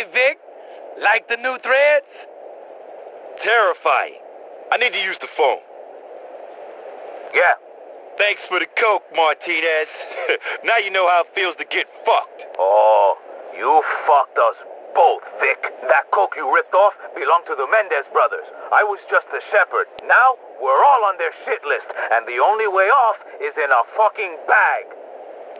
Hey, Vic, like the new threads? Terrifying. I need to use the phone. Yeah. Thanks for the coke, Martinez. now you know how it feels to get fucked. Oh, you fucked us both, Vic. That coke you ripped off belonged to the Mendez brothers. I was just a shepherd. Now, we're all on their shit list, and the only way off is in a fucking bag.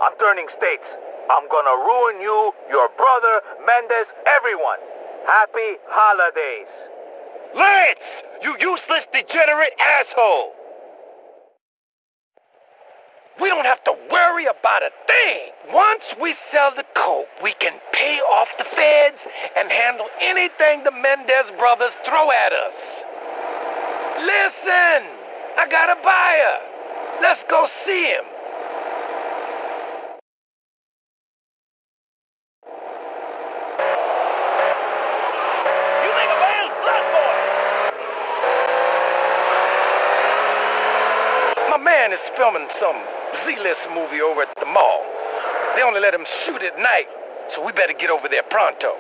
I'm turning states. I'm gonna ruin you, your brother, Mendez, everyone. Happy holidays. Lance! You useless, degenerate asshole! We don't have to worry about a thing. Once we sell the coke, we can pay off the feds and handle anything the Mendez brothers throw at us. Listen, I got a buyer. Let's go see him. You make a man's blood boil. Filming some Z-list movie over at the mall. They only let him shoot at night, so we better get over there pronto.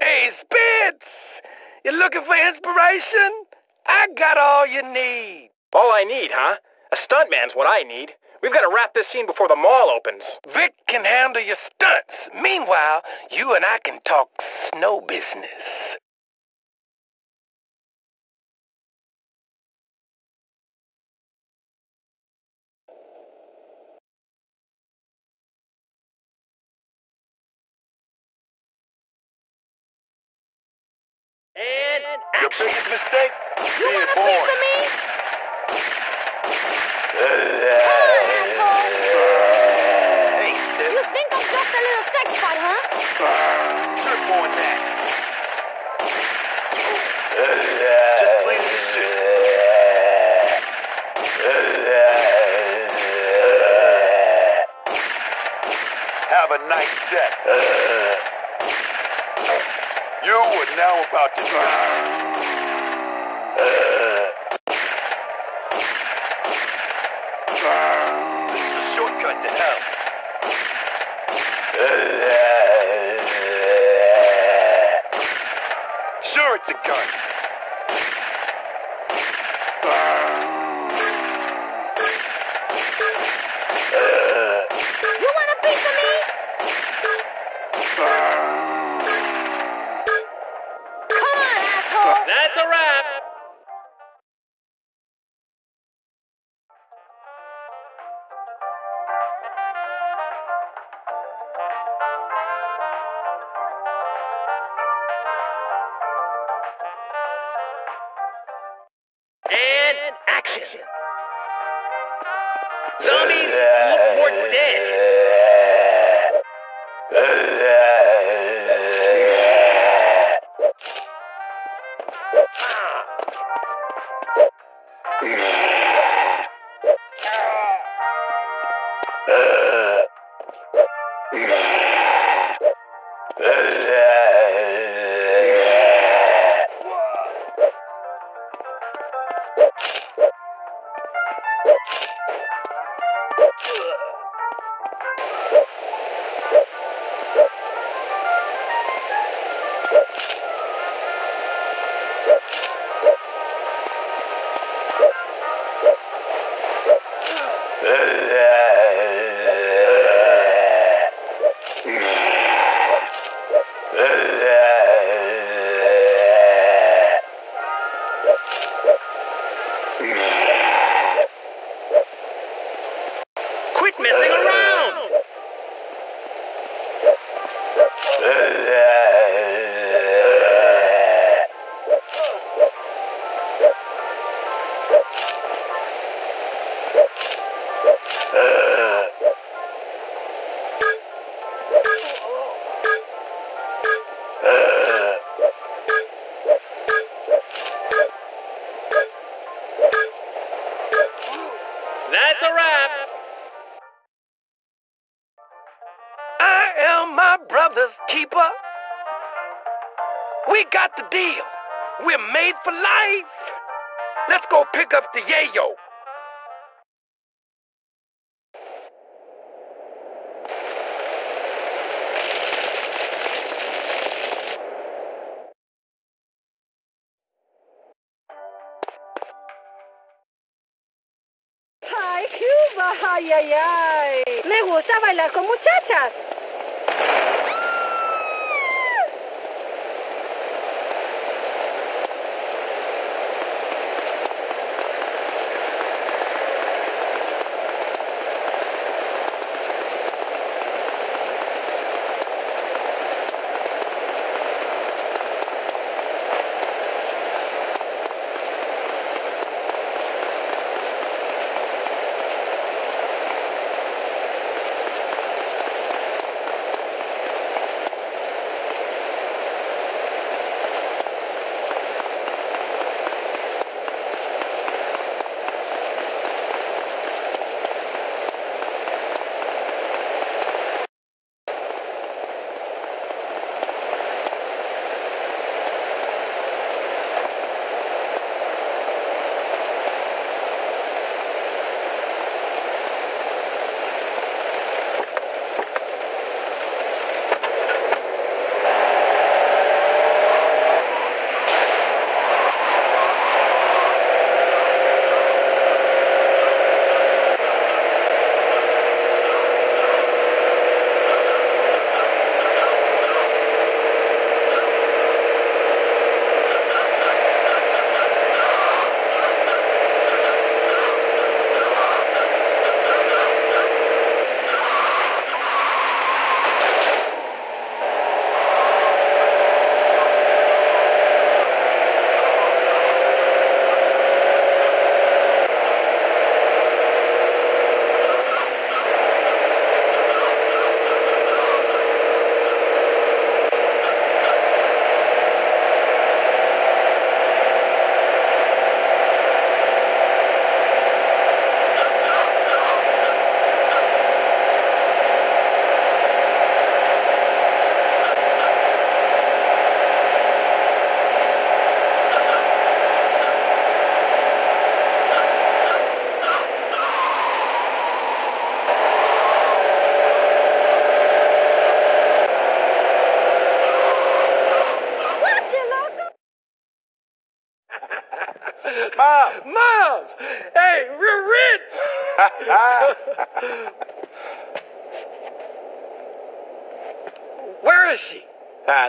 Hey, Spitz! You looking for inspiration? I got all you need. All I need, huh? A stuntman's what I need. We've scene before the mall opens.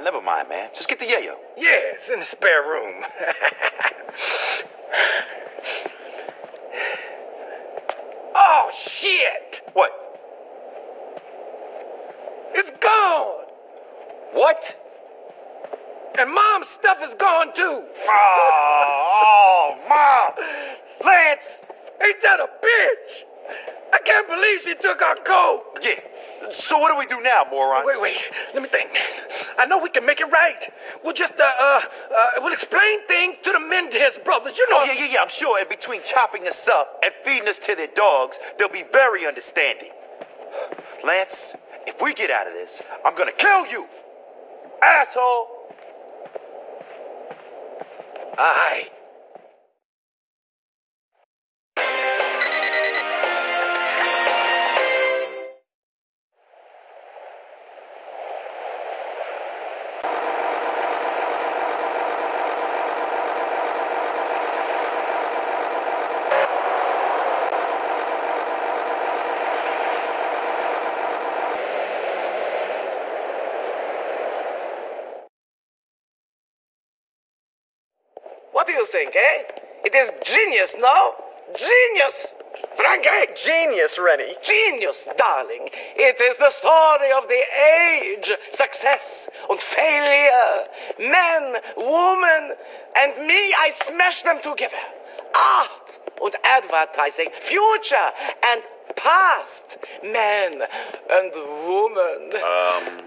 Never mind, man. Just get the yayo. Yeah, it's in the spare room. oh, shit! What? It's gone! What? And mom's stuff is gone too! Oh, oh, Mom! Lance! Ain't that a bitch? I can't believe she took our coke! Yeah. So what do we do now, moron? Wait, wait, let me think. I know we can make it right. We'll just, uh, uh, uh, we'll explain things to the men Mendez brothers, you know. Oh, yeah, yeah, yeah. I'm sure in between chopping us up and feeding us to their dogs, they'll be very understanding. Lance, if we get out of this, I'm gonna kill you! Asshole! Aye. Genius, no? Genius! Frankie! Genius, Reni. Genius, darling. It is the story of the age. Success and failure. Men, women, and me, I smash them together. Art and advertising. Future and past. Men and women. Um.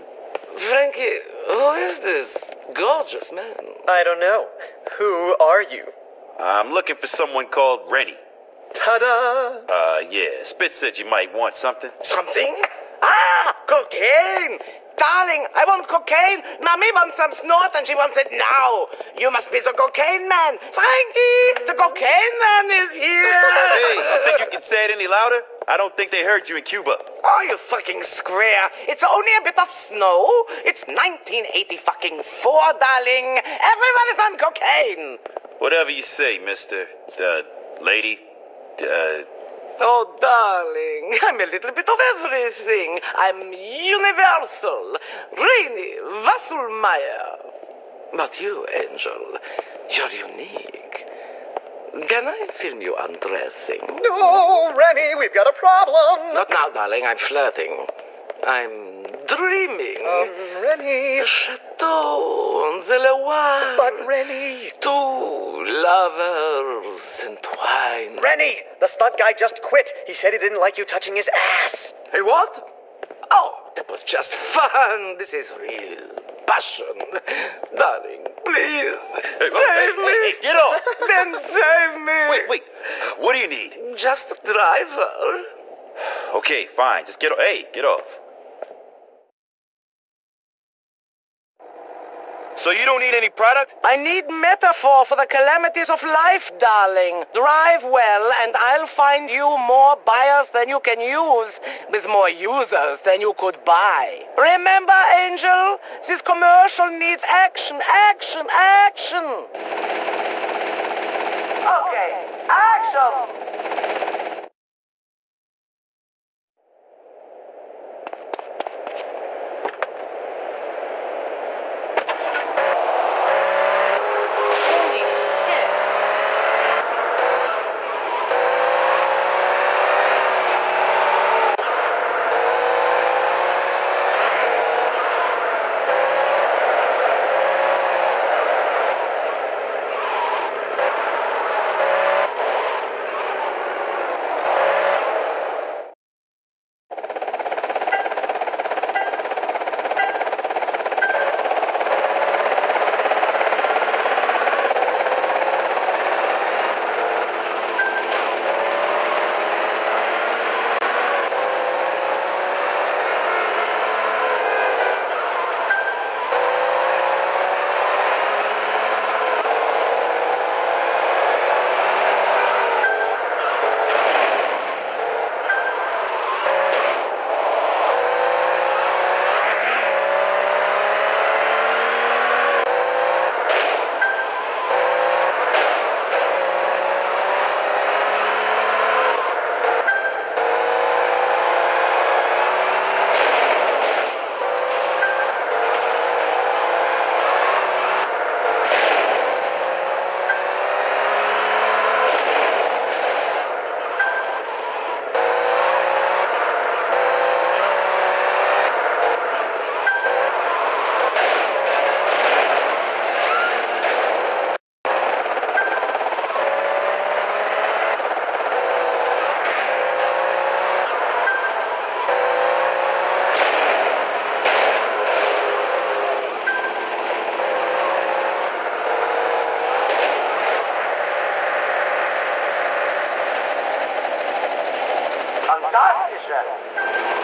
Frankie, who is this gorgeous man? I don't know. Who are you? I'm looking for someone called Reni. Ta-da! Uh, yeah, Spitz said you might want something. Something? Cocaine! Darling, I want cocaine. Mommy wants some snort and she wants it now. You must be the cocaine man. Frankie, the cocaine man is here. Hey, you think you can say it any louder? I don't think they heard you in Cuba. Oh, you fucking square. It's only a bit of snow. It's 1980 fucking four, darling. Everyone is on cocaine. Whatever you say, mister. Uh, lady. Uh, Oh, darling, I'm a little bit of everything. I'm universal. Reni Wassulmaier. But you, Angel, you're unique. Can I film you undressing? No, Reni, we've got a problem. Not now, darling. I'm flirting. I'm dreaming. Um, Reni. Chateau on the Loire. But Reni. Two lovers entwined. Reni, the stunt guy just quit. He said he didn't like you touching his ass. Hey, what? Oh, that was just fun. This is real passion. Darling, please, hey, save hey, me. Hey, get off! Then save me. Wait, wait. What do you need? Just a driver. Okay, fine. Just get off. Hey, get off. So you don't need any product? I need metaphor for the calamities of life, darling. Drive well, and I'll find you more buyers than you can use, with more users than you could buy. Remember, Angel, this commercial needs action, action, action. Okay, action. channel.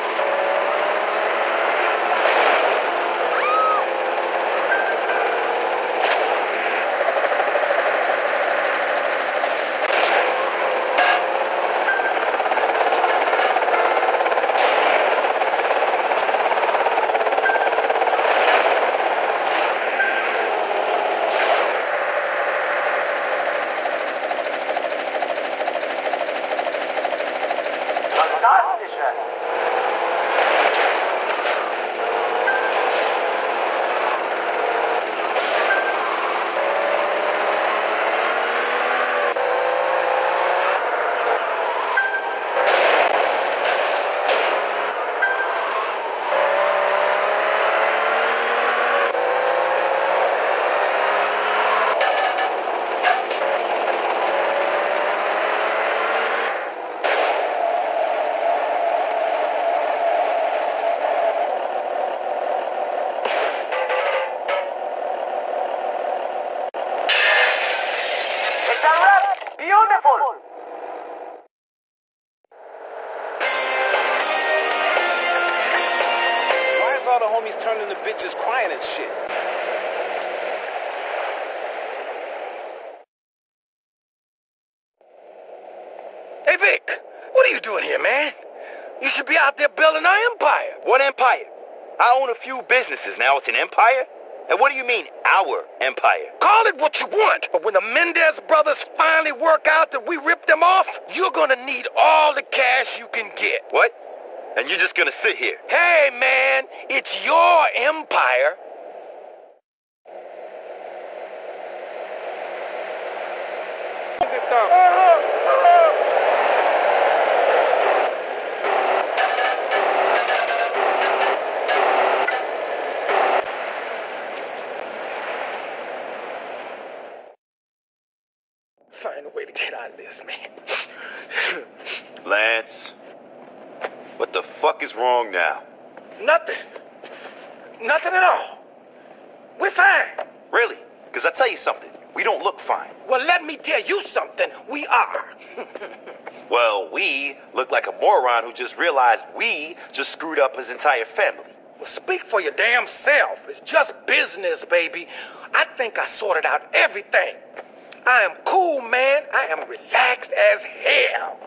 Businesses now. It's an empire? And what do you mean, our empire? Call it what you want, but when the Mendez brothers finally work out that we ripped them off, you're gonna need all the cash you can get. What? And you're just gonna sit here? Hey, man, it's your empire. This time. Find a way to get out of this, man. Lance, what the fuck is wrong now? Nothing. Nothing at all. We're fine. Really? Because I tell you something, we don't look fine. Well, let me tell you something. We are. Well, we look like a moron who just realized we just screwed up his entire family. Well, speak for your damn self. It's just business, baby. I think I sorted out everything. I am cool, man. I am relaxed as hell.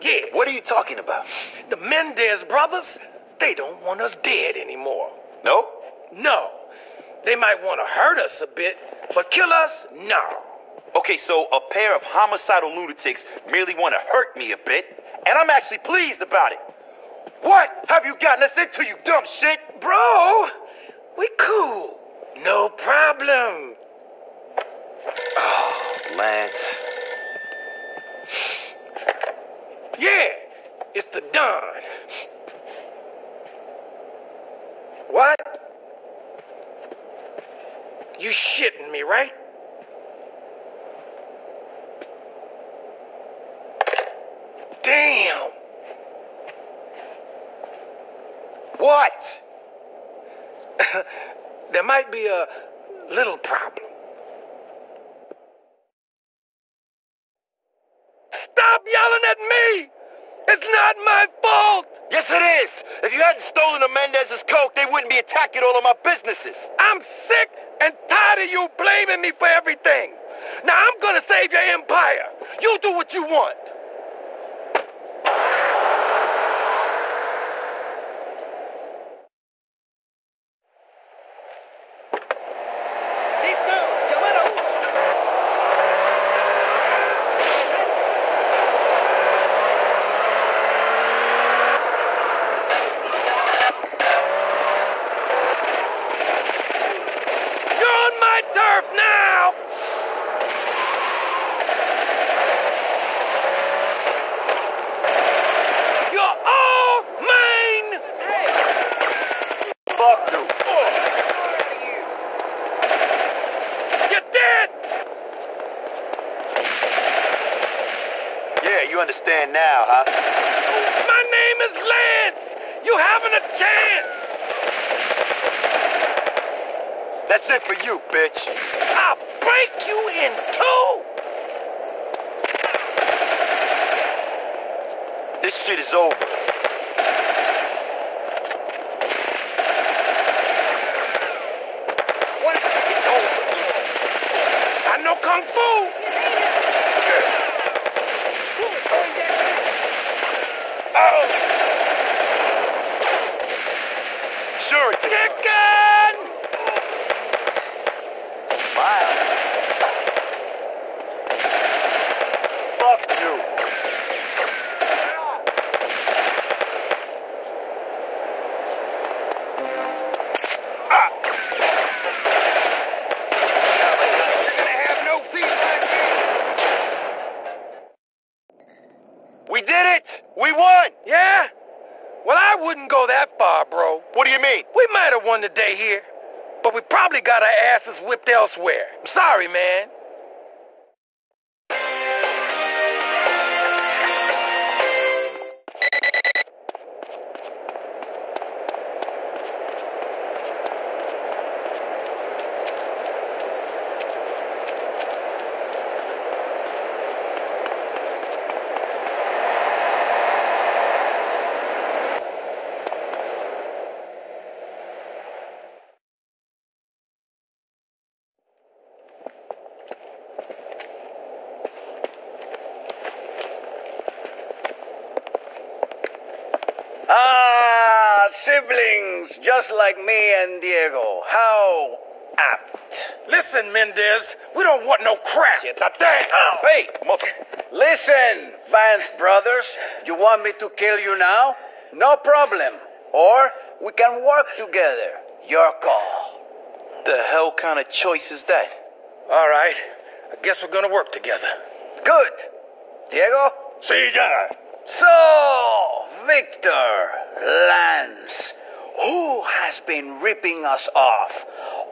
Yeah. What are you talking about? The Mendez brothers, they don't want us dead anymore. No? No. They might want to hurt us a bit, but kill us? No. Okay, so a pair of homicidal lunatics merely want to hurt me a bit, and I'm actually pleased about it. What have you gotten us into, you dumb shit? Bro, we cool. No problem. Oh, Lance. Yeah, it's the Don. What? You shitting me, right? Damn. What? There might be a little problem. Stop yelling at me! It's not my fault! Yes, it is! If you hadn't stolen the Mendez's coke, they wouldn't be attacking all of my businesses. I'm sick and tired of you blaming me for everything. Now I'm gonna save your empire. You do what you want. Just like me and Diego. How apt. Listen, Mendez, we don't want no crap. Hey, mother. Listen, Vance brothers, you want me to kill you now? No problem. Or we can work together. Your call. The hell kind of choice is that? All right, I guess we're gonna work together. Good. Diego? See ya. So, Victor, Lance, who has been ripping us off?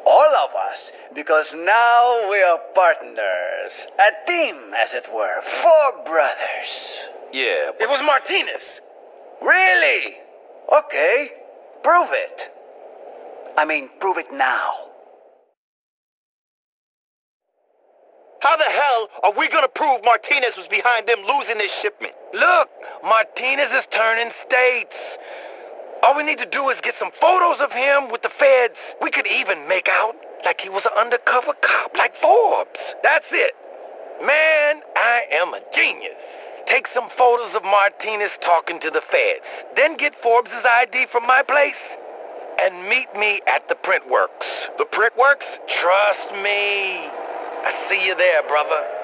All of us, because now we are partners. A team, as it were. Four brothers. Yeah, It was Martinez. Really? Okay. Prove it. I mean, prove it now. How the hell are we gonna prove Martinez was behind them losing this shipment? Look, Martinez is turning states. All we need to do is get some photos of him with the feds. We could even make out like he was an undercover cop, like Forbes. That's it. Man, I am a genius. Take some photos of Martinez talking to the feds. Then get Forbes' ID from my place and meet me at the print works. The print works? Trust me. I see you there, brother.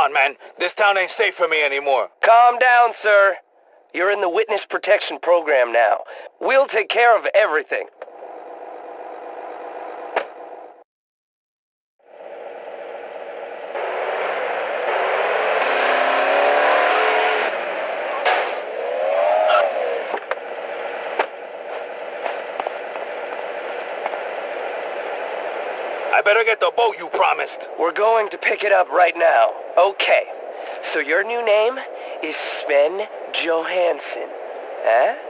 On, man. This town ain't safe for me anymore. Calm down, sir. You're in the witness protection program now. We'll take care of everything. I better get the boat you promised. We're going to pick it up right now. Okay. So your new name is Sven Johansson. Huh?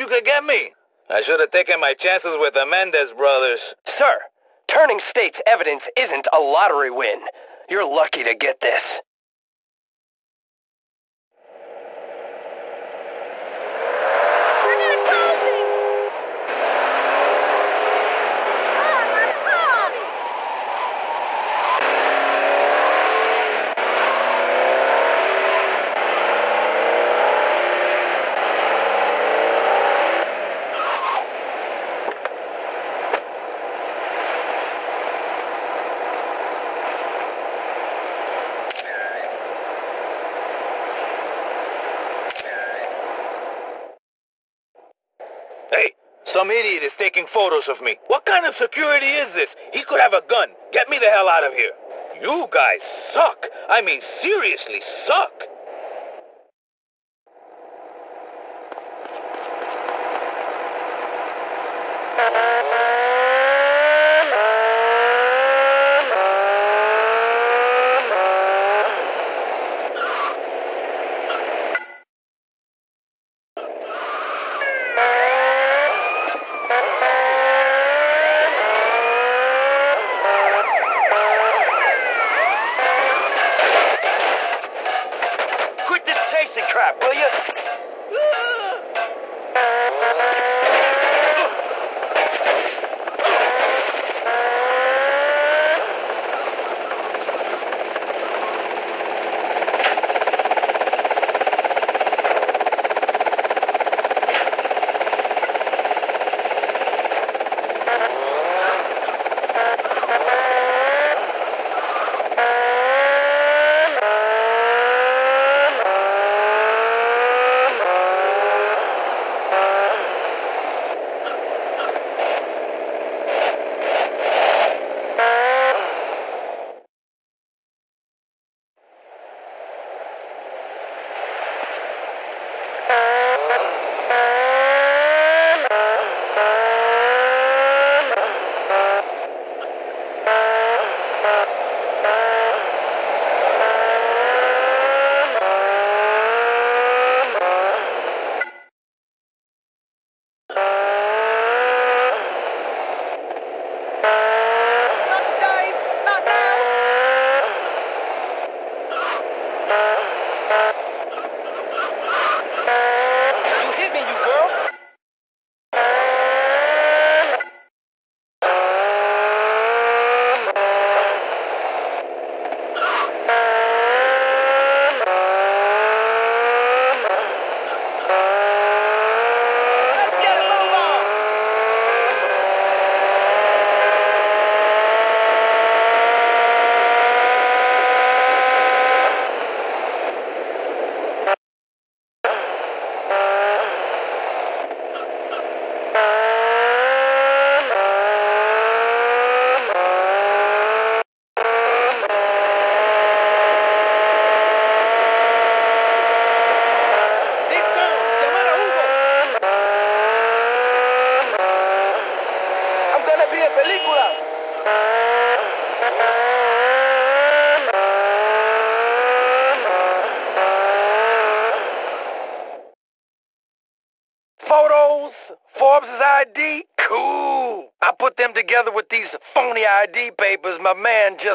You could get me? I should have taken my chances with the Mendez brothers. Sir, turning state's evidence isn't a lottery win. You're lucky to get this. We're not closing! Ah, my heart! Hey, some idiot is taking photos of me. What kind of security is this? He could have a gun. Get me the hell out of here. You guys suck. I mean, seriously suck.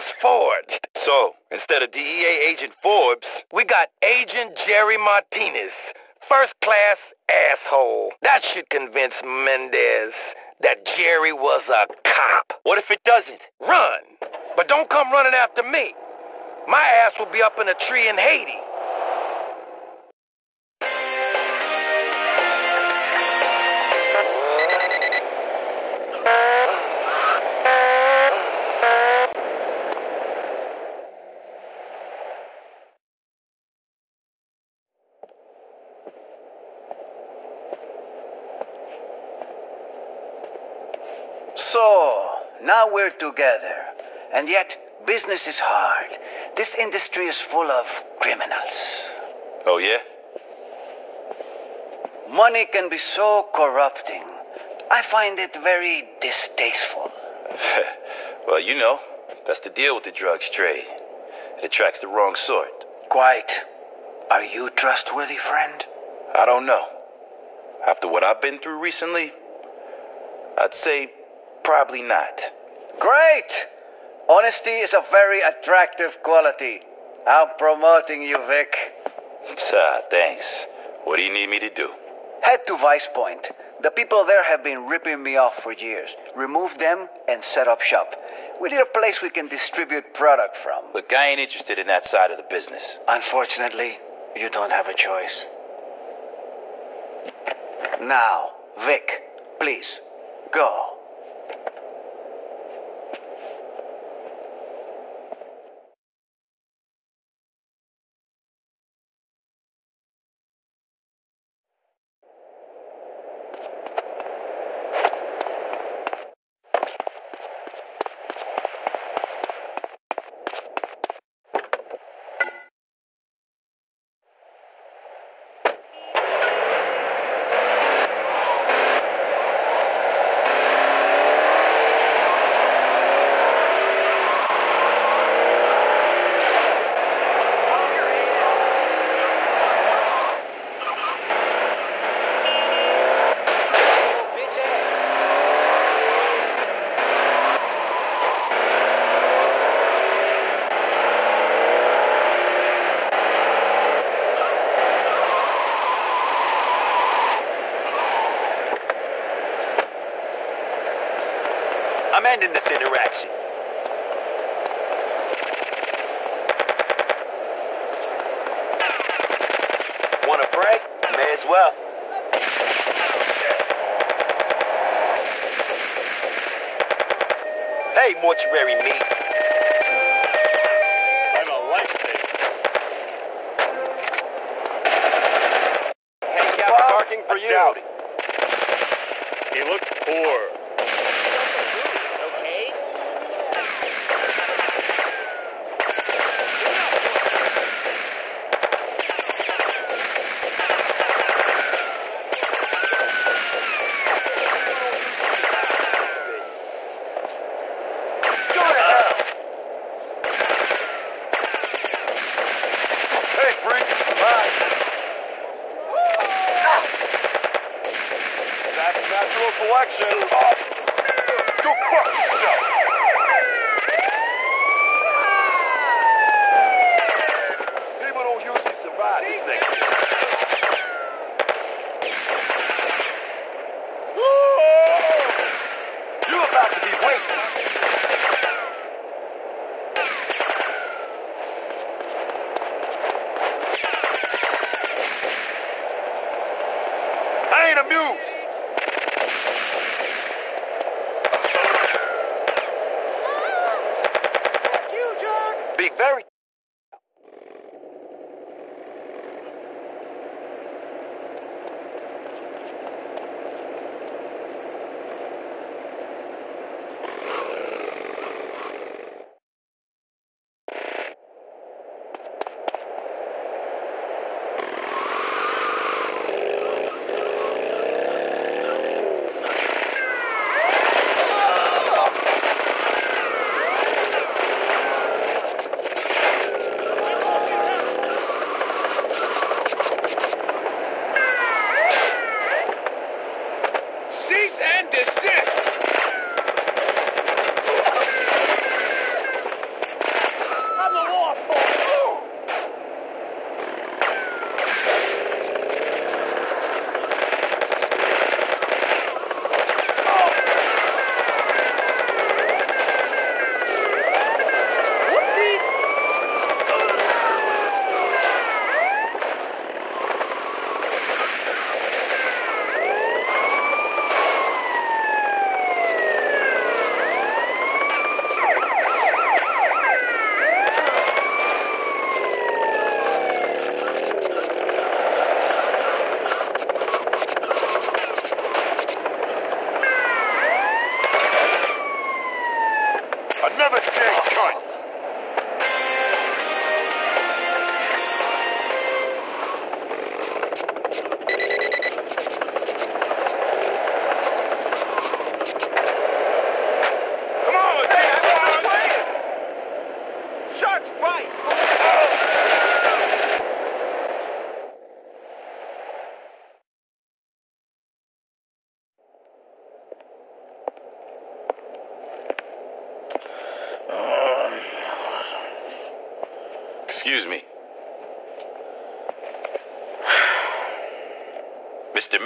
Just forged. So, instead of DEA agent Forbes, We got Agent Jerry Martinez. First class asshole. That should convince Mendez that Jerry was a cop. what if it doesn't? Run. But don't come running after me. My ass will be up in a tree in Haiti. So, now we're together. And yet, business is hard. This industry is full of criminals. Oh, yeah? Money can be so corrupting. I find it very distasteful. Well, you know, that's the deal with the drugs trade. It attracts the wrong sort. Quite. Are you trustworthy, friend? I don't know. After what I've been through recently, I'd say probably not. Great! Honesty is a very attractive quality. I'm promoting you, Vic. Sir, thanks. What do you need me to do? Head to Vice Point. The people there have been ripping me off for years. Remove them and set up shop. We need a place we can distribute product from. Look, I ain't interested in that side of the business. Unfortunately, you don't have a choice. Now, Vic, please, go.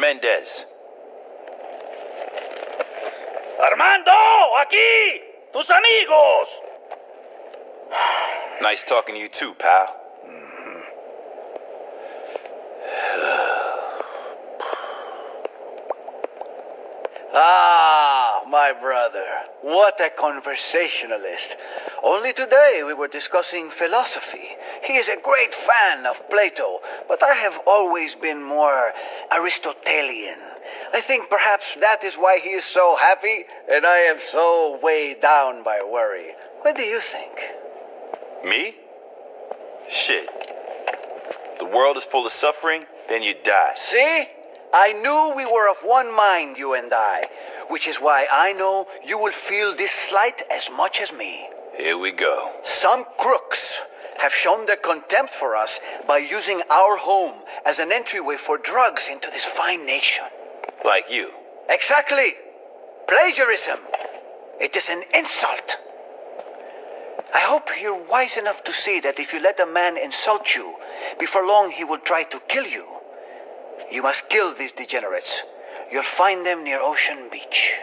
Mr. Mendez. Armando, aquí, tus amigos. Nice talking to you too, pal. Ah, my brother, what a conversationalist. Only today we were discussing philosophy. He is a great fan of Plato, but I have always been more Aristotelian. I think perhaps that is why he is so happy and I am so weighed down by worry. What do you think? Me? Shit. The world is full of suffering, then you die. See? I knew we were of one mind, you and I, which is why I know you will feel this slight as much as me. Here we go. Some crooks have shown their contempt for us by using our home as an entryway for drugs into this fine nation. Like you. Exactly. Plagiarism. It is an insult. I hope you're wise enough to see that if you let a man insult you, before long he will try to kill you. You must kill these degenerates. You'll find them near Ocean Beach.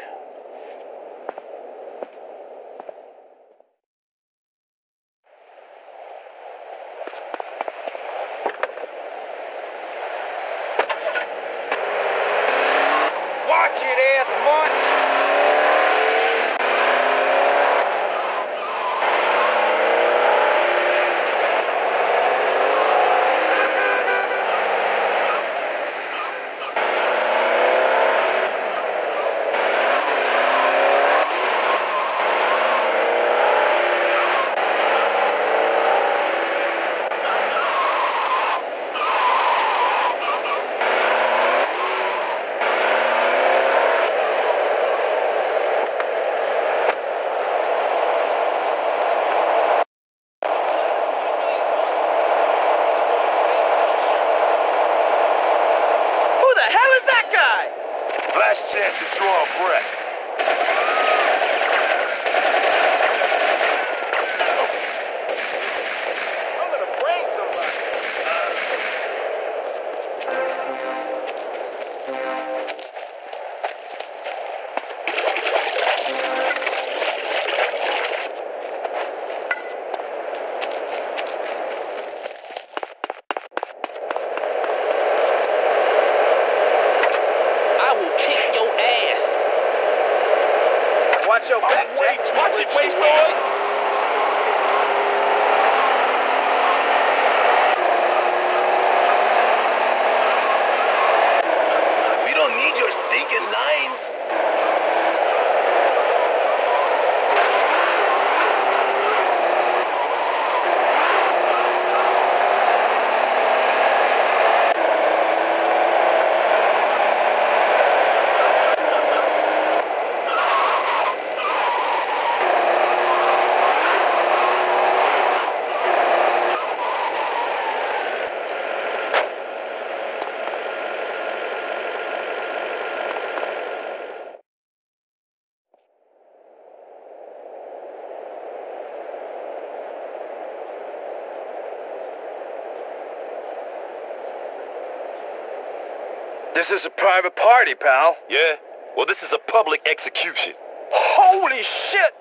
This is a private party, pal. Yeah? Well, this is a public execution. Holy shit!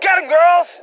Get him, girls!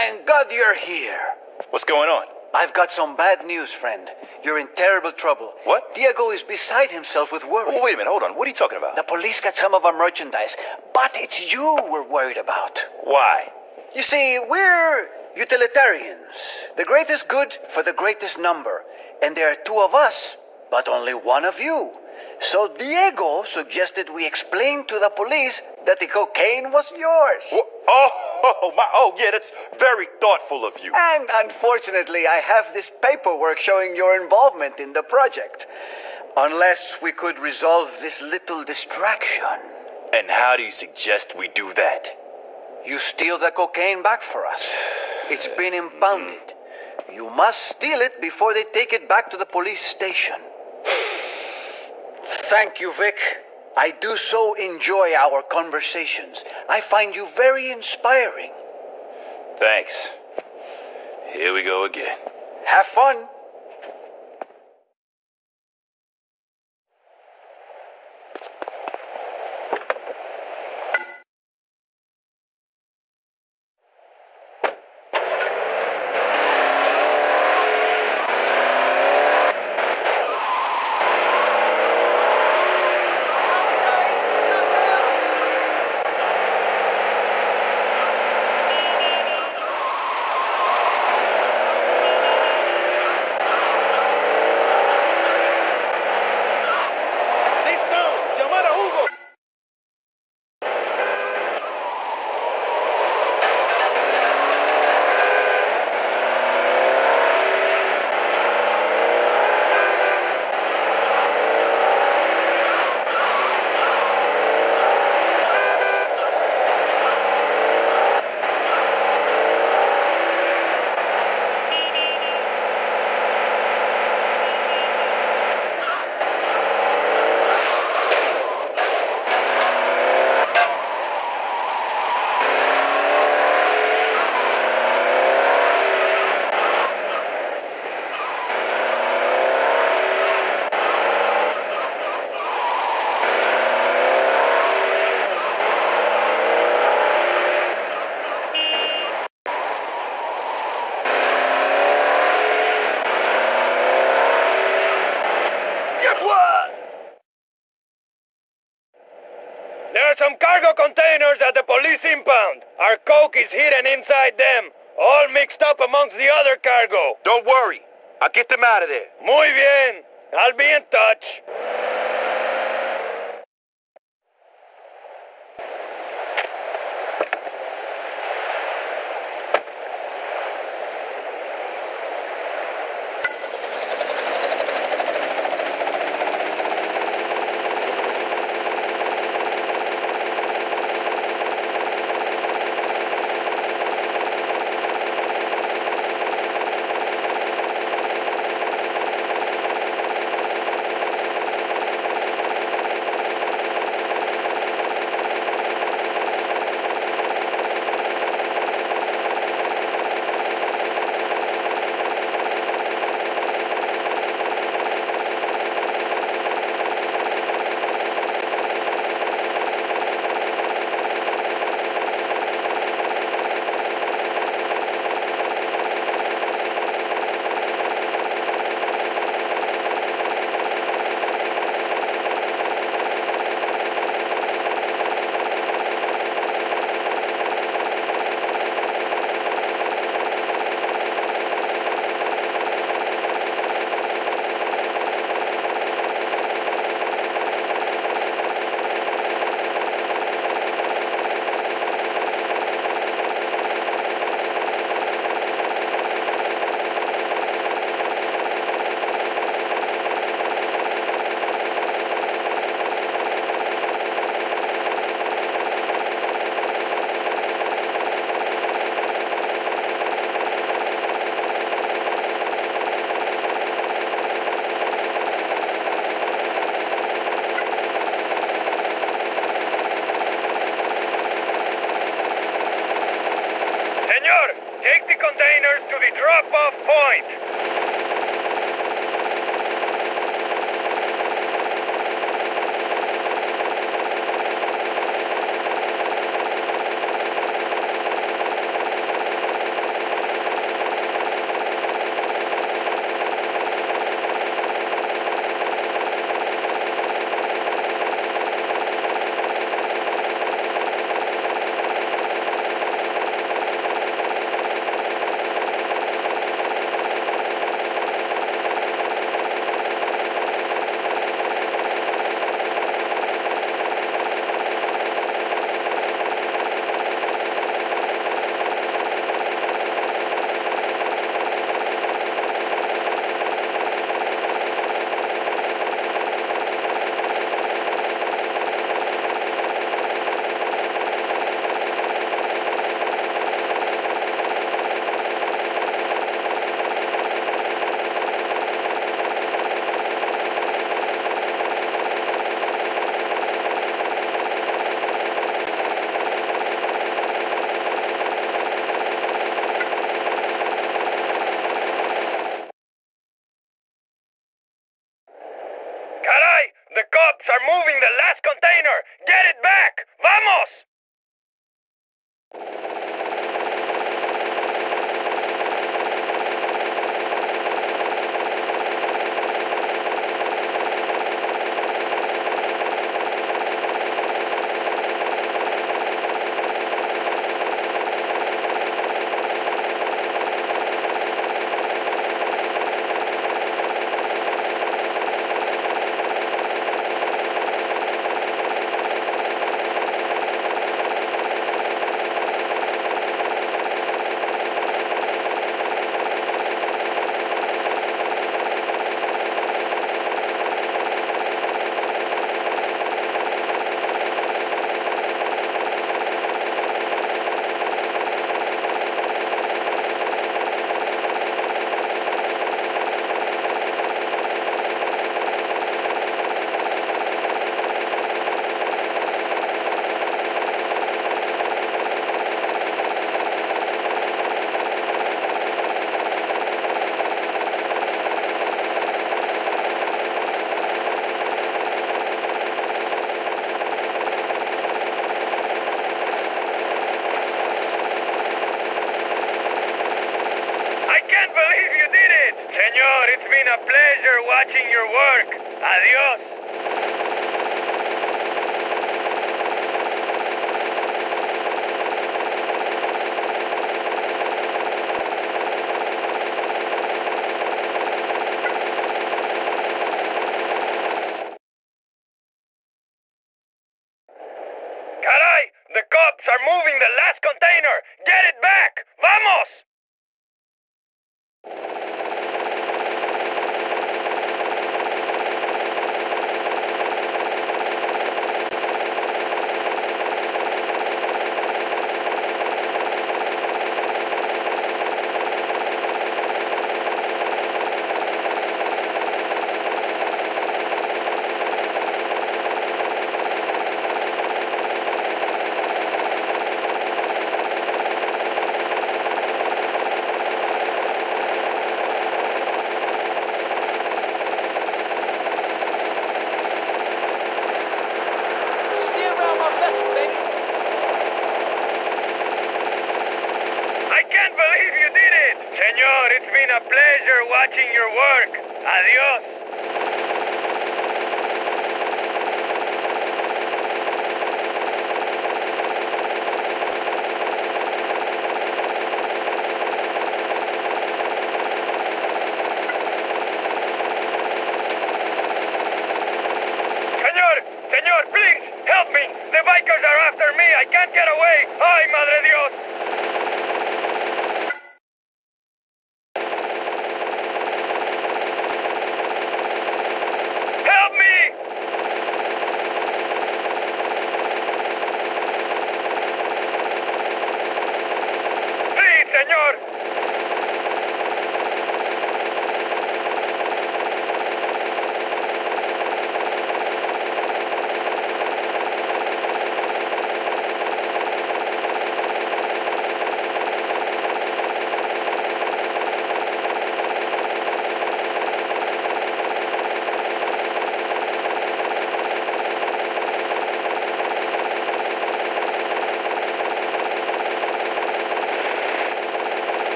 Thank God you're here. What's going on? I've got some bad news, friend. You're in terrible trouble. What? Diego is beside himself with worry. Oh, wait a minute, hold on. What are you talking about? The police got some of our merchandise, but it's you we're worried about. Why? You see, we're utilitarians. The greatest good for the greatest number. And there are two of us, but only one of you. So Diego suggested we explain to the police that the cocaine was yours. Wha- Oh, my, oh, yeah, that's very thoughtful of you. And unfortunately, I have this paperwork showing your involvement in the project. Unless we could resolve this little distraction. And how do you suggest we do that? You steal the cocaine back for us. It's been impounded. You must steal it before they take it back to the police station. Thank you, Vic. I do so enjoy our conversations. I find you very inspiring. Thanks. Here we go again. Have fun.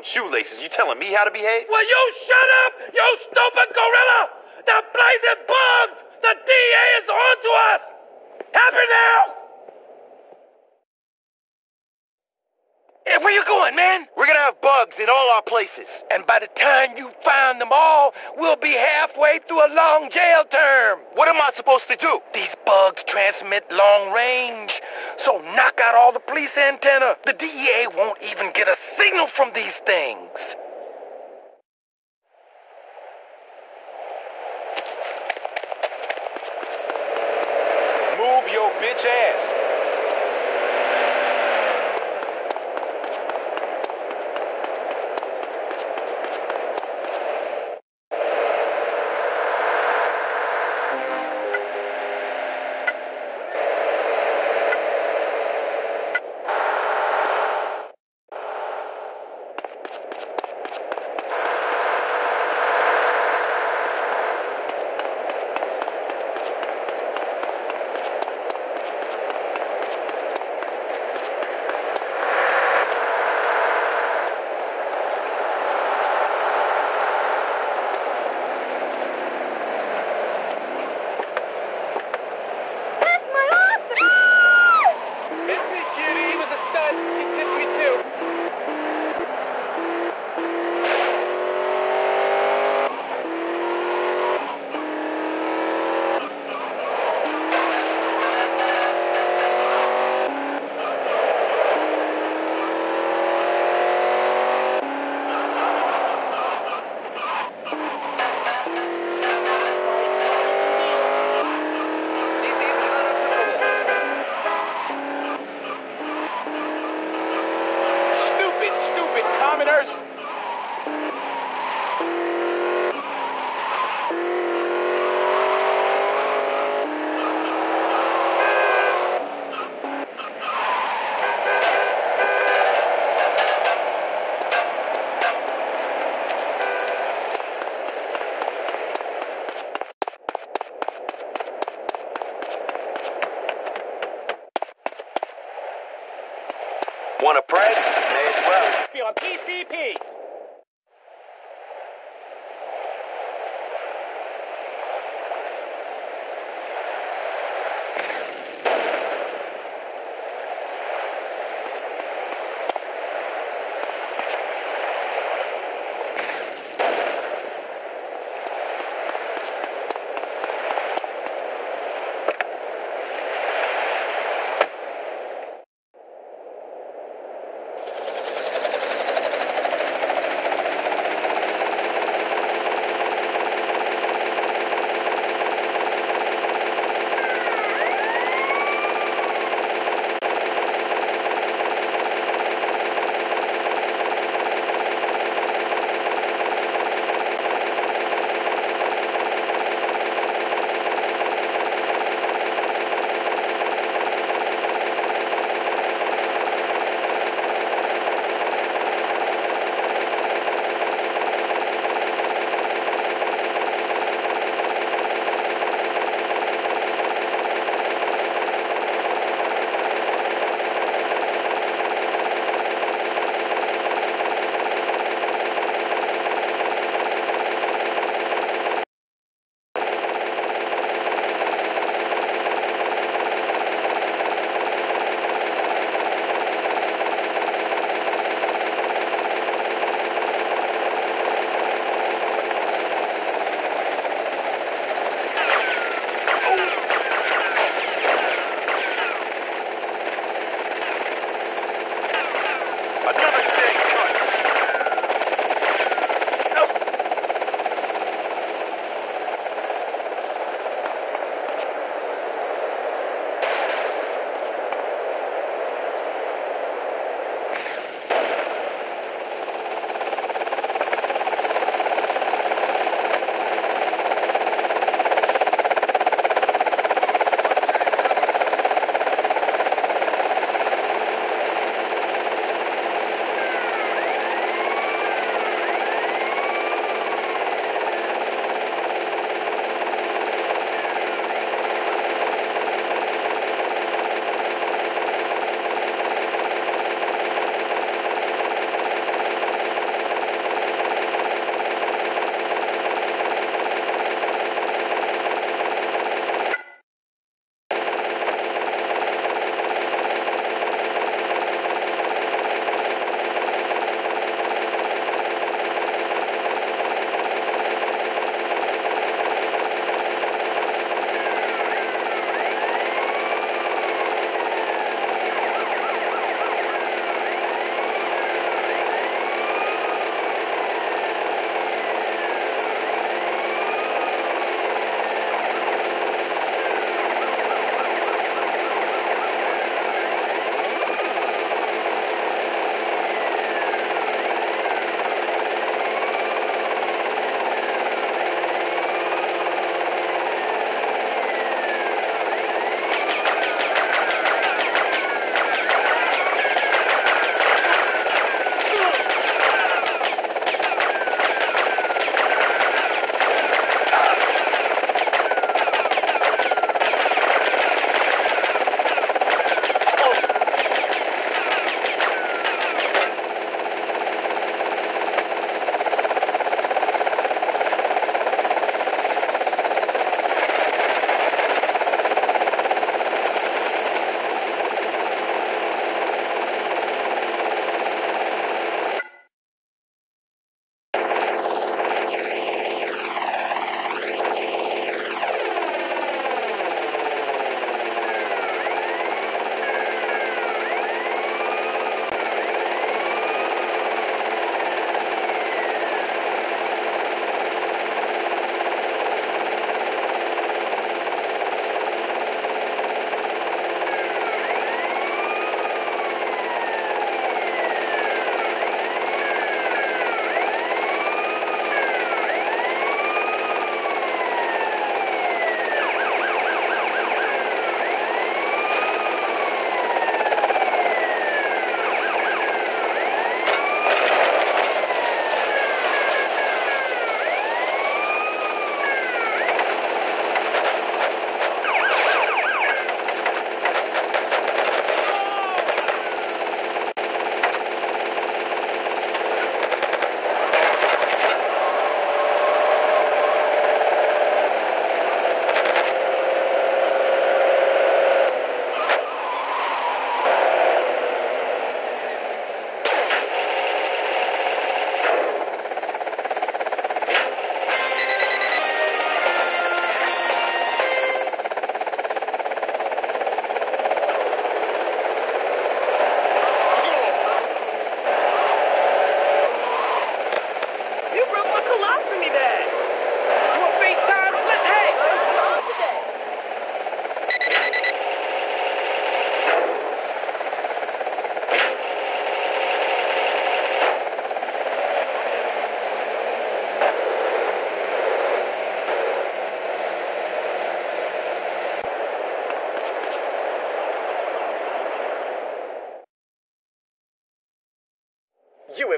Own shoelaces. You telling me how to behave? Will you shut up, you stupid gorilla? The place is bugged. The DA is on to us. Happy now. Hey, where you going, man? We're gonna have bugs in all our places. And by the time you find them all, we'll be halfway through a long jail term. What am I supposed to do? These bugs transmit long range, so knock out all the police antenna. The DEA won't even get a signal from these things.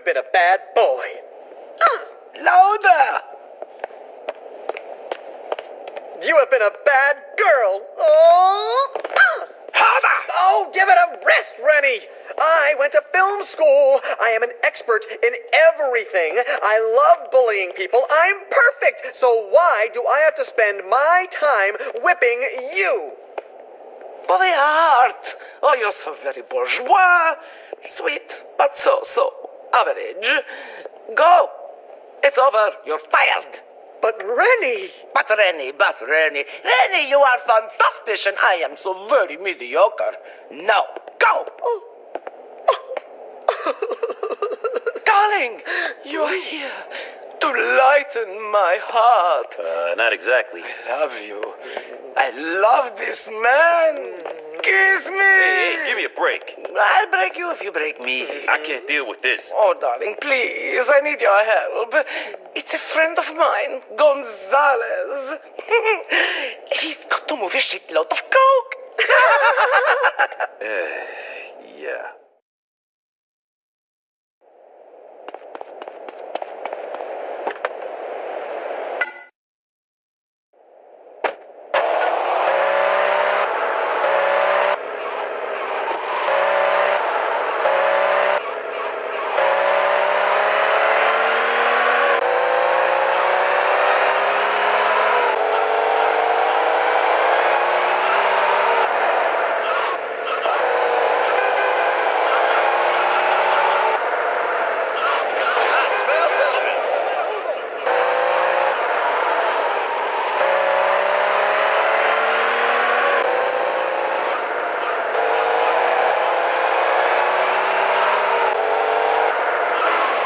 Have been a bad boy. Louder! You have been a bad girl. Oh! Harder! Oh, give it a rest, Reni. I went to film school. I am an expert in everything. I love bullying people. I'm perfect. So why do I have to spend my time whipping you? For the heart! Oh, you're so very bourgeois. Sweet, but so so. Average. Go! It's over. You're fired. But Reni! But Reni, but Reni. Reni, you are fantastic and I am so very mediocre. Now, go! Darling, you are here to lighten my heart. Uh, not exactly. I love you. I love this man. Kiss me. Hey, hey, give me a break. I'll break you if you break me. I can't deal with this. Oh, darling, please, I need your help. It's a friend of mine, Gonzalez. He's got to move a shitload of coke. Yeah.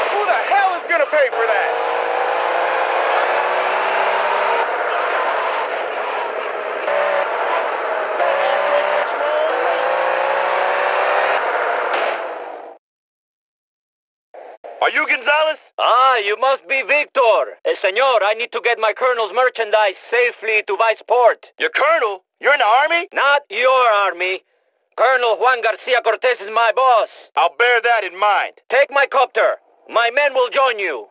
Who the hell is gonna pay for that? Are you Gonzalez? Ah, you must be Victor. Eh, senor, I need to get my colonel's merchandise safely to Viceport. Your colonel? You're in the army? Not your army. Colonel Juan Garcia Cortez is my boss. I'll bear that in mind. Take my copter. My men will join you.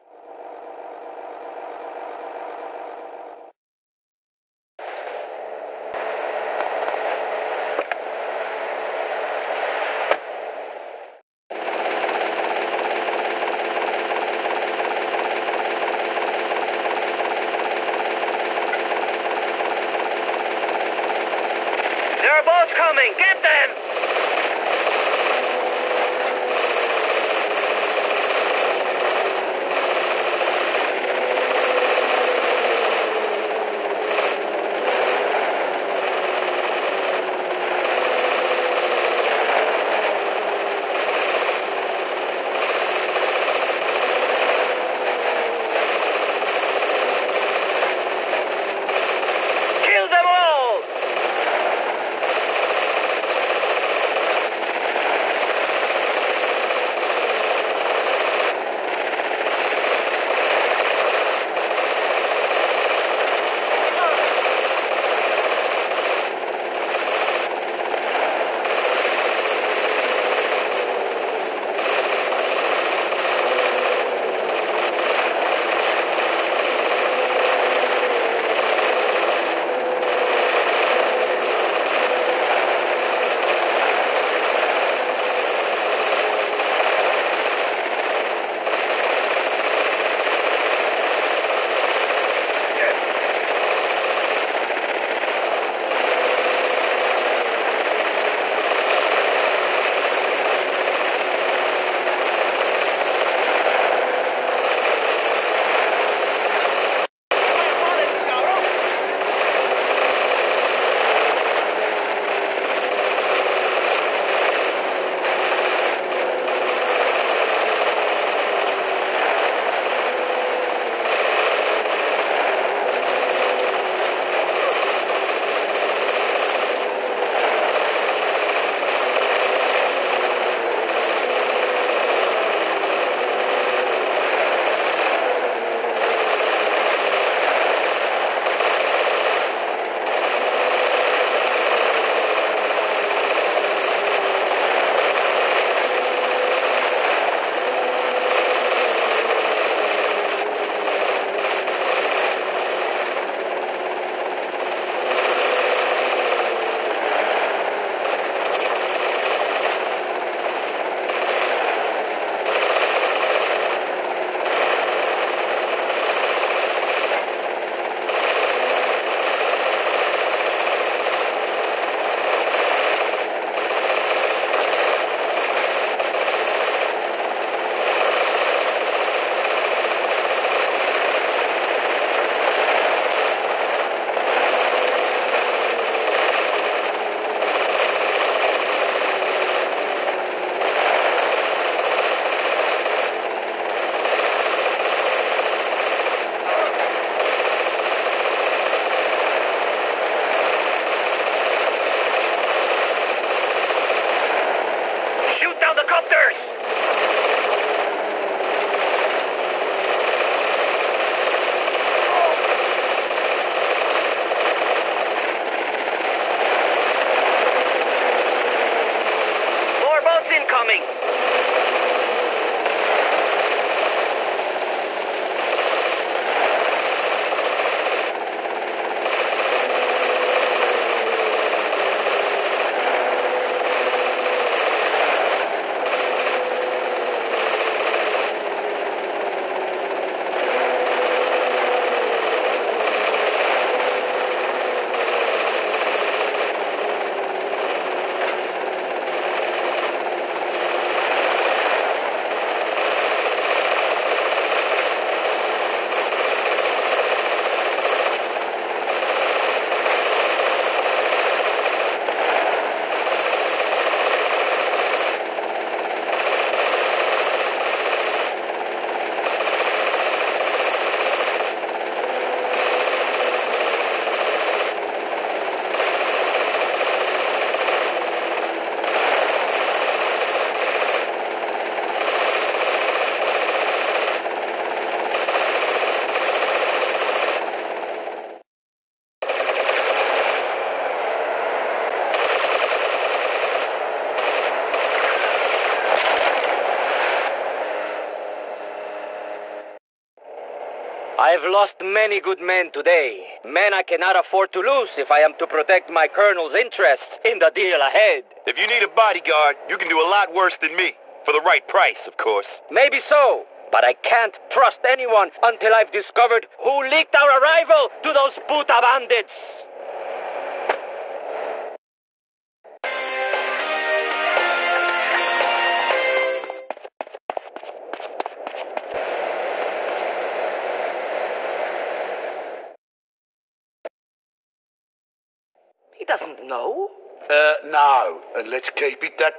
I've lost many good men today. Men I cannot afford to lose if I am to protect my colonel's interests in the deal ahead. If you need a bodyguard, you can do a lot worse than me. For the right price, of course. Maybe so, but I can't trust anyone until I've discovered who leaked our arrival to those puta bandits.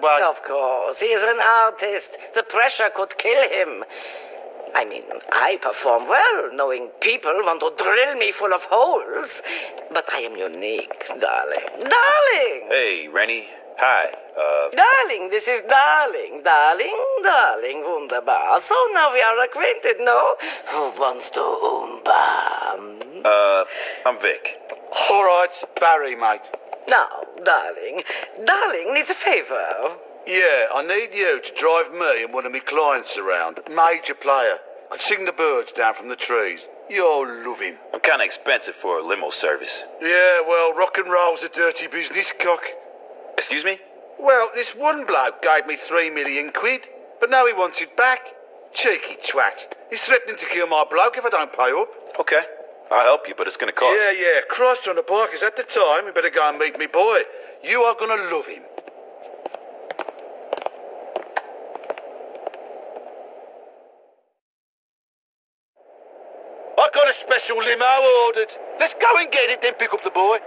Keep it that way. Of course, he is an artist. The pressure could kill him. I mean, I perform well, knowing people want to drill me full of holes. But I am unique, darling. Darling! Hey, Reni. Hi. Uh, Darling, this is darling. Darling, darling, wunderbar. So now we are acquainted, no? Who wants to oomba? uh, I'm Vic. All right, Barry, mate. Now, darling, darling needs a favor. Yeah, I need you to drive me and one of my clients around. Major player. Could sing the birds down from the trees. You'll love him. I'm kind of expensive for a limo service. Yeah, well, rock and roll's a dirty business, cock. Excuse me? Well, this one bloke gave me three million quid, but now he wants it back. Cheeky twat. He's threatening to kill my bloke if I don't pay up. Okay. I'll help you, but it's gonna cost. Yeah, yeah. Christ on the bike is at the time. You better go and meet me boy. You are gonna love him. I got a special limo ordered. Let's go and get it, then pick up the boy.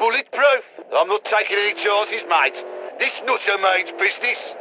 Bulletproof. I'm not taking any chances, mate. This nutter means business.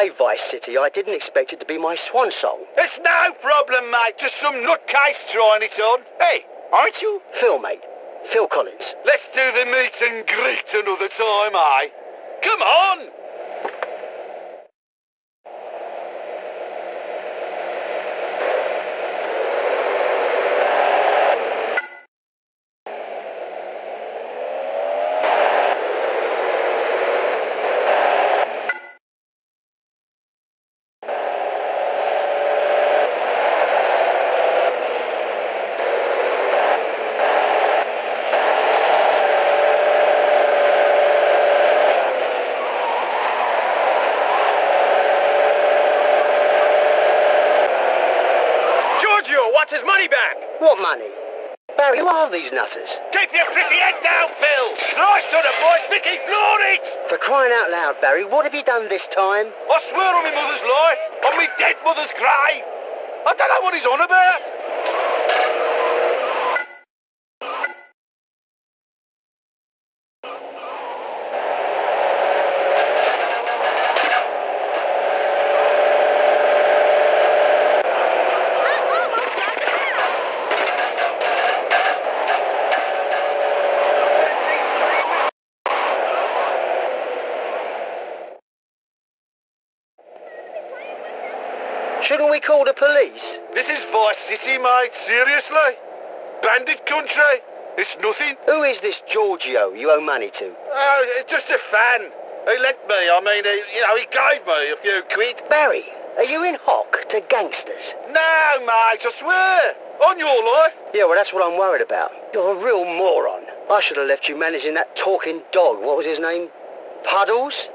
Play Vice City, I didn't expect it to be my swan song. It's no problem, mate. Just some nutcase trying it on. Hey, aren't you? Phil, mate. Phil Collins. Let's do the meet and greet another time, eh? Come on! Giorgio wants his money back! What money? Barry, who are these nutters? Keep your pretty head down, Phil! Nice to the boys, Vicky Florage! For crying out loud, Barry, what have you done this time? I swear on my mother's life, on my dead mother's grave! I don't know what he's on about! Shouldn't we call the police? Is City, mate, seriously? Bandit country? It's nothing. Who is this Giorgio you owe money to? Oh, it's just a fan. He lent me, I mean, he, you know, he gave me a few quid. Barry, are you in hock to gangsters? No, mate, I swear. On your life. Yeah, well, that's what I'm worried about. You're a real moron. I should have left you managing that talking dog. What was his name? Puddles?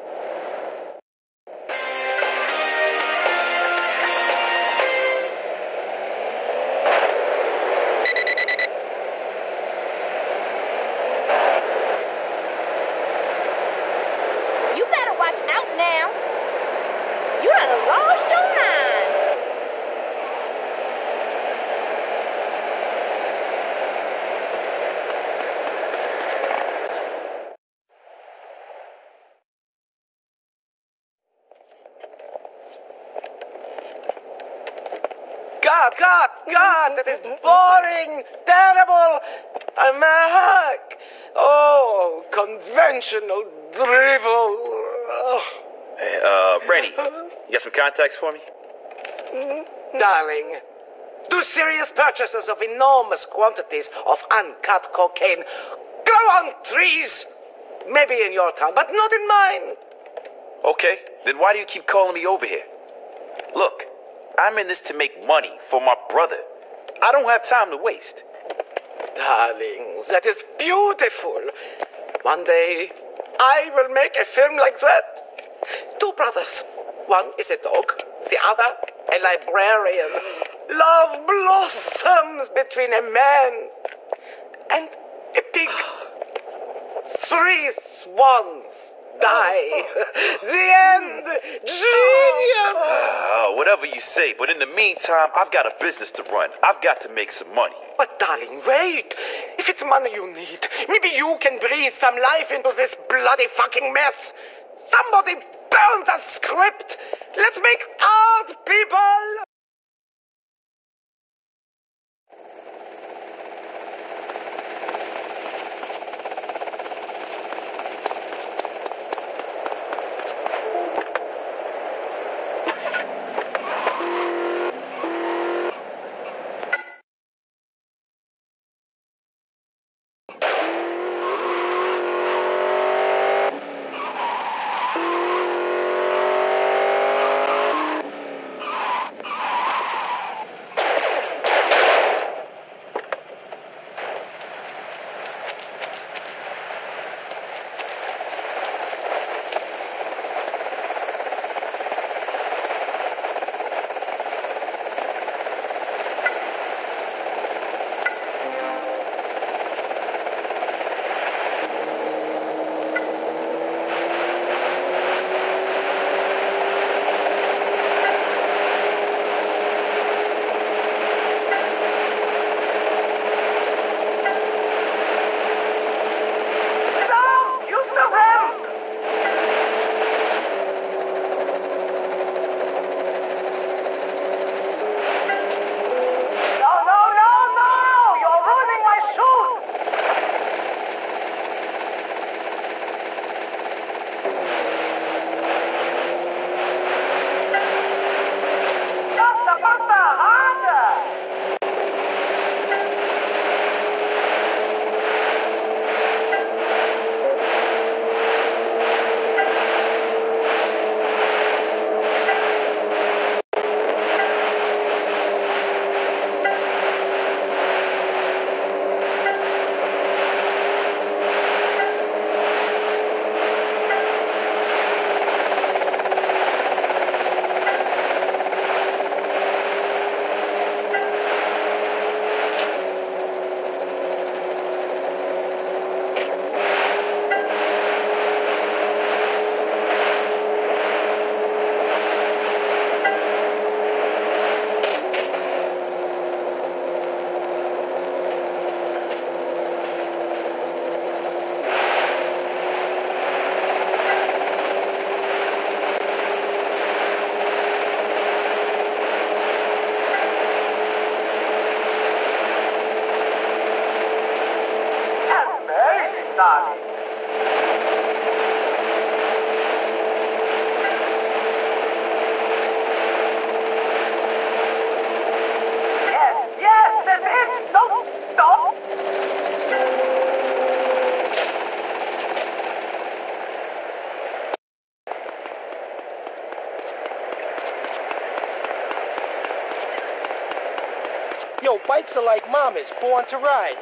That is boring, terrible. A hack. Oh, conventional drivel. Hey, uh, Reni, you got some contacts for me? Darling, do serious purchases of enormous quantities of uncut cocaine grow on trees? Maybe in your town, but not in mine. Okay, then why do you keep calling me over here? Look, I'm in this to make money for my brother. I don't have time to waste. Darling, that is beautiful. One day, I will make a film like that. Two brothers. One is a dog, the other a librarian. Love blossoms between a man and a pig. Three swans die. the end. Genius. Uh, whatever you say, but in the meantime, I've got a business to run. I've got to make some money. But darling, wait. If it's money you need, maybe you can breathe some life into this bloody fucking mess. Somebody burn the script. Let's make art, people. Mama's Born to Ride.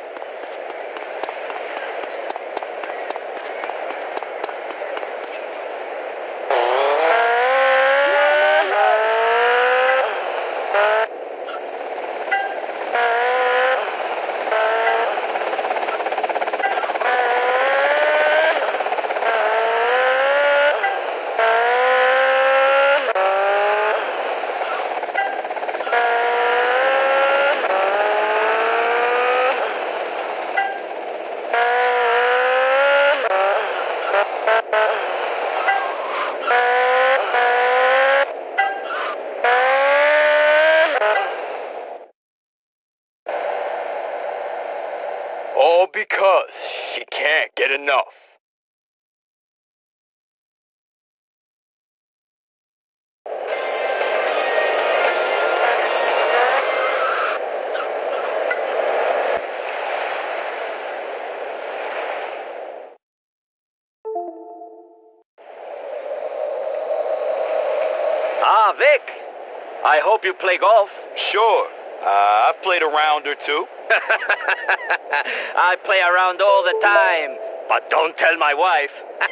All because she can't get enough. Ah, Vic. I hope you play golf. Sure. Uh, I've played a round or two. I play around all the time, but don't tell my wife.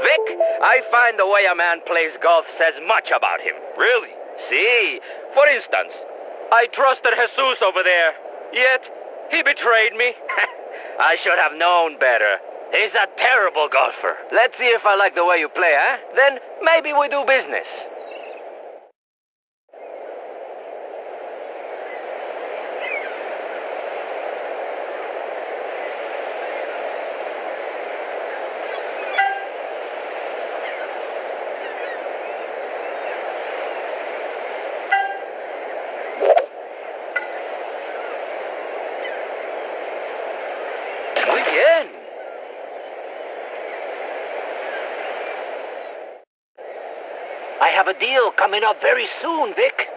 Vic, I find the way a man plays golf says much about him. Really? See, for instance, I trusted Jesus over there, yet he betrayed me. I should have known better. He's a terrible golfer. Let's see if I like the way you play, huh? Then maybe we do business. Have a deal coming up very soon, Vic.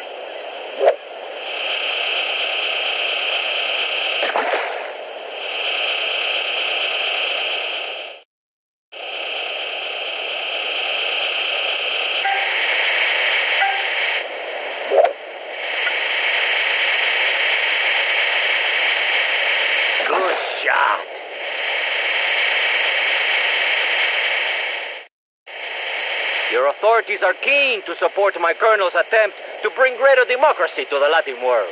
Good shot. Your authorities are keen to support my colonel's attempt to bring greater democracy to the Latin world.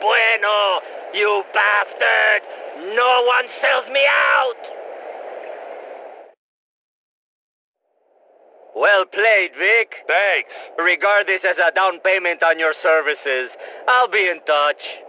bueno, you bastard! No one sells me out! Well played, Vic. Thanks. Regard this as a down payment on your services. I'll be in touch.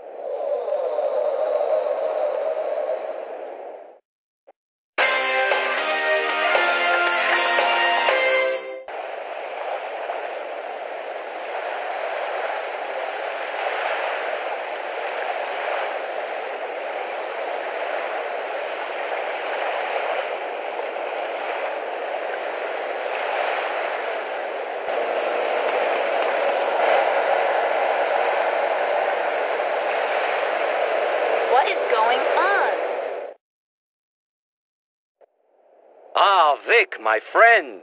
Friend.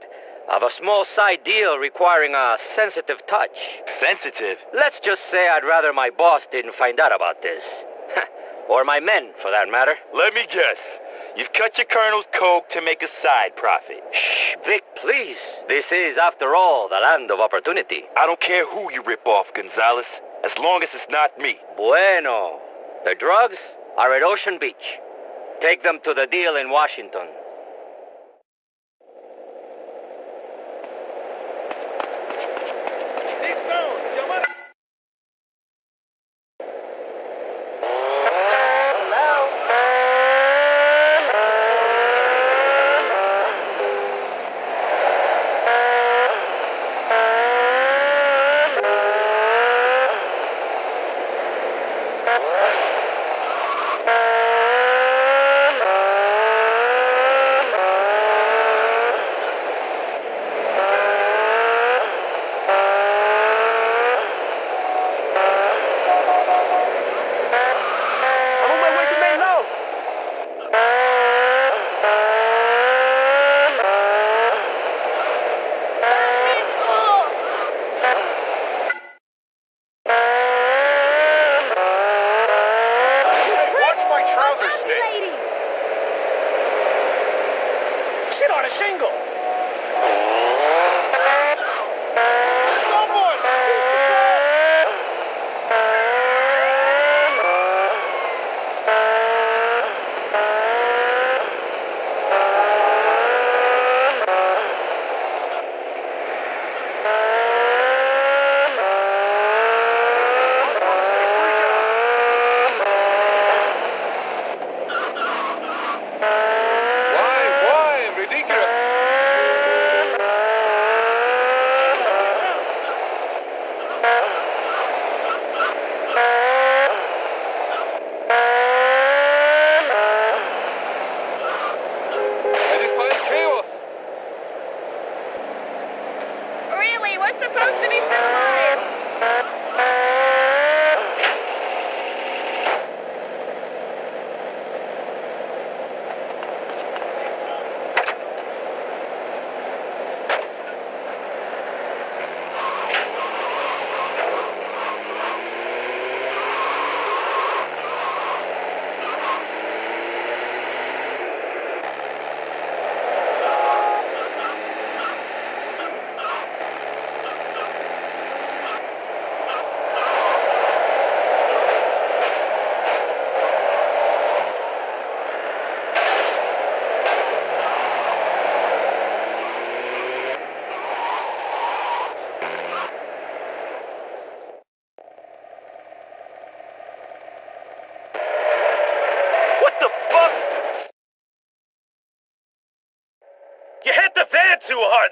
I've a small side deal requiring a sensitive touch. Sensitive? Let's just say I'd rather my boss didn't find out about this. or my men, for that matter. Let me guess. You've cut your colonel's coke to make a side profit. Shh, Vic, please. This is, after all, the land of opportunity. I don't care who you rip off, Gonzalez, as long as it's not me. Bueno. The drugs are at Ocean Beach. Take them to the deal in Washington.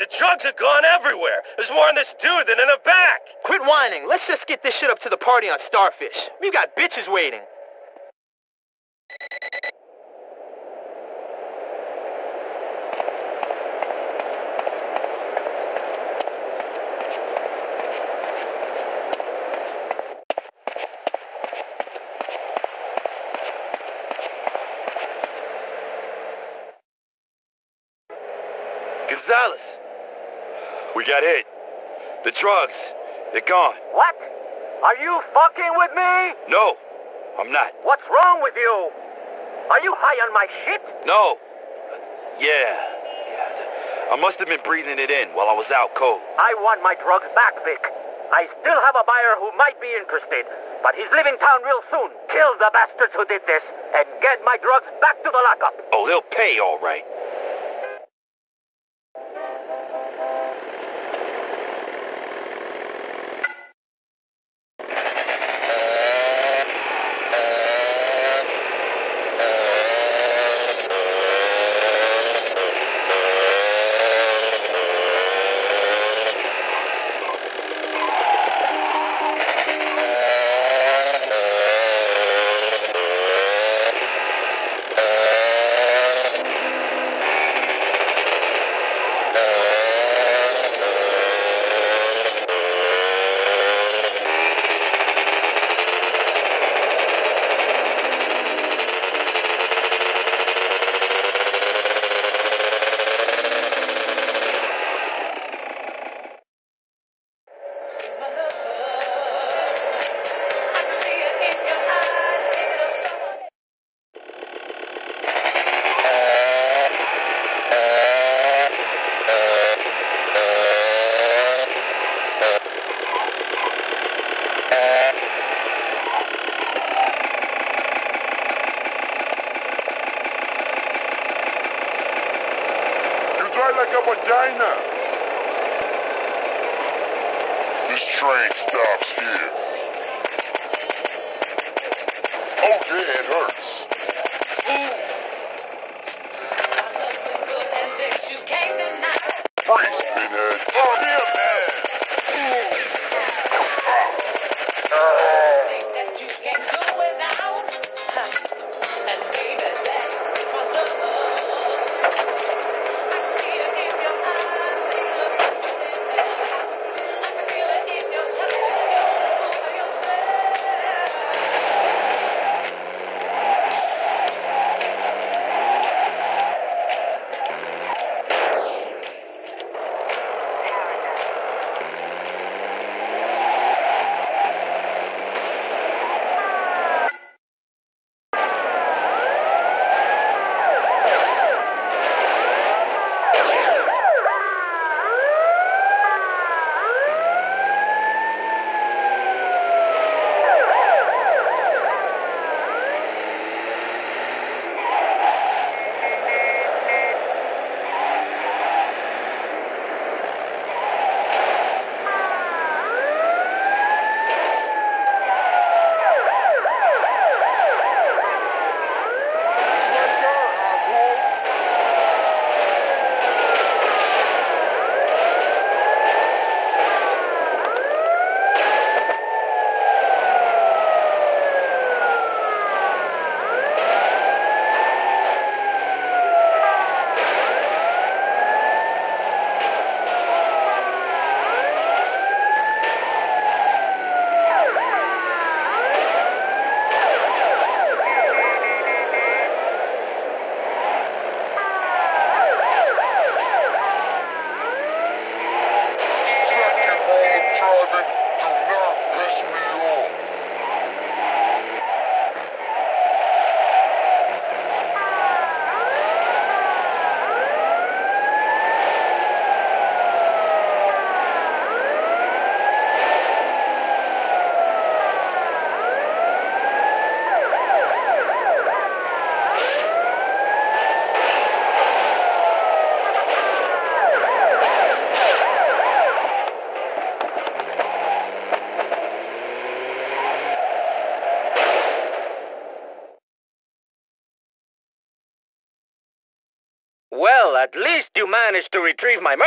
The drugs are gone everywhere. There's more in this dude than in the back. Quit whining. Let's just get this shit up to the party on Starfish. We got bitches waiting. Gonzalez. We got hit. The drugs, they're gone. What? Are you fucking with me? No, I'm not. What's wrong with you? Are you high on my shit? No. Uh, yeah. Yeah. I must have been breathing it in while I was out cold. I want my drugs back, Vic. I still have a buyer who might be interested, but he's leaving town real soon. Kill the bastards who did this, and get my drugs back to the lockup. Oh, they'll pay all right.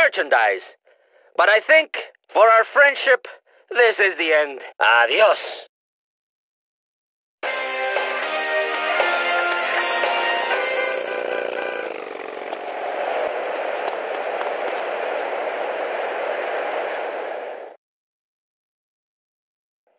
Merchandise. But I think, for our friendship, this is the end. Adios.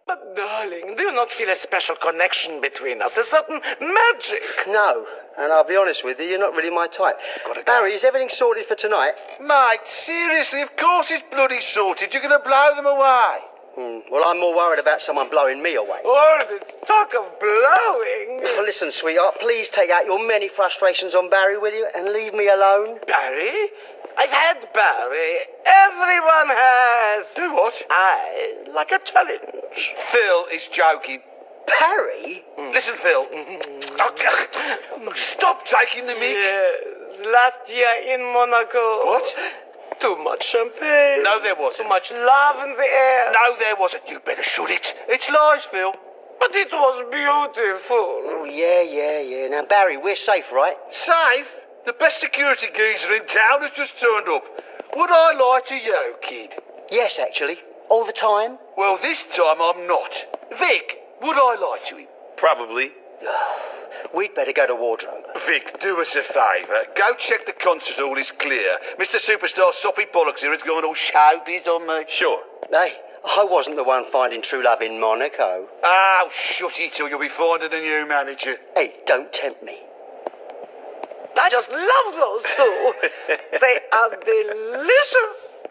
But darling, do you not feel a special connection between us? A certain magic? No, and I'll be honest with you, you're not really my type. Barry, is everything sorted for tonight? Mate, seriously, of course it's bloody sorted. You're going to blow them away. Hmm, well, I'm more worried about someone blowing me away. All this talk of blowing. Well, listen, sweetheart, please take out your many frustrations on Barry with you and leave me alone. Barry? I've had Barry. Everyone has. Do what? I like a challenge. Phil is joking. Barry? Mm. Listen, Phil. Oh, Stop taking the mic. Yes, last year in Monaco. What? Too much champagne. No, there wasn't. Too much love in the air. No, there wasn't. You better shut it. It's lies, Phil. But it was beautiful. Oh, yeah, yeah, yeah. Now, Barry, we're safe, right? Safe? The best security geezer in town has just turned up. Would I lie to you, kid? Yes, actually. All the time? Well, this time I'm not. Vic, would I lie to him? Probably. We'd better go to wardrobe. Vic, do us a favour. Go check the concert hall is clear. Mr. Superstar Soppy Bollocks here has gone all showbiz on me. Sure. Hey, I wasn't the one finding true love in Monaco. Oh, shut it or you'll be finding a new manager. Hey, don't tempt me. I just love those two. they are delicious.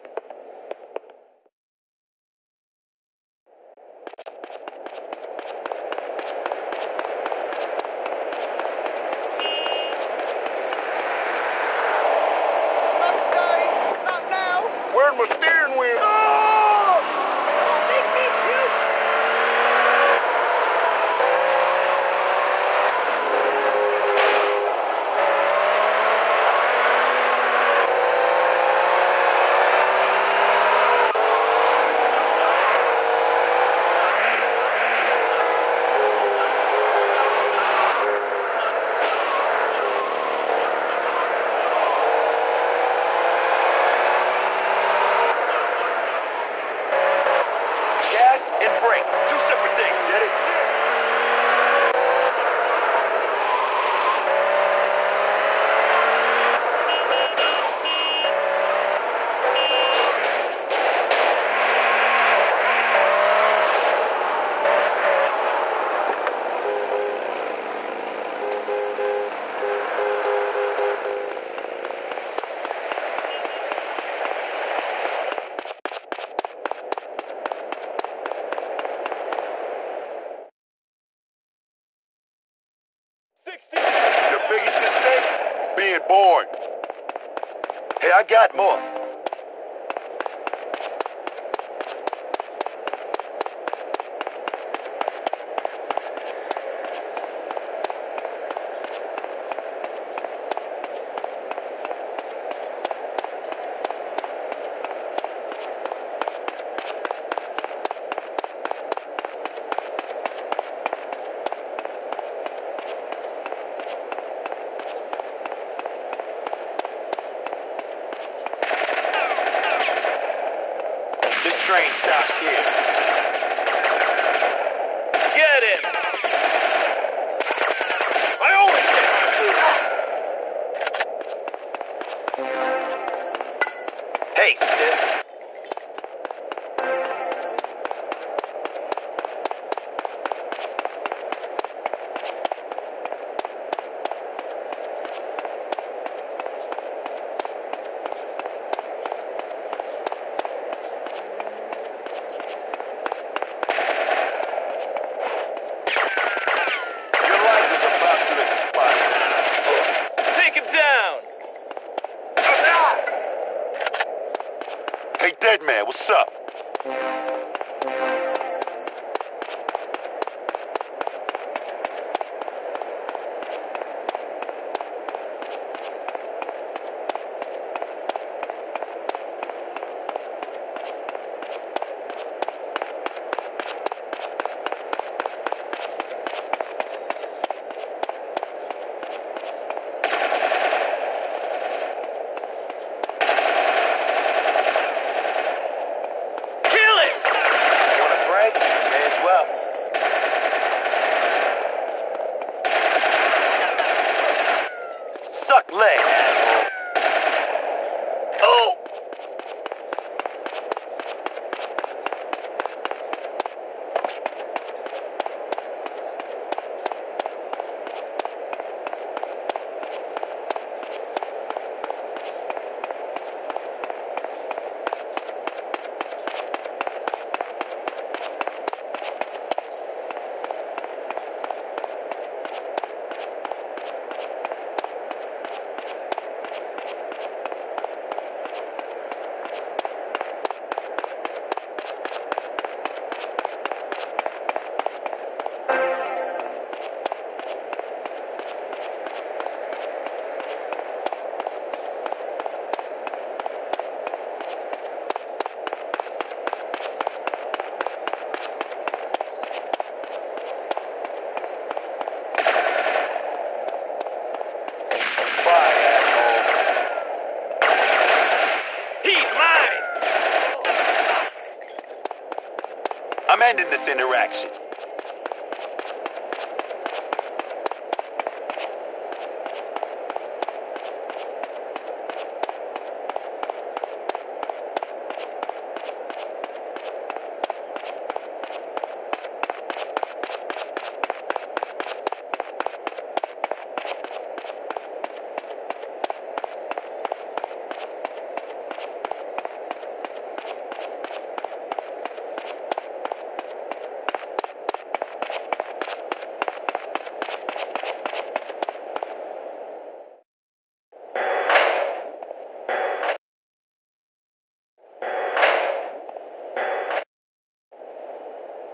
I'm this interaction.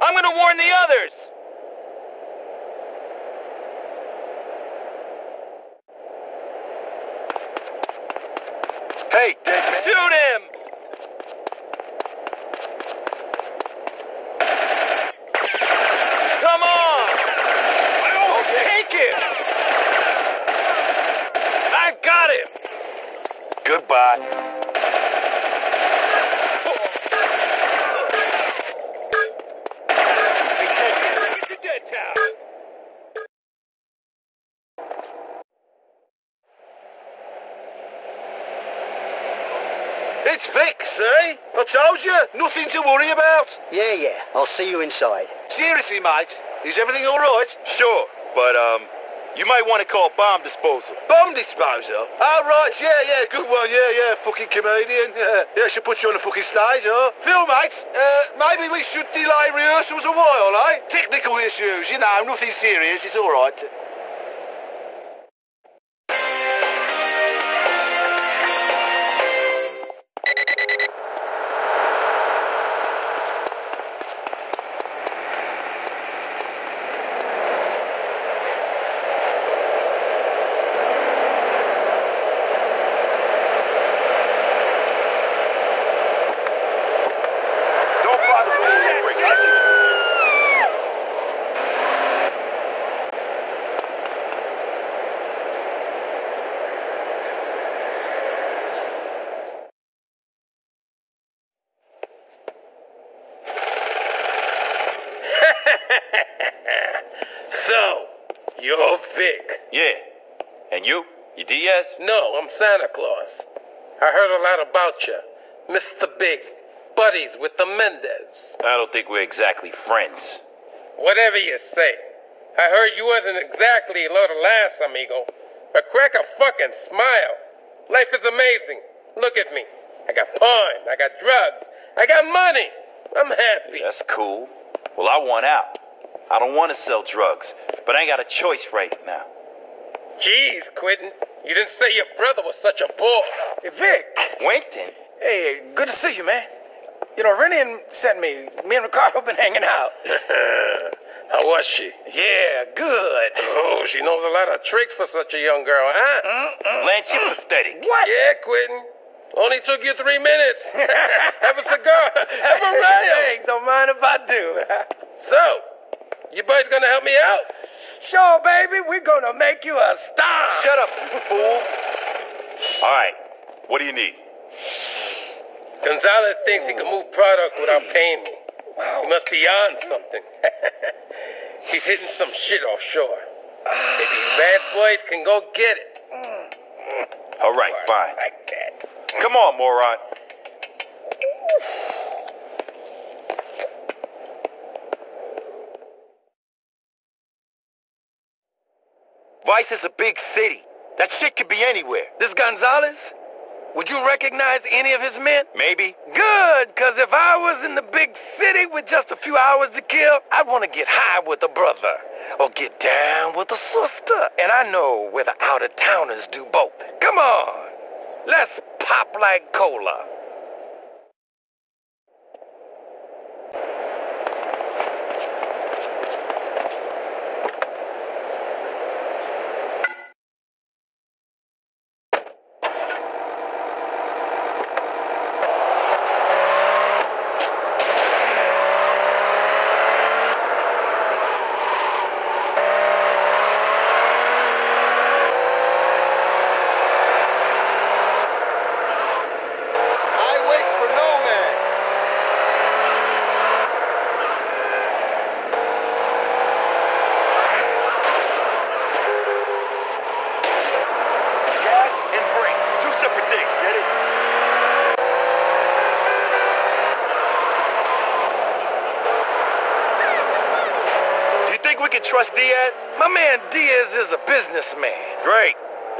I'm gonna warn the others! Hey, dead man. Shoot him! Come on! I'll take it! I've got him! Goodbye. It's Vix, eh? I told you, nothing to worry about. Yeah, yeah. I'll see you inside. Seriously, mate, is everything all right? Sure, but, um, you might want to call bomb disposal. Bomb disposal? Oh, right, yeah, yeah, good one, yeah, yeah, fucking comedian. Yeah, yeah, I should put you on the fucking stage, huh? Phil, mate, uh, maybe we should delay rehearsals a while, eh? Technical issues, you know, nothing serious, it's all right. Santa Claus. I heard a lot about you. Mr. Big. Buddies with the Mendez. I don't think we're exactly friends. Whatever you say. I heard you wasn't exactly Lo de Last, amigo. But crack a fucking smile. Life is amazing. Look at me. I got porn. I got drugs. I got money. I'm happy. That's cool. Well, I want out. I don't want to sell drugs, but I ain't got a choice right now. Jeez, Quentin. You didn't say your brother was such a bore. Hey, Vic. Quentin? Hey, good to see you, man. You know, Reni sent me. Me and Ricardo been hanging out. How was she? Yeah, good. Oh, she knows a lot of tricks for such a young girl, huh? Lance, you pathetic. What? Yeah, Quentin. Only took you three minutes. Have a cigar. Have a rail. Hey, don't mind if I do. So, you boys gonna help me out? Sure, baby, we're gonna make you a star. Shut up, you fool. All right. What do you need? Gonzalez thinks he can move product without paying me. Wow. He must be on something. He's hitting some shit offshore. Maybe you bad boys can go get it. All right, fine. Like that. Come on, moron. Vice is a big city. That shit could be anywhere. This Gonzalez? Would you recognize any of his men? Maybe. Good, because if I was in the big city with just a few hours to kill, I'd want to get high with a brother or get down with a sister. And I know where the out-of-towners do both. Come on, let's pop like cola.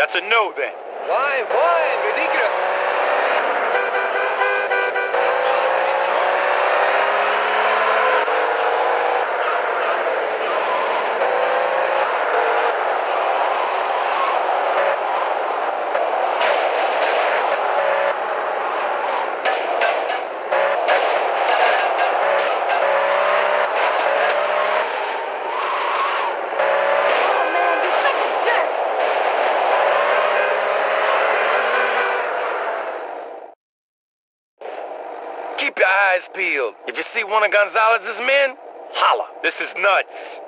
That's a no then. Why? One of Gonzalez's men, holla. This is nuts.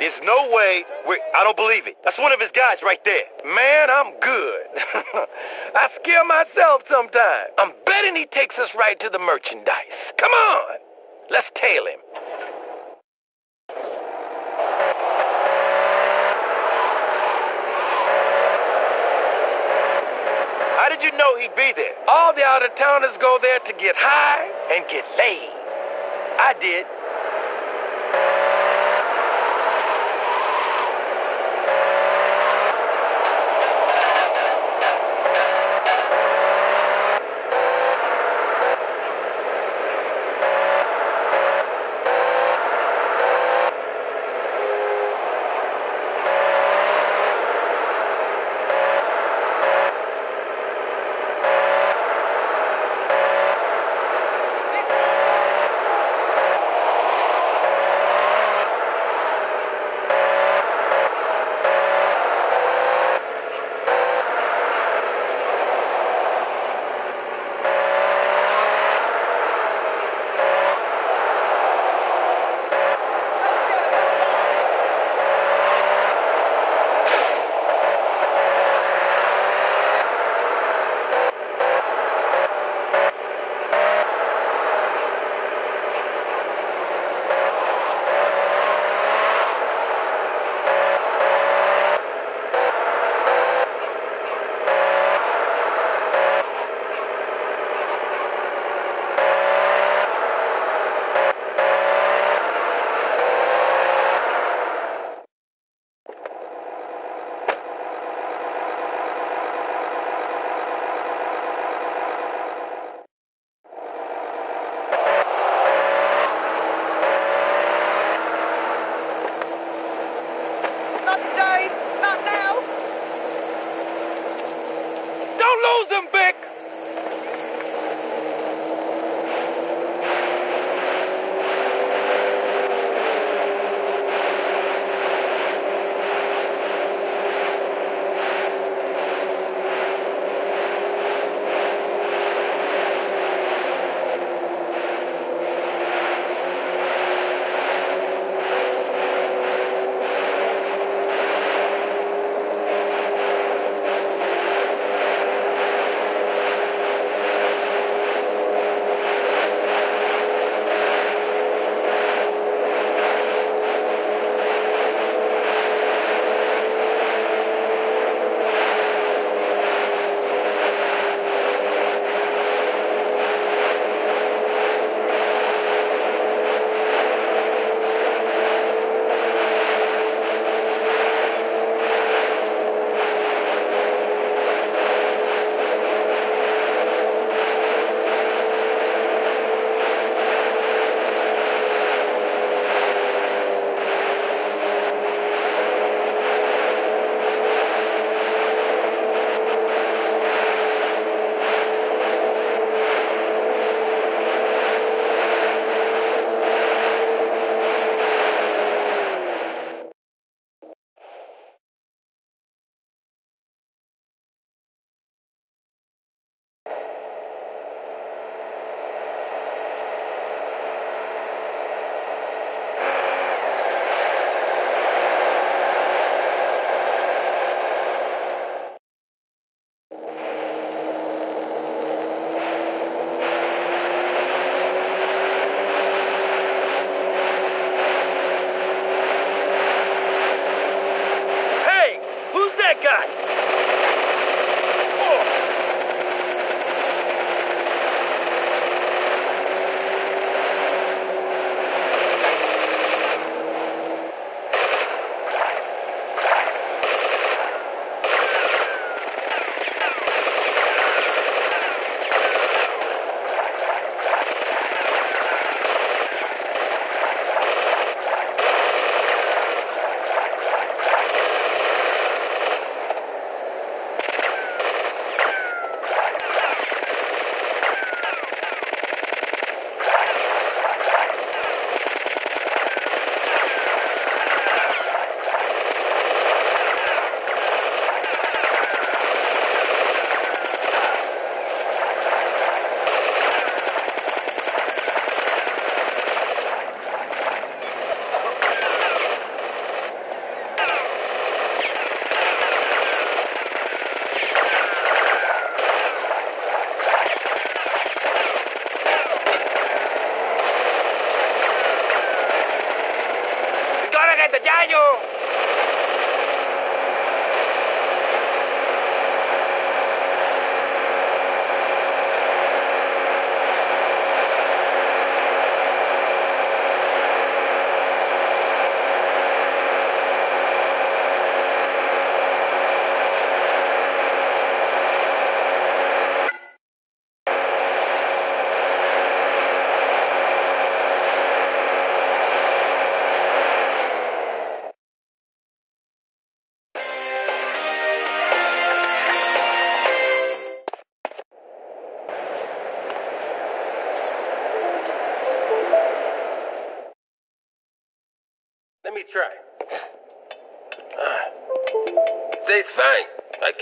There's no way we I don't believe it. That's one of his guys right there. Man, I'm good. I scare myself sometimes. I'm betting he takes us right to the merchandise. Come on. Let's tail him. How did you know he'd be there? All the out-of-towners go there to get high and get laid. Did.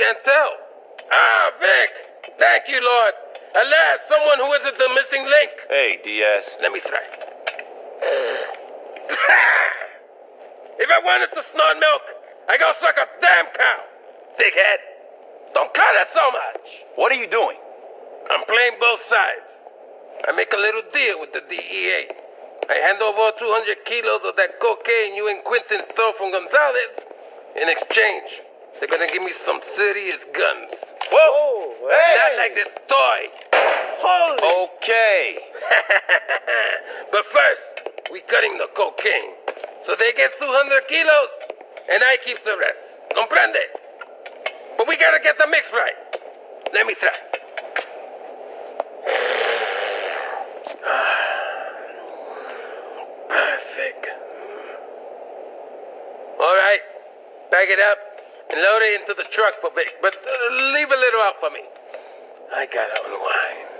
Can't tell. Ah, Vic! Thank you, Lord. At last, someone who isn't the missing link. Hey, Diaz. Let me try. if I wanted to snort milk, I go suck a damn cow. Dickhead. Don't cut it so much. What are you doing? I'm playing both sides. I make a little deal with the DEA. I hand over 200 kilos of that cocaine you and Quentin stole from Gonzalez. In exchange, they're gonna give me some serious guns. Whoa! Oh, hey! Not like this toy. Holy! Okay. but first, we cutting the cocaine. So they get 200 kilos, and I keep the rest. Comprende? But we gotta get the mix right. Let me try. Perfect. All right, bag it up load it into the truck for Vic, but uh, leave a little out for me. I gotta unwind.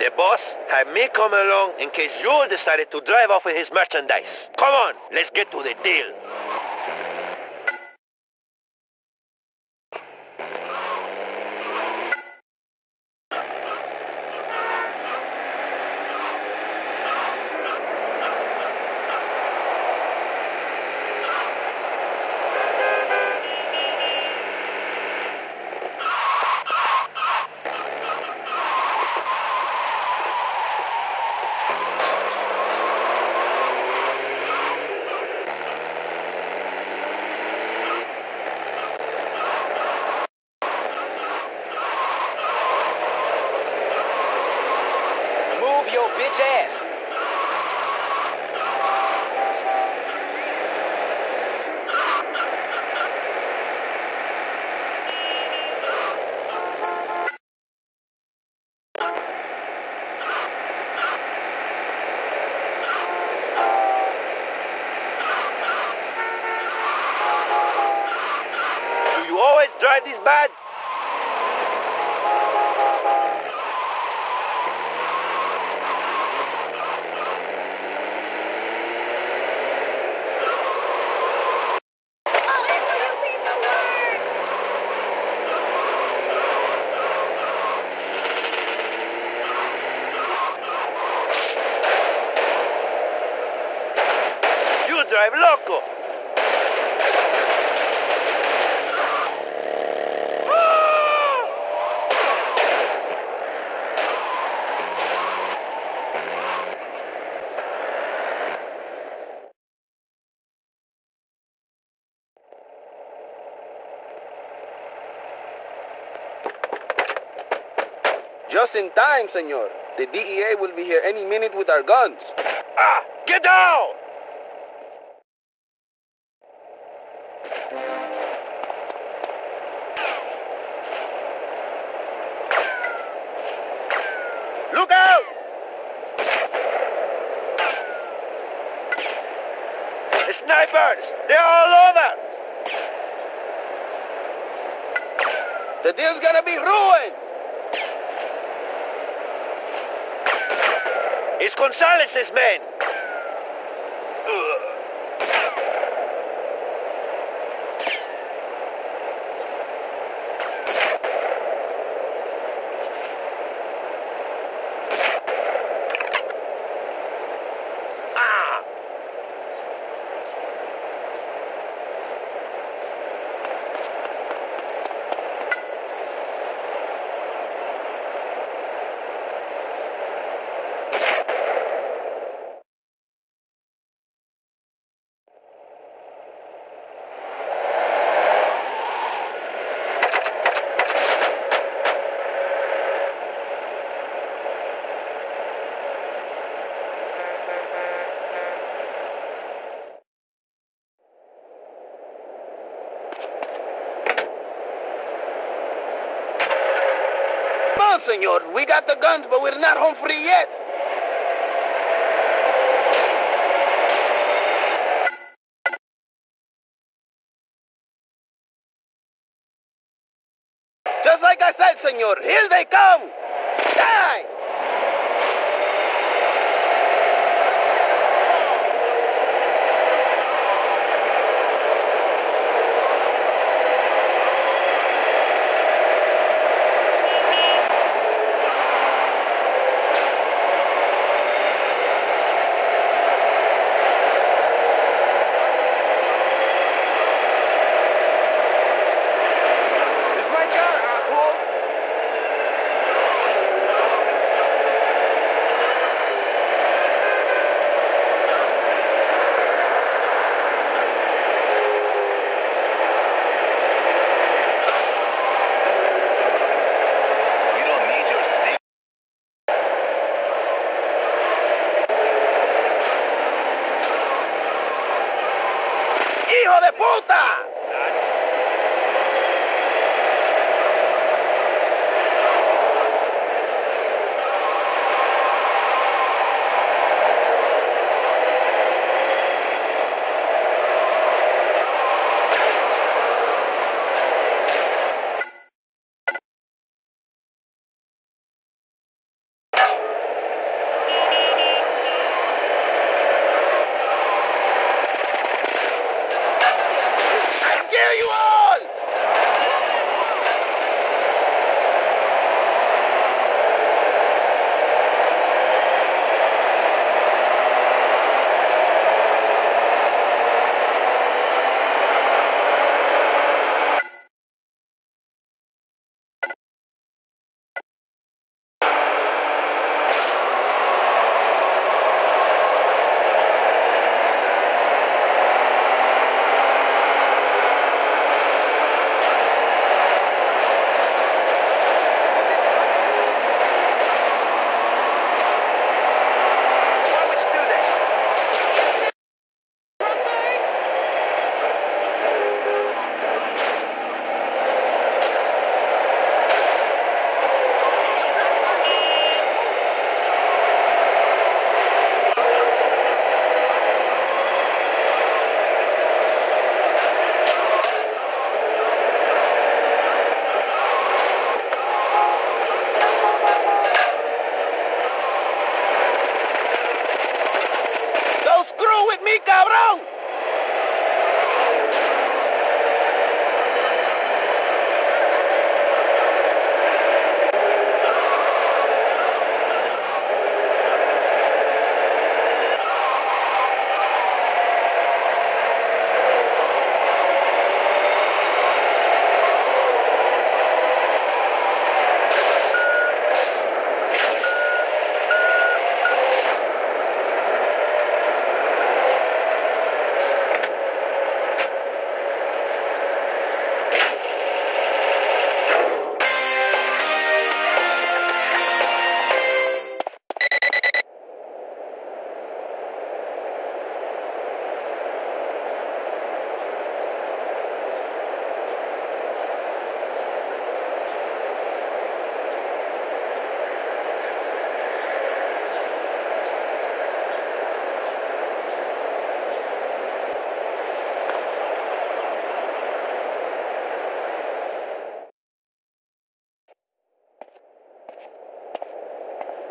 The boss had me come along in case you decided to drive off with his merchandise. Come on, let's get to the deal. Move your bitch ass. Do you always drive this bad? You drive loco. Just in time, senor. The DEA will be here any minute with our guns. Ah, get down! Look out! Snipers! They're all over! The deal's gonna be ruined! It's Gonzalez's men! On, senor. We got the guns, but we're not home free yet.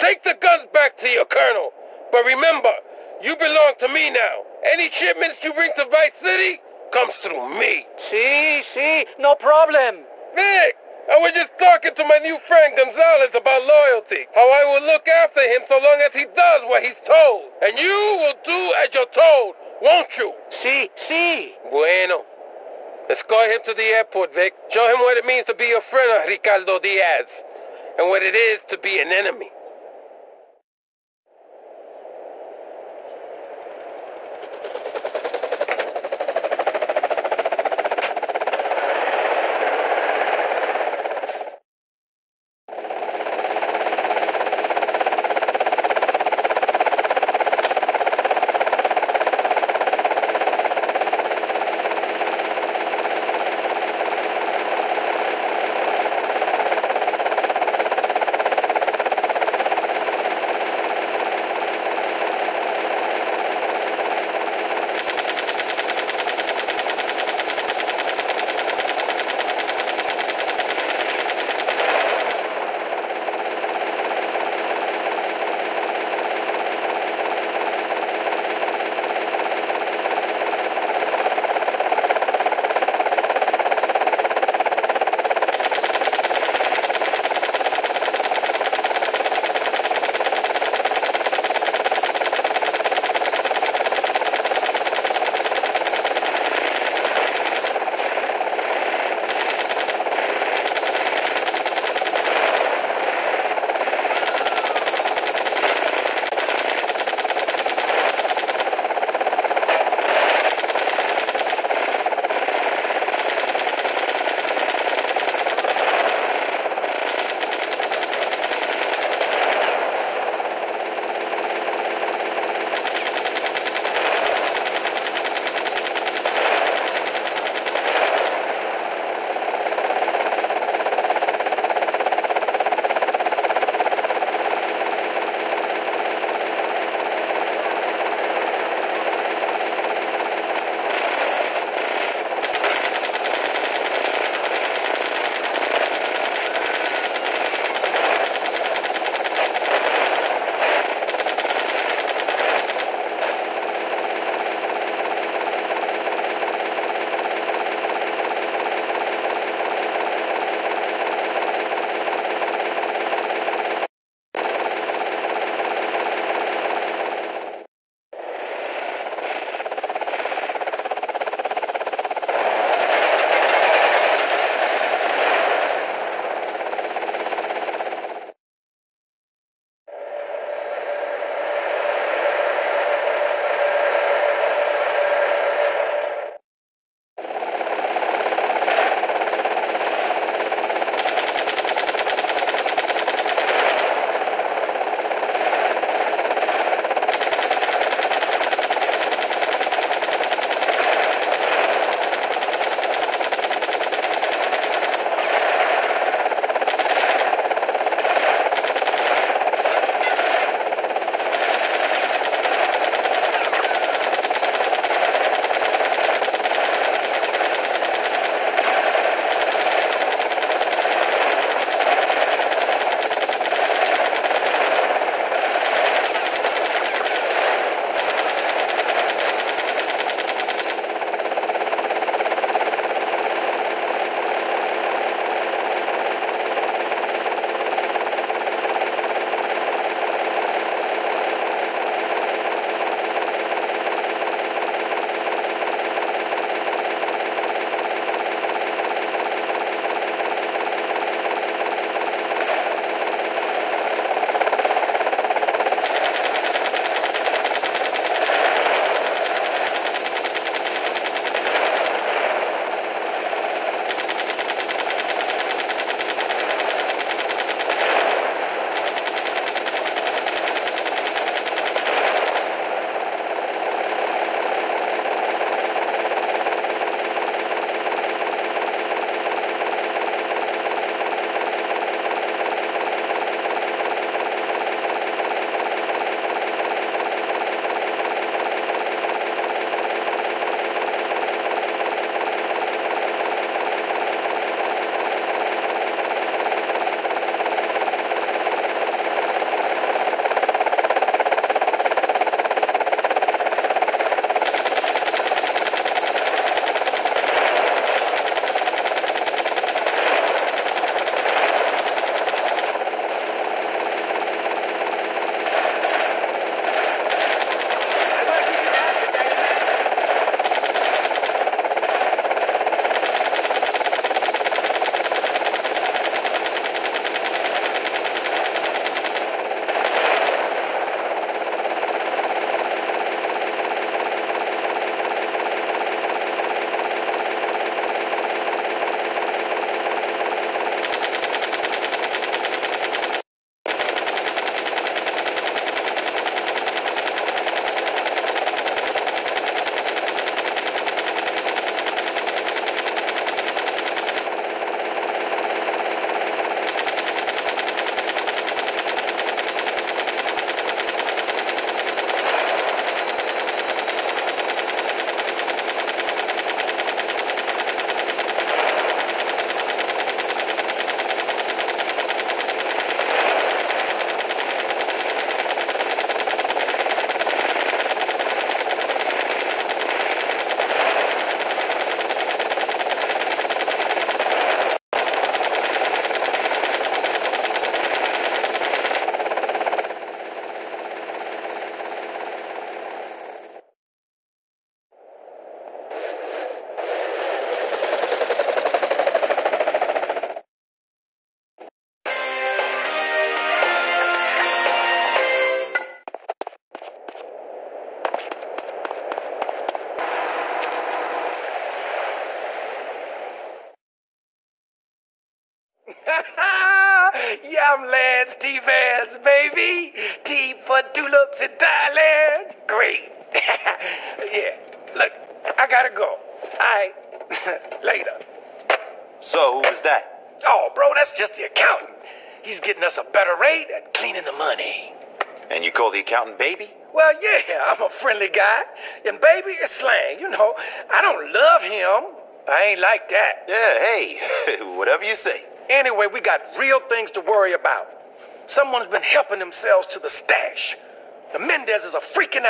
Take the guns back to your colonel. But remember, you belong to me now. Any shipments you bring to Vice City comes through me. See, see, no problem. Vic, I was just talking to my new friend Gonzalez about loyalty. How I will look after him so long as he does what he's told. And you will do as you're told, won't you? See, see. Bueno. Escort him to the airport, Vic. Show him what it means to be a friend of Ricardo Diaz. And what it is to be an enemy.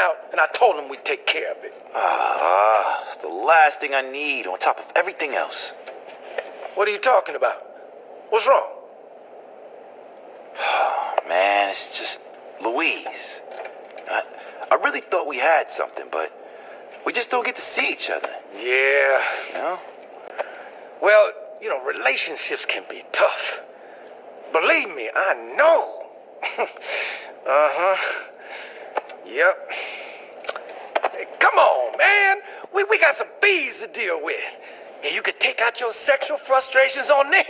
out, and I told him we'd take care of it. Ah, it's the last thing I need on top of everything else. What are you talking about? What's wrong? Man, it's just Louise. I, I really thought we had something, but we just don't get to see each other. Yeah. You know? Well, you know, relationships can be tough. Believe me, I know. frustrations on Nick.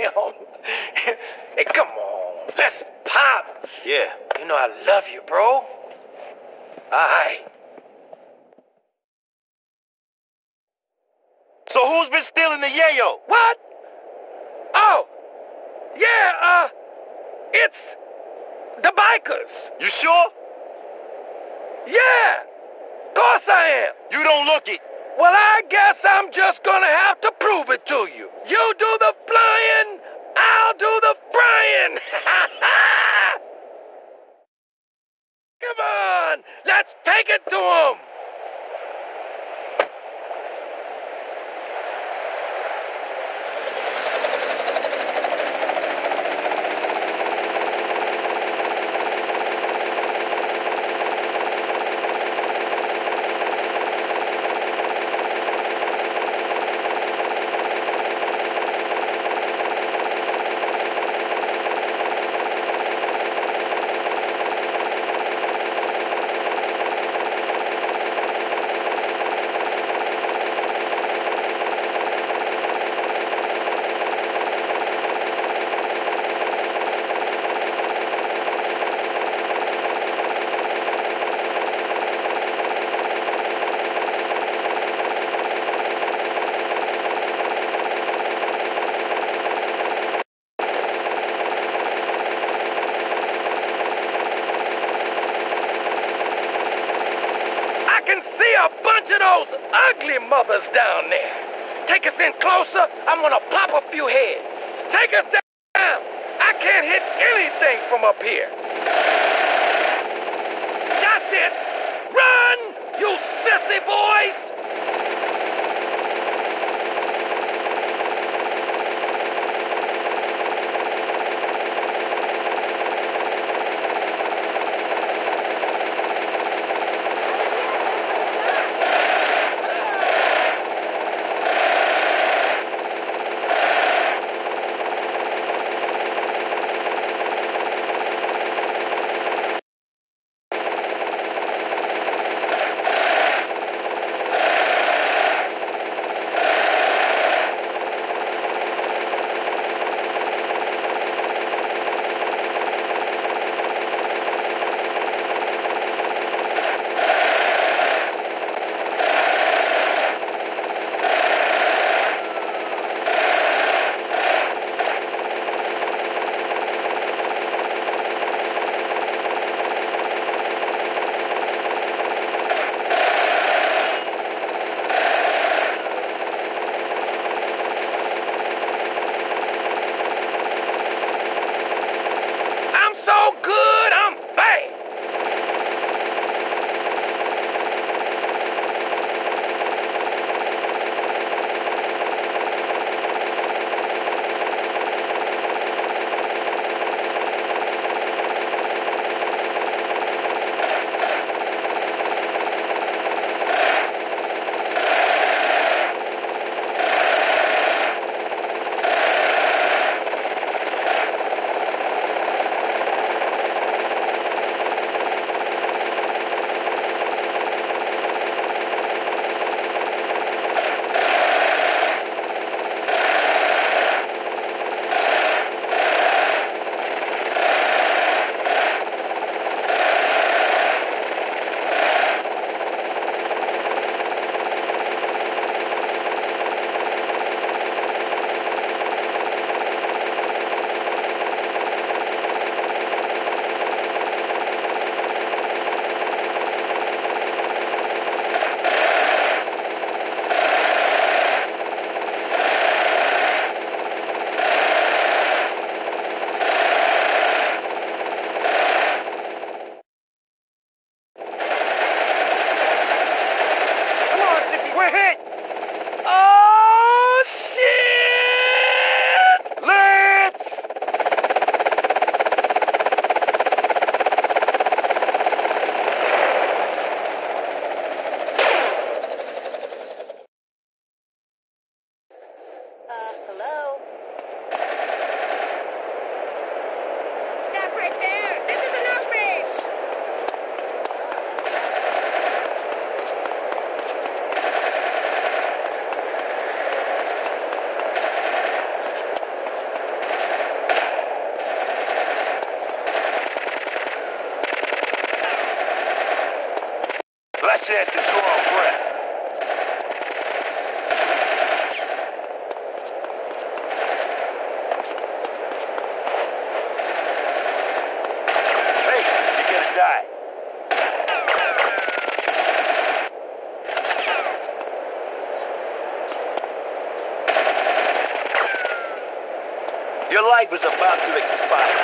Your life is about to expire.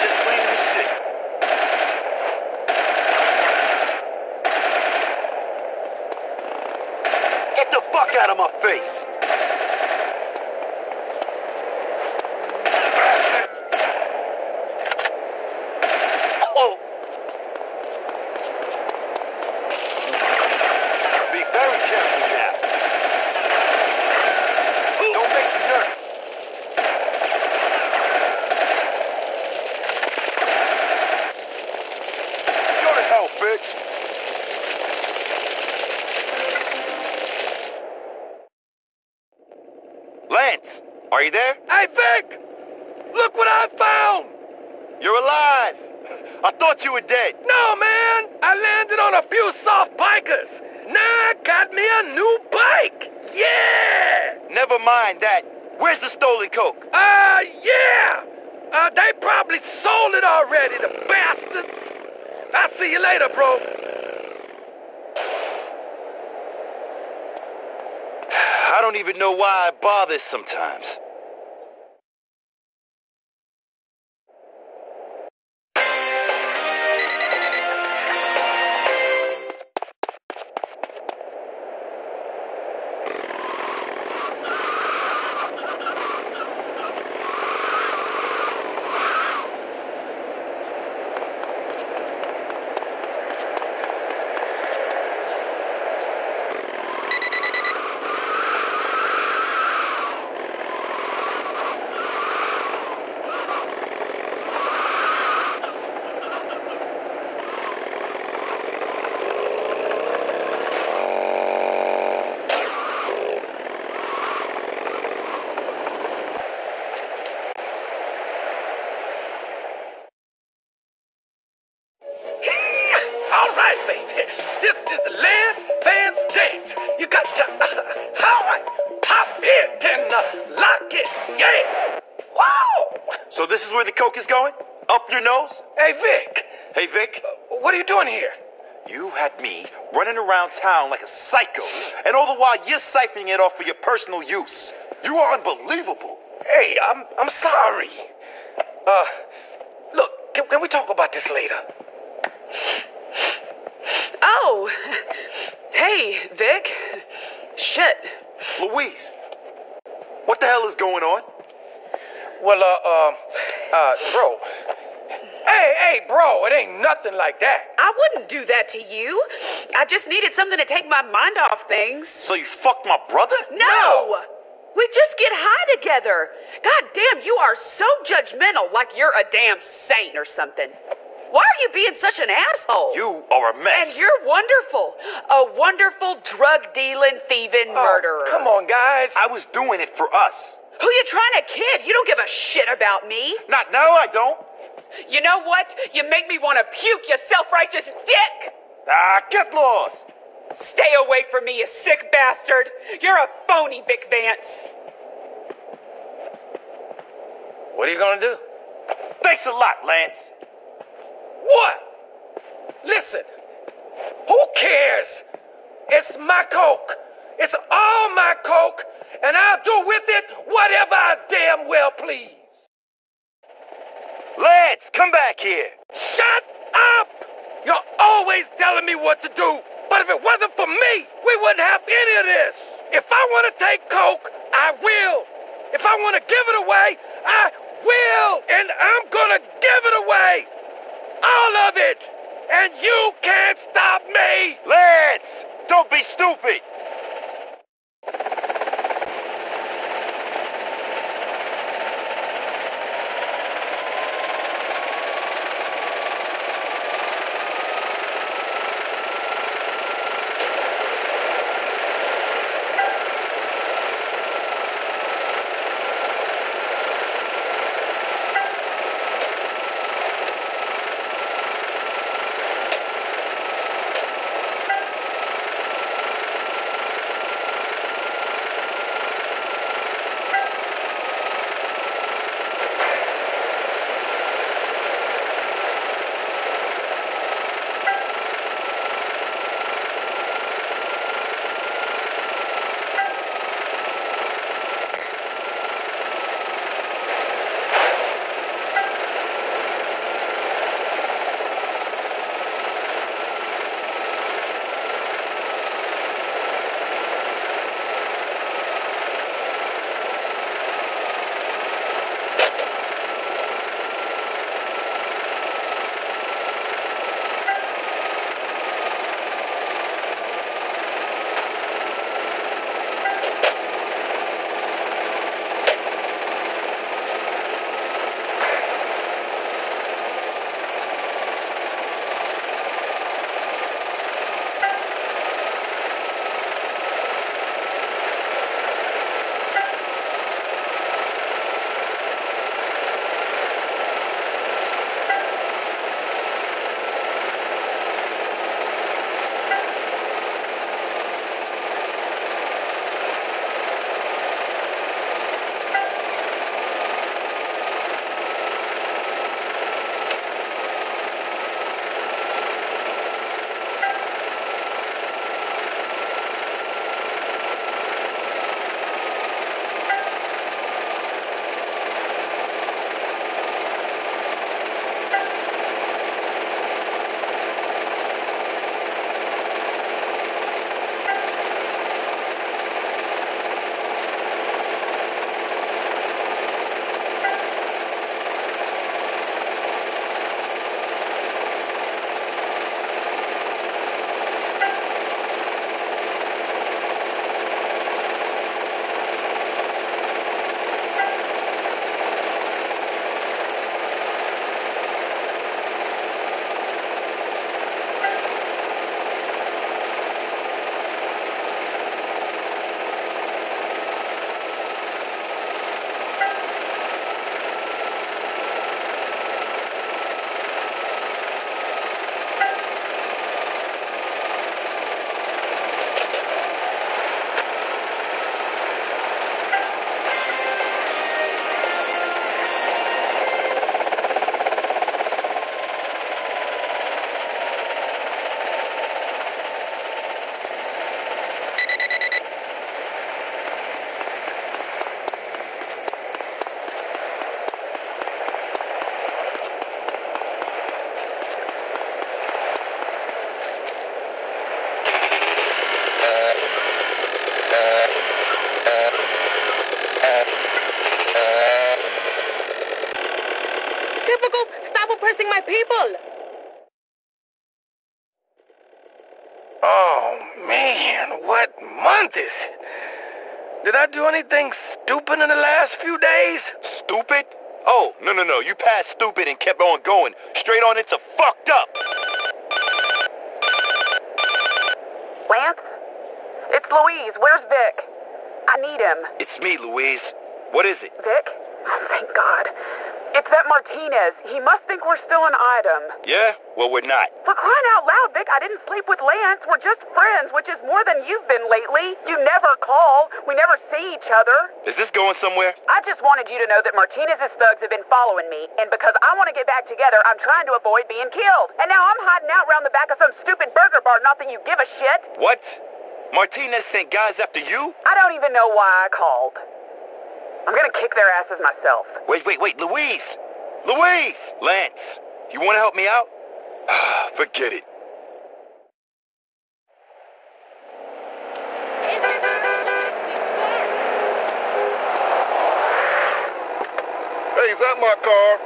Just cleaning the shit. Get the fuck out of my face! Oh! Be very careful now. Don't make me nervous. Go to hell, bitch. Lance, are you there? Hey, Vic! Look what I found! You're alive. I thought you were dead. No, man! I landed on a few soft bikers. Now I got me a new bike! Yeah! Never mind that. Where's the stolen coke? Uh, yeah! Uh, they probably sold it already, the bastards! I'll see you later, bro. I don't even know why I bother sometimes. Town like a psycho, and all the while you're siphoning it off for your personal use. You are unbelievable. Hey, I'm I'm sorry. Uh, look, can, can we talk about this later? Oh, hey, Vic. Shit. Louise, what the hell is going on? Well, uh, uh, uh, bro. Hey, hey, bro, it ain't nothing like that. I wouldn't do that to you. I just needed something to take my mind off things. So you fucked my brother? No! We just get high together. God damn, you are so judgmental, like you're a damn saint or something. Why are you being such an asshole? You are a mess. And you're wonderful. A wonderful drug dealing, thieving oh, murderer. Oh, Come on, guys. I was doing it for us. Who you trying to kid? You don't give a shit about me. Not now, I don't. You know what? You make me want to puke, you self righteous! Ah, get lost. Stay away from me, you sick bastard! You're a phony, Vic Vance. What are you gonna do? Thanks a lot, Lance. What? Listen, who cares? It's my coke. It's all my coke, and I'll do with it whatever I damn well please. Lance, come back here. Shut up! You're always telling me what to do. But if it wasn't for me, we wouldn't have any of this. If I want to take coke, I will. If I want to give it away, I will. And I'm gonna give it away. All of it. And you can't stop me. Lance, don't be stupid. Yeah? Well, we're not. For crying out loud, Vic, I didn't sleep with Lance. We're just friends, which is more than you've been lately. You never call. We never see each other. Is this going somewhere? I just wanted you to know that Martinez's thugs have been following me, and because I want to get back together, I'm trying to avoid being killed. And now I'm hiding out around the back of some stupid burger bar, not that you give a shit. What? Martinez sent guys after you? I don't even know why I called. I'm gonna kick their asses myself. Wait, wait, wait, Louise! Louise! Lance, you want to help me out? Forget it. Hey, is that my car?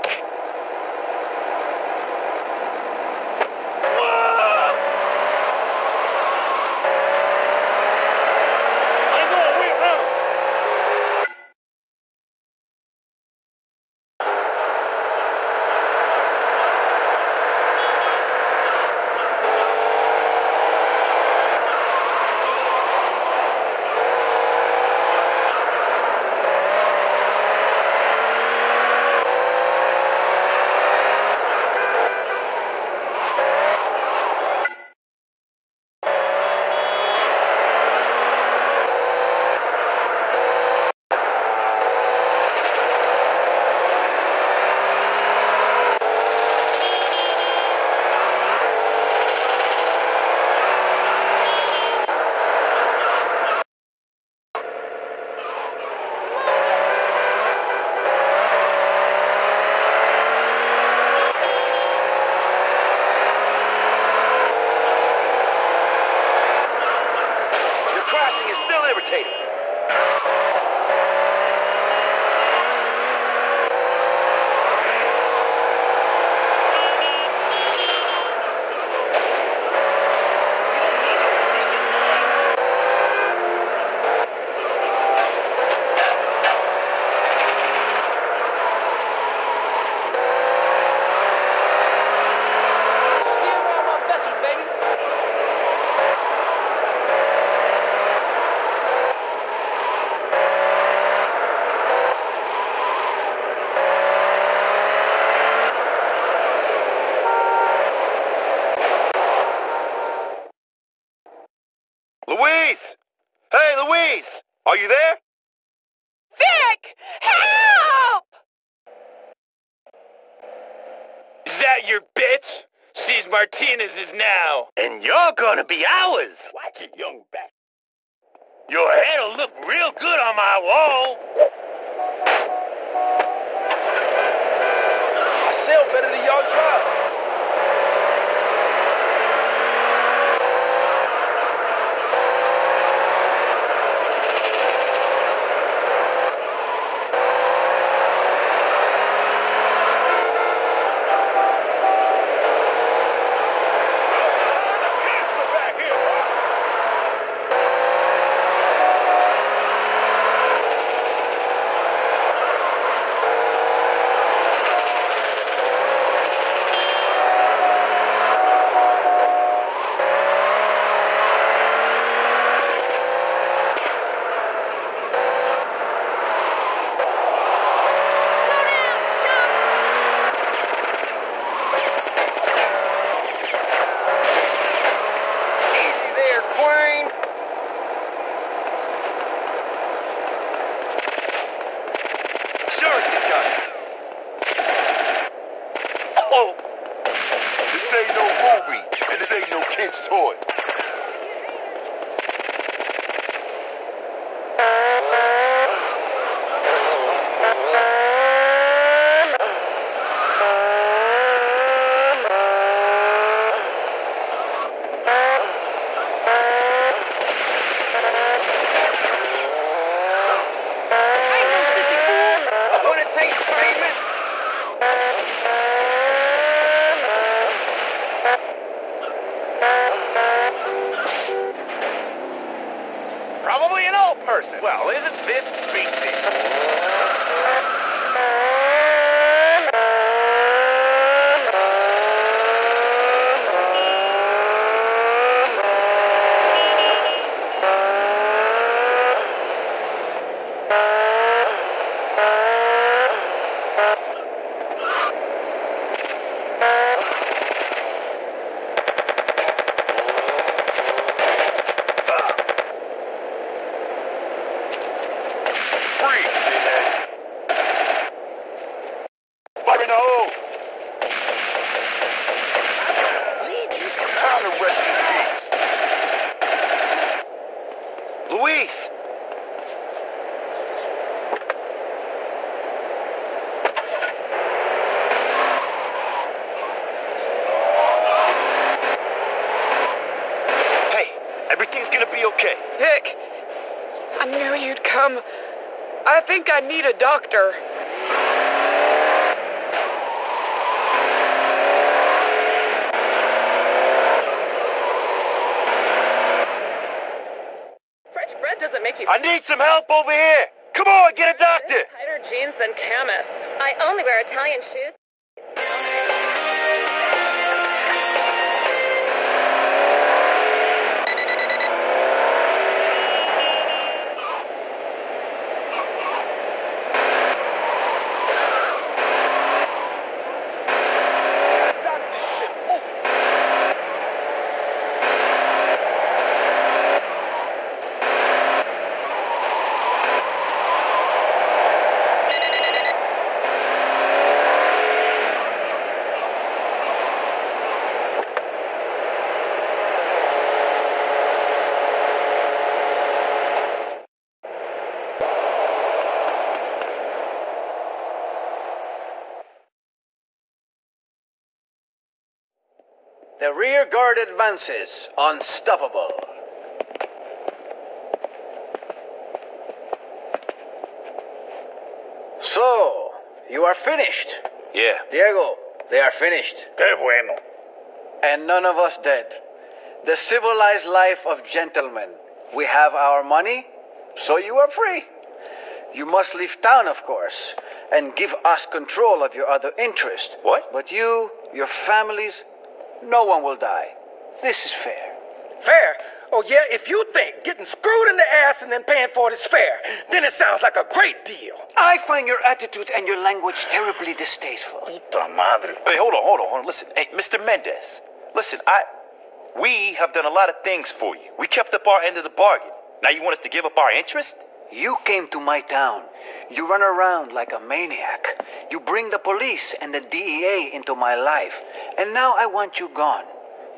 Some help over here. Come on, get a doctor. Tighter jeans than Camus. I only wear Italian shoes. Guard advances, unstoppable. So, you are finished. Yeah. Diego, they are finished. Qué bueno. And none of us dead. The civilized life of gentlemen. We have our money, so you are free. You must leave town, of course, and give us control of your other interest. What? But you, your families, no one will die. This is fair. Fair? Oh, yeah, if you think getting screwed in the ass and then paying for it is fair, then it sounds like a great deal. I find your attitude and your language terribly distasteful. Puta madre. Hey, hold on, hold on, hold on. Listen, hey, Mr. Mendez. Listen, I, we have done a lot of things for you. We kept up our end of the bargain. Now you want us to give up our interest? You came to my town. You run around like a maniac. You bring the police and the DEA into my life. And now I want you gone.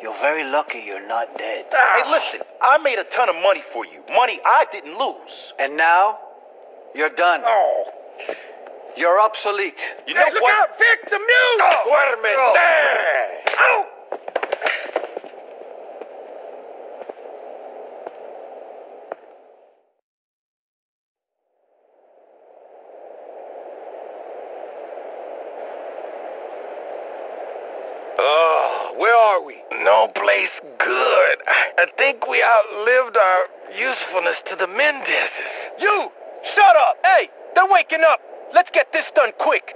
You're very lucky you're not dead. Ah, hey, listen, I made a ton of money for you. Money I didn't lose. And now, you're done. Oh. You're obsolete. You know hey, look what? out, Vic, the mule! Duérmete! Oh. Ow! Oh, where are we? No place good. I think we outlived our to the Mendezes. You! Shut up! Hey, they're waking up! Let's get this done quick!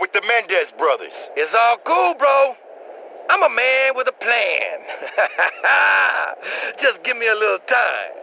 With the Mendez brothers. It's all cool, bro. I'm a man with a plan. Just give me a little time.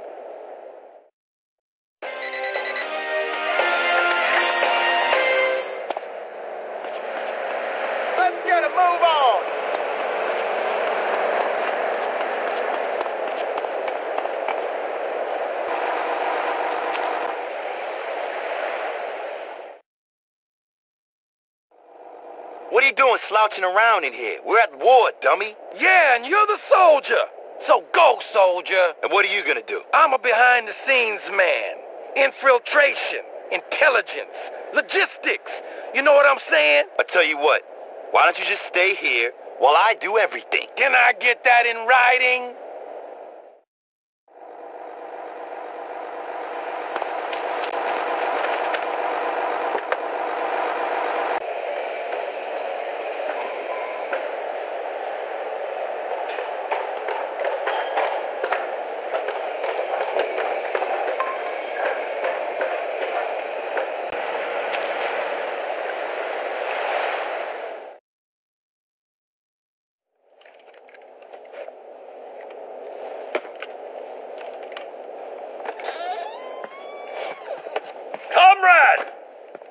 Slouching around in here? We're at war, dummy. Yeah, and you're the soldier. So go, soldier. And what are you gonna do? I'm a behind-the-scenes man. Infiltration, intelligence, logistics. You know what I'm saying? I tell you what, why don't you just stay here while I do everything? Can I get that in writing? Comrade!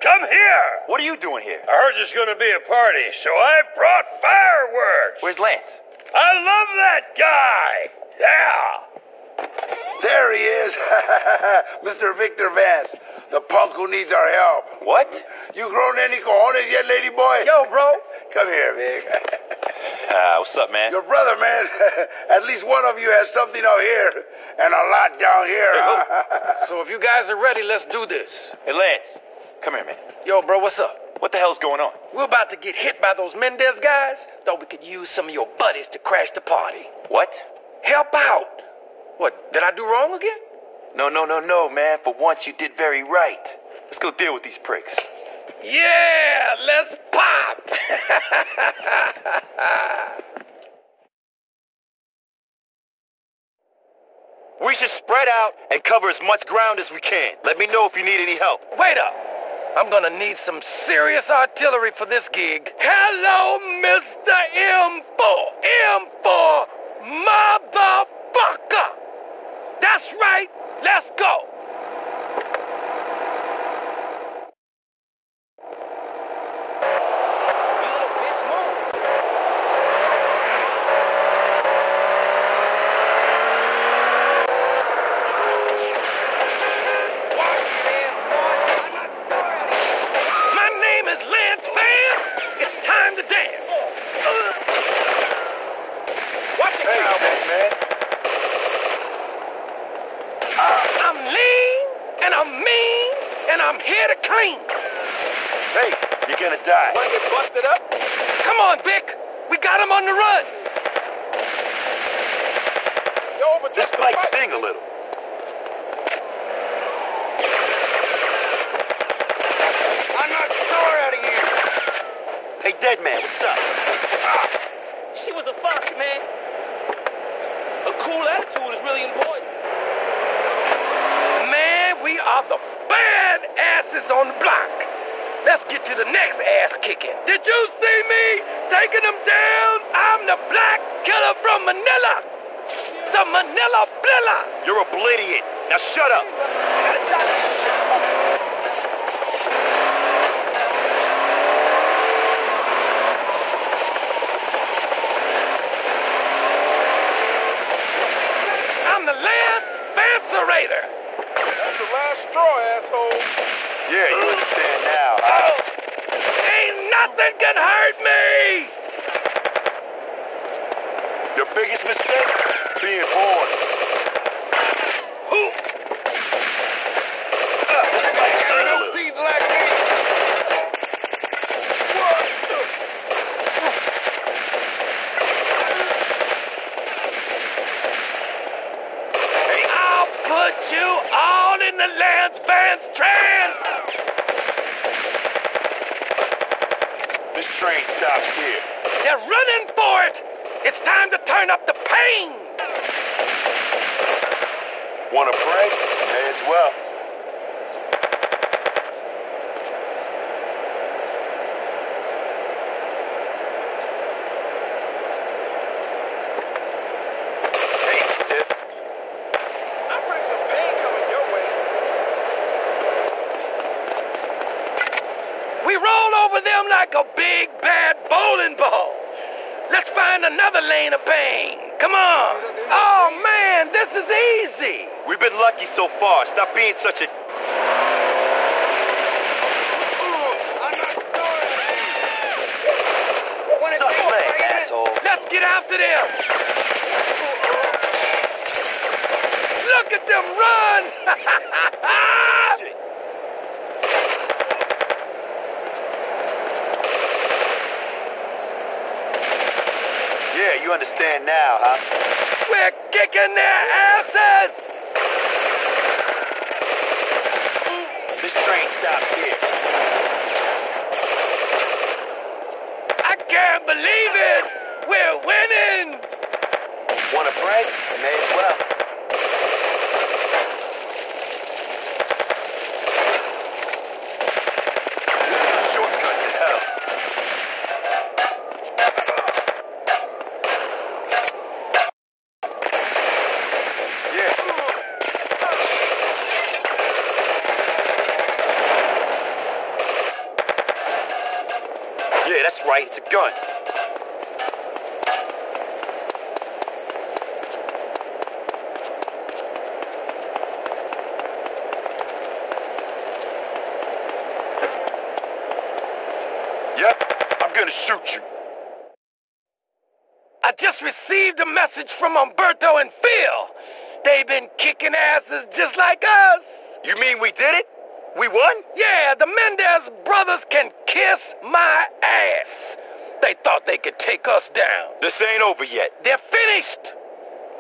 Come here! What are you doing here? I heard there's gonna be a party, so I brought fireworks! Where's Lance? I love that guy! Yeah! There he is, Mr. Victor Vance, the punk who needs our help. What? You grown any cojones yet, lady boy? Yo, bro. Come here, Vic. Ah, what's up, man? Your brother, man. At least one of you has something up here and a lot down here. So if you guys are ready, let's do this. Hey, Lance, come here, man. Yo, bro, what's up? What the hell's going on? We're about to get hit by those Mendez guys. Thought we could use some of your buddies to crash the party. What? Help out. What, did I do wrong again? No, no, no, no, man. For once, you did very right. Let's go deal with these pricks. Yeah, let's pop. We should spread out and cover as much ground as we can. Let me know if you need any help. Wait up. I'm gonna need some serious artillery for this gig. Hello, Mr. M4. M4, motherfucker. That's right. Let's go.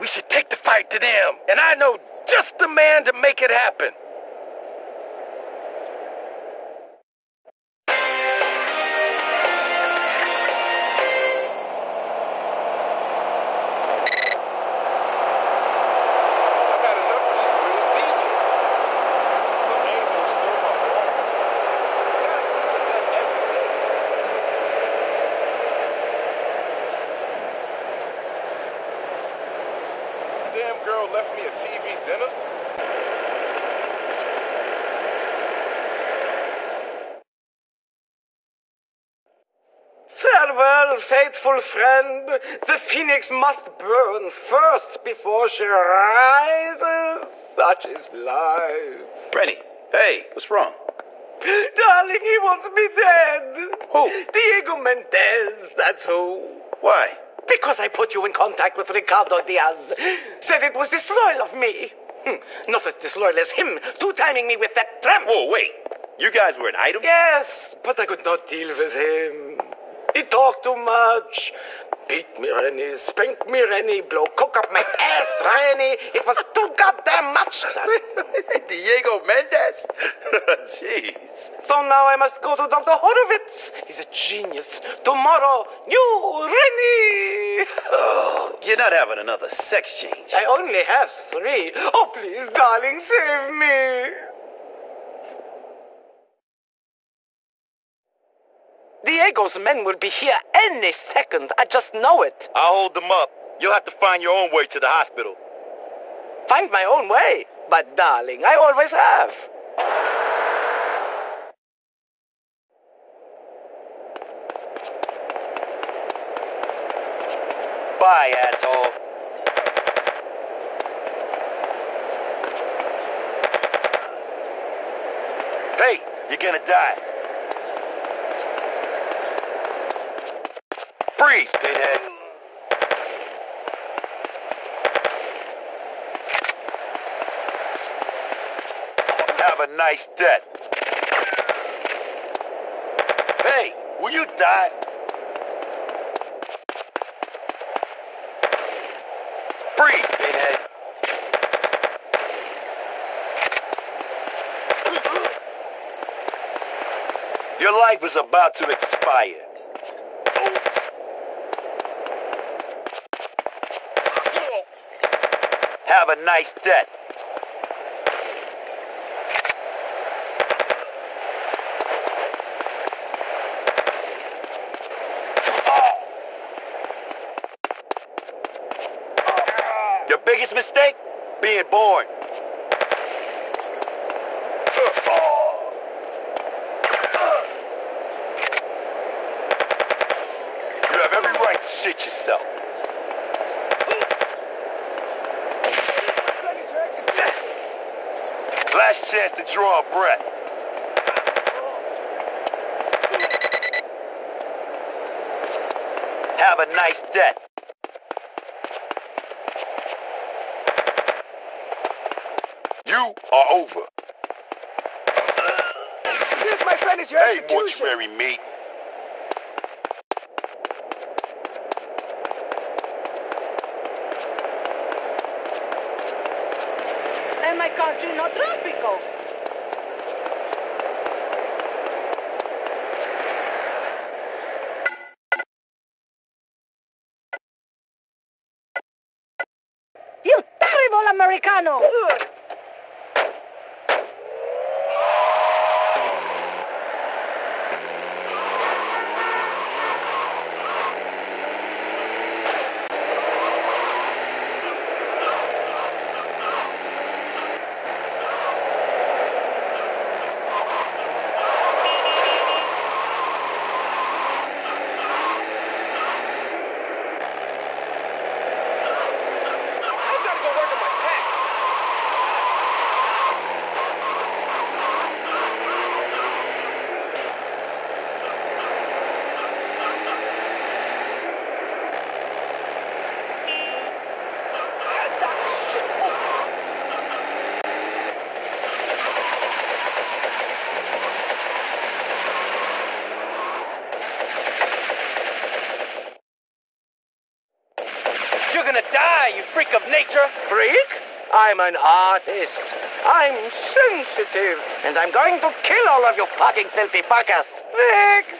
We should take the fight to them, and I know just the man to make it happen. Faithful friend. The phoenix must burn first before she rises. Such is life. Brenny, hey, what's wrong? Darling, he wants me dead. Who? Diego Mendez, that's who. Why? Because I put you in contact with Ricardo Diaz. Said it was disloyal of me. Hmm, Not as disloyal as him, two-timing me with that tramp. Whoa, wait. You guys were an item? Yes, but I could not deal with him. He talked too much. Beat me, Reni. Spank me, Reni. Blow coke up my ass, Reni. It was too goddamn much. Diego Mendez? Jeez. So now I must go to Dr. Horowitz. He's a genius. Tomorrow, you, Reni. Oh, you're not having another sex change. I only have three. Oh, please, darling, save me. Diego's men will be here any second. I just know it. I'll hold them up. You'll have to find your own way to the hospital. Find my own way. But darling, I always have. Bye, asshole. Hey, you're gonna die. Freeze, Pinhead. Have a nice death. Hey, will you die? Freeze, Pinhead. Your life is about to expire. a nice death. breath. Have a nice death. You are over. Here's my friend is your Hey, mortuary meat. è mai carcinotropico. Freak? I'm an artist. I'm sensitive. And I'm going to kill all of you fucking filthy fuckers. Freak!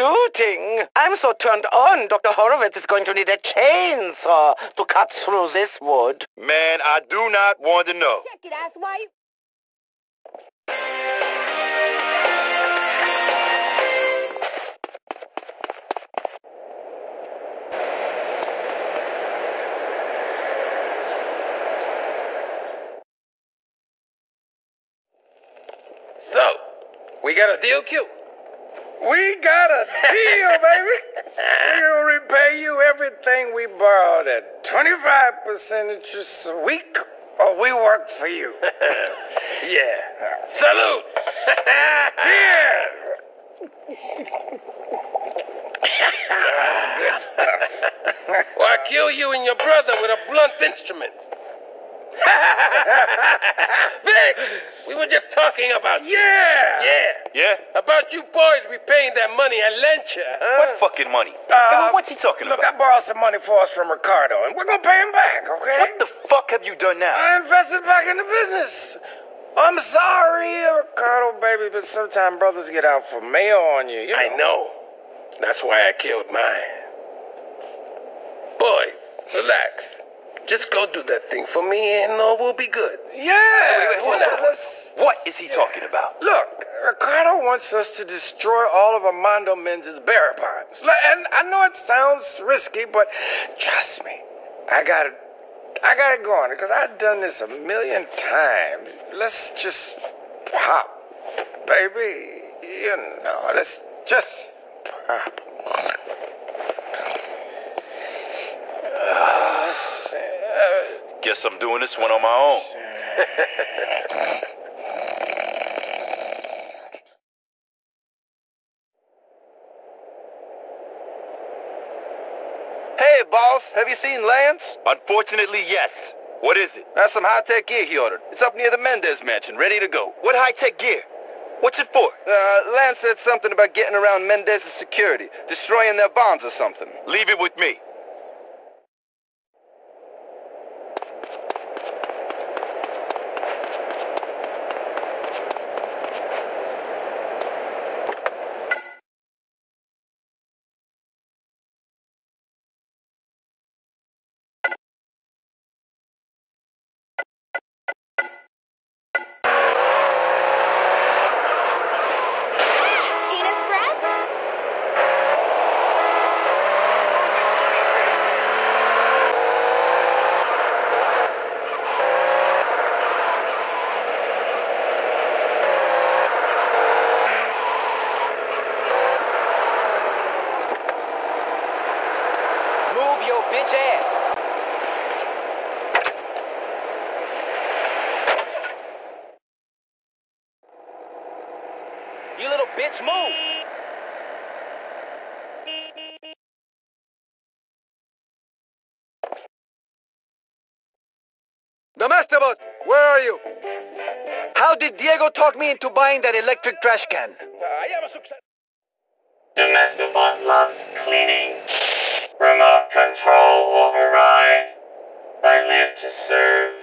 shooting. I'm so turned on, Dr. Horowitz is going to need a chainsaw to cut through this wood. Man, I do not want to know. Check it, asswipe. So, we got a deal cute. We got a deal, baby. We'll repay you everything we borrowed at 25% interest a week, or we work for you. yeah. Salute. Cheers. That's good stuff. Or I kill you and your brother with a blunt instrument. Vic, we were just talking about you. Yeah. Yeah. Yeah? About you boys repaying that money I lent you, huh? What fucking money? Uh, Hey, what's he talking look, about? I borrowed some money for us from Ricardo, and we're gonna pay him back, okay? What the fuck have you done now? I invested back in the business. I'm sorry, Ricardo, baby, but sometimes brothers get out for mail on you. you I know. That's why I killed mine. Boys, relax. Just go do that thing for me, and all will be good. Yeah. Wait, wait, hold on, on. What is he talking about? Look, Ricardo wants us to destroy all of Armando Mendez's bearer bonds. And I know it sounds risky, but trust me, I got it. I got it going because I've done this a million times. Let's just pop, baby. You know, let's just pop. Uh, let's see, uh, Guess I'm doing this one on my own. Hey, boss, have you seen Lance? Unfortunately, yes. What is it? That's some high-tech gear he ordered. It's up near the Mendez mansion, ready to go. What high-tech gear? What's it for? Uh, Lance said something about getting around Mendez's security, destroying their bonds or something. Leave it with me. Me into buying that electric trash can? Domestabot loves cleaning. Remote control override. I live to serve.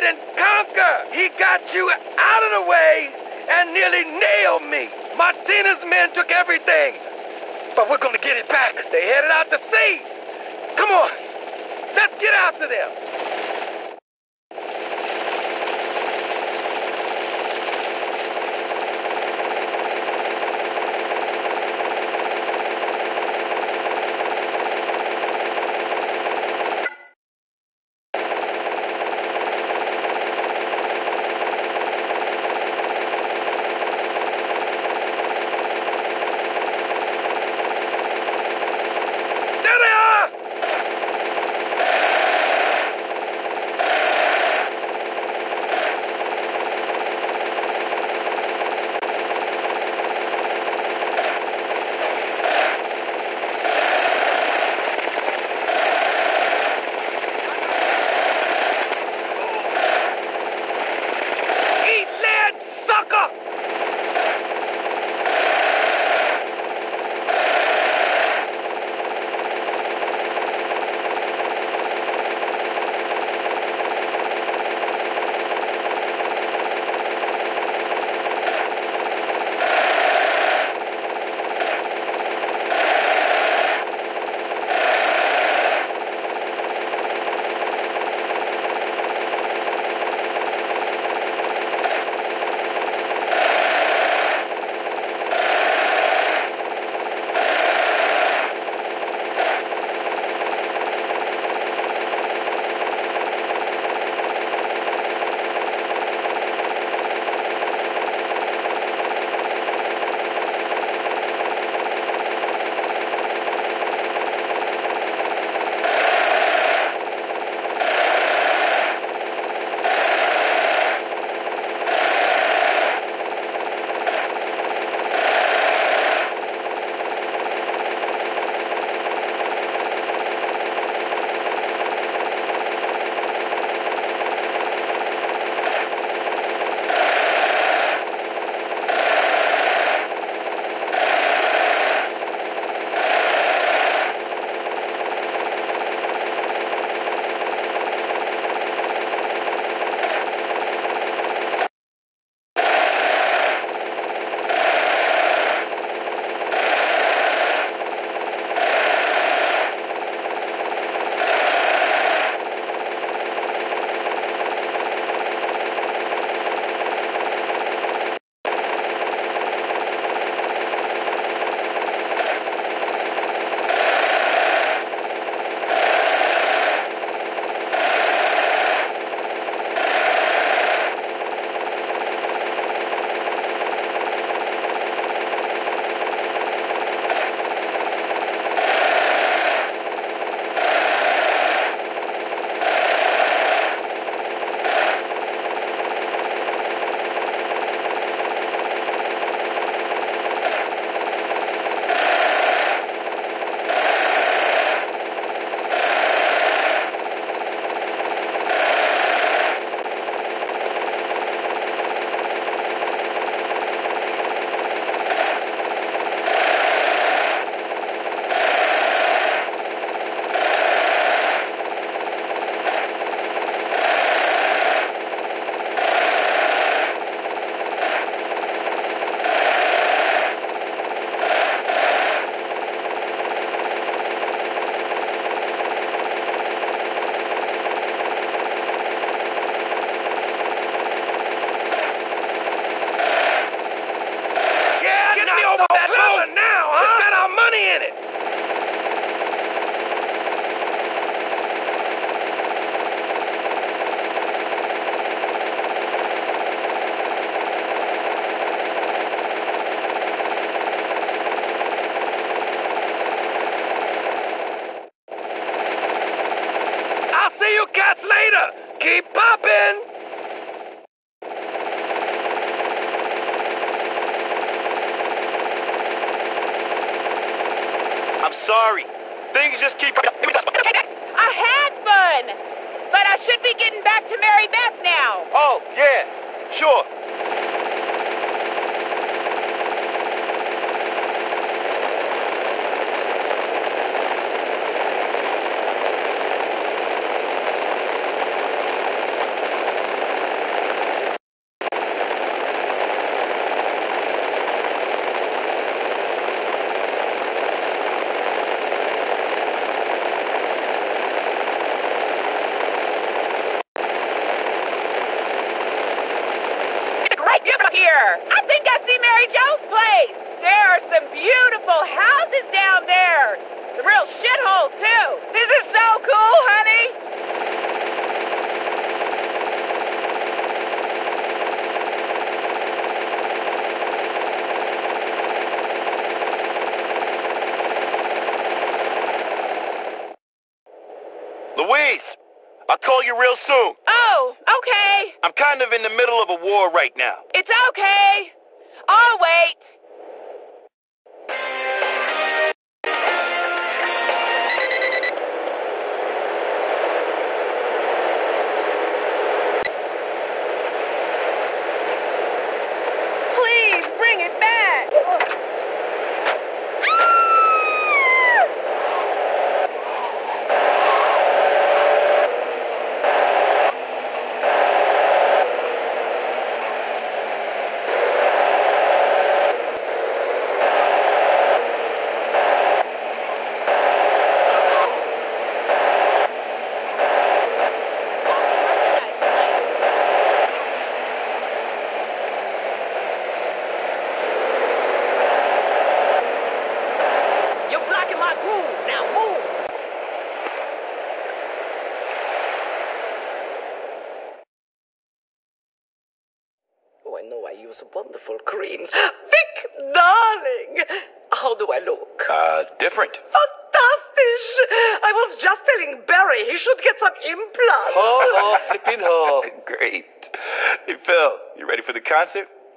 And conquer. He got you out of the way and nearly nailed me. Martinez's men took everything. But we're gonna get it back. They headed out to sea. Come on. Let's get after them.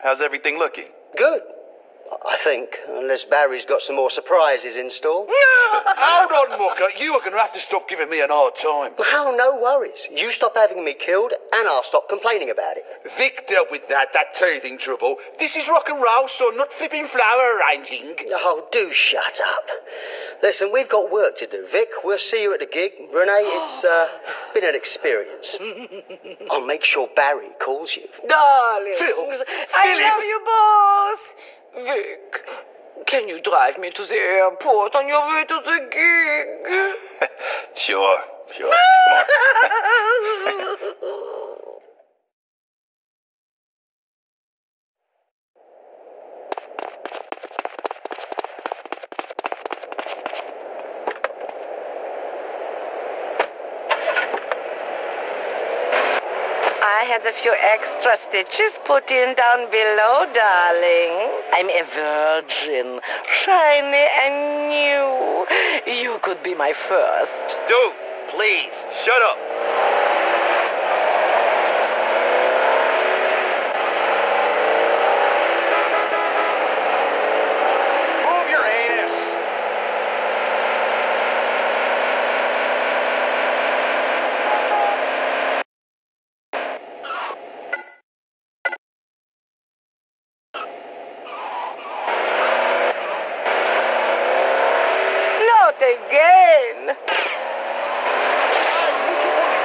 How's everything looking? Good. I think, unless Barry's got some more surprises in store. Hold on, Mucker. You are going to have to stop giving me an hard time. Well, no worries. You stop having me killed, and I'll stop complaining about it. Vic dealt with that, that teething trouble. This is rock and roll, so not flipping flower arranging. Oh, do shut up. Listen, we've got work to do, Vic. We'll see you at the gig. Reni, it's uh, been an experience. I'll make sure Barry calls you. Darling. Phil, I love you, boss. Vic, can you drive me to the airport on your way to the gig? Sure, sure. I had a few extra stitches put in down below, darling. I'm a virgin, shiny and new. You could be my first. Dude, please, shut up. Move your anus. Not again. What you want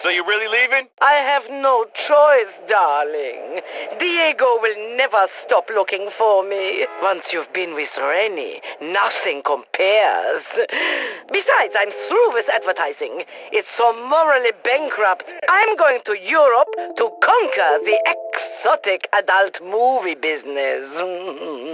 So you really leaving? I have no choice, darling. Diego will never stop looking for me. Once you've been with Reni, nothing compares. Besides, I'm through with advertising. It's so morally bankrupt. I'm going to Europe to conquer the exotic adult movie business.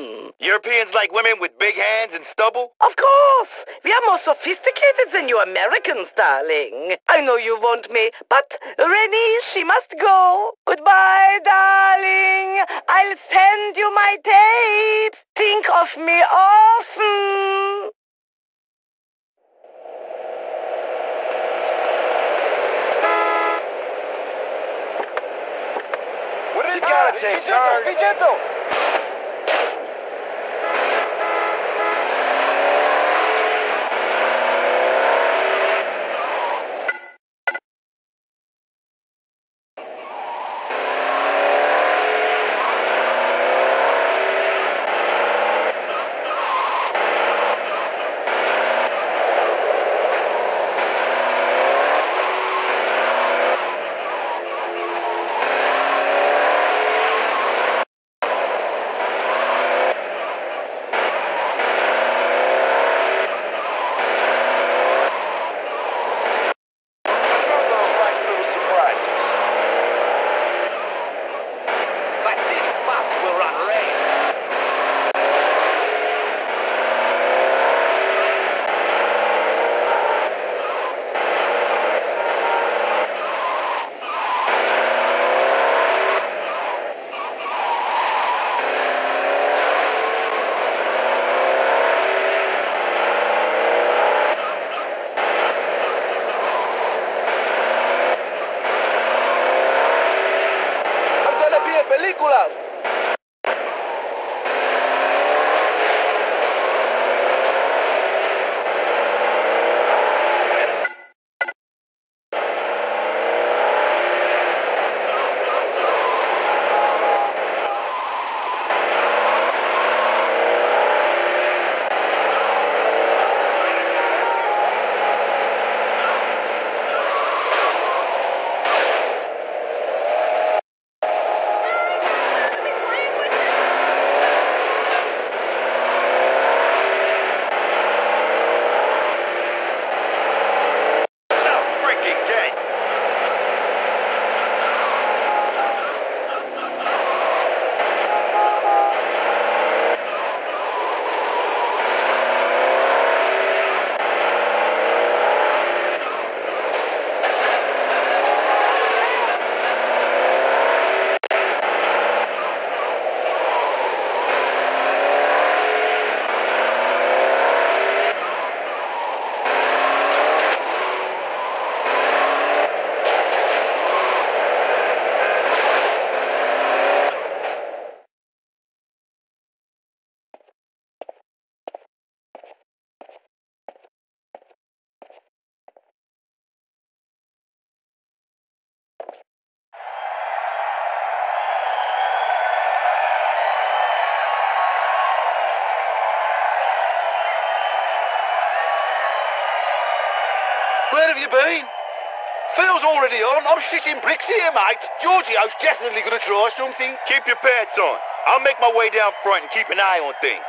Europeans like women with big hands and stubble? Of course! We are more sophisticated than you Americans, darling. I know you want me, but Reni, she must go. Goodbye, darling. I'll send you my tapes. Think of me often. What did you gotta take, Sarge? Be gentle. You been? Phil's already on. I'm shitting bricks here, mate. Giorgio's definitely gonna try something. Keep your pants on. I'll make my way down front and keep an eye on things.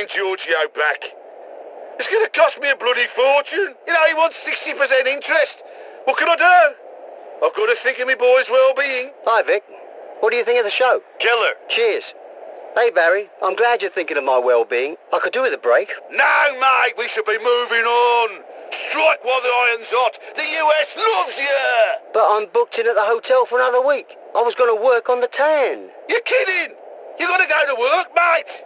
Paying Giorgio back. It's going to cost me a bloody fortune. You know, he wants 60% interest. What can I do? I've got to think of my boy's well-being. Hi, Vic. What do you think of the show? Killer. Cheers. Hey, Barry. I'm glad you're thinking of my well-being. I could do with a break. No, mate, we should be moving on. Strike while the iron's hot. The US loves you. But I'm booked in at the hotel for another week. I was going to work on the tan. You're kidding. You got to go to work, mate.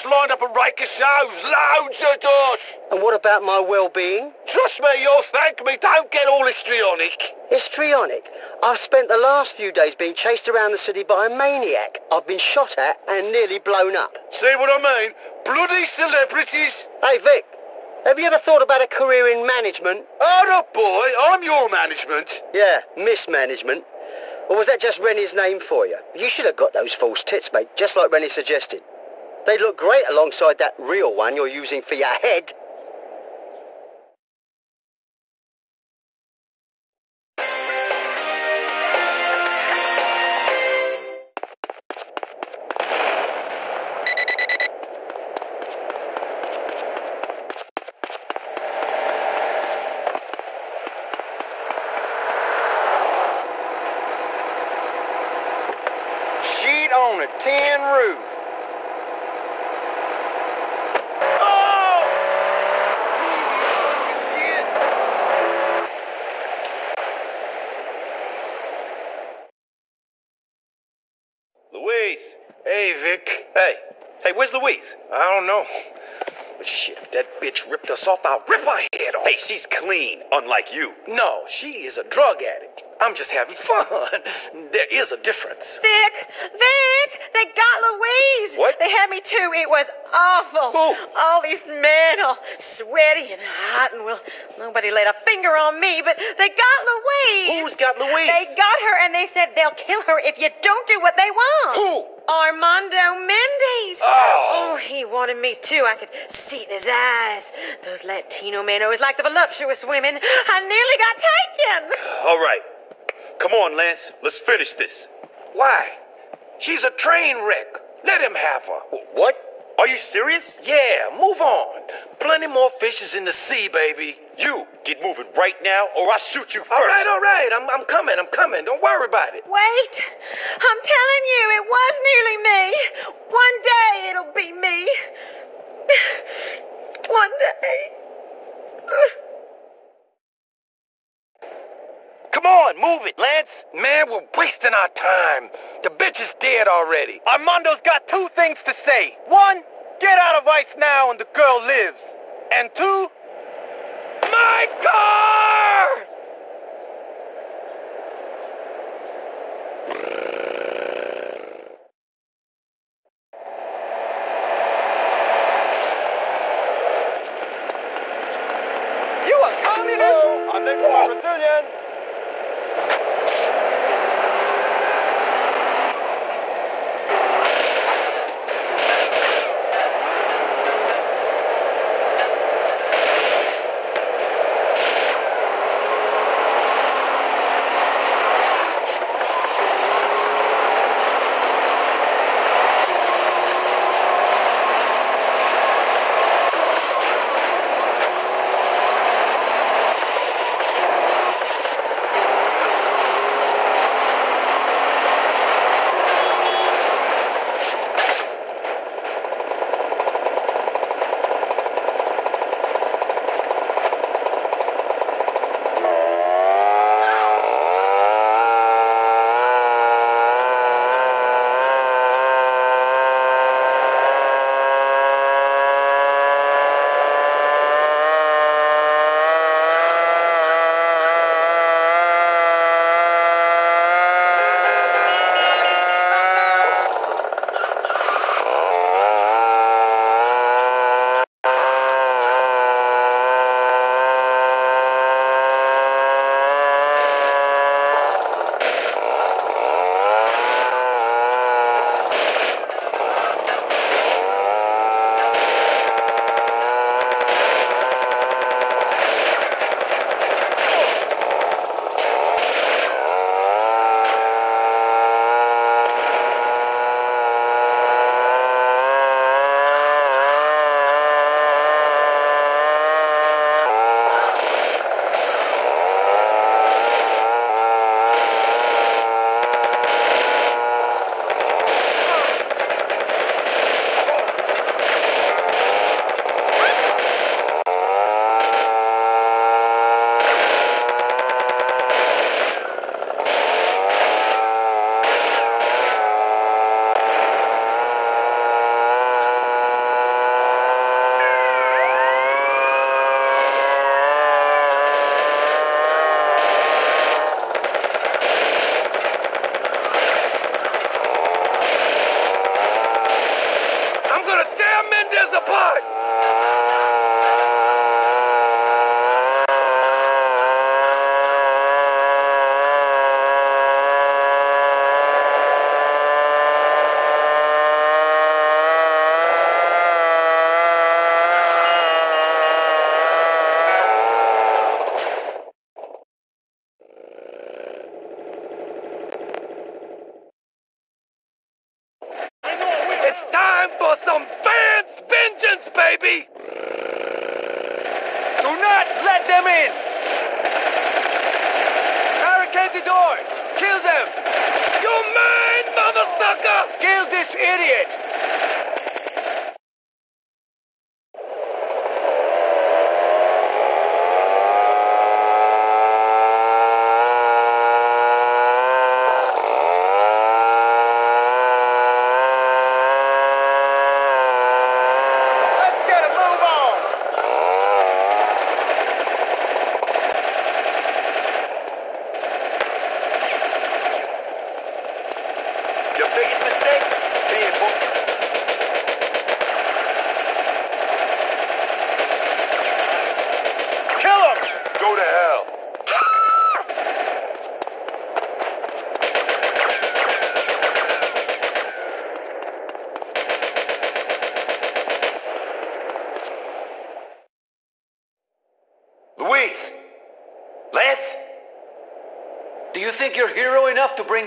Just lined up a rake of shows, loads of dosh. And what about my well-being? Trust me, you'll thank me. Don't get all histrionic. Histrionic? I've spent the last few days being chased around the city by a maniac. I've been shot at and nearly blown up. See what I mean? Bloody celebrities. Hey, Vic. Have you ever thought about a career in management? Hold up, boy. I'm your management. Yeah, mismanagement. Or was that just Reni's name for you? You should have got those false tits, mate, just like Reni suggested. They look great alongside that real one you're using for your head. Don't know. But shit, if that bitch ripped us off, I'll rip her head off. Hey, she's clean, unlike you. No, she is a drug addict. I'm just having fun. There is a difference. Vic, Vic, they got Louise. What? They had me too. It was awful. Who? All these men, all sweaty and hot, and well, nobody laid a finger on me, but they got Louise. Who's got Louise? They got her, and they said they'll kill her if you don't do what they want. Who? Armando Mendez. Oh. Oh, he wanted me too. I could see it in his eyes. Those Latino men always like the voluptuous women. I nearly got taken. All right. Come on, Lance. Let's finish this. Why? She's a train wreck. Let him have her. What? Are you serious? Yeah, move on. Plenty more fishes in the sea, baby. You get moving right now, or I'll shoot you first. All right, all right. I'm, I'm coming. I'm coming. Don't worry about it. Wait, I'm telling you, it was nearly me. One day it'll be me. One day. Come on, move it, Lance. Man, we're wasting our time. The bitch is dead already. Armando's got two things to say. One, get out of ice now and the girl lives. And two, my car!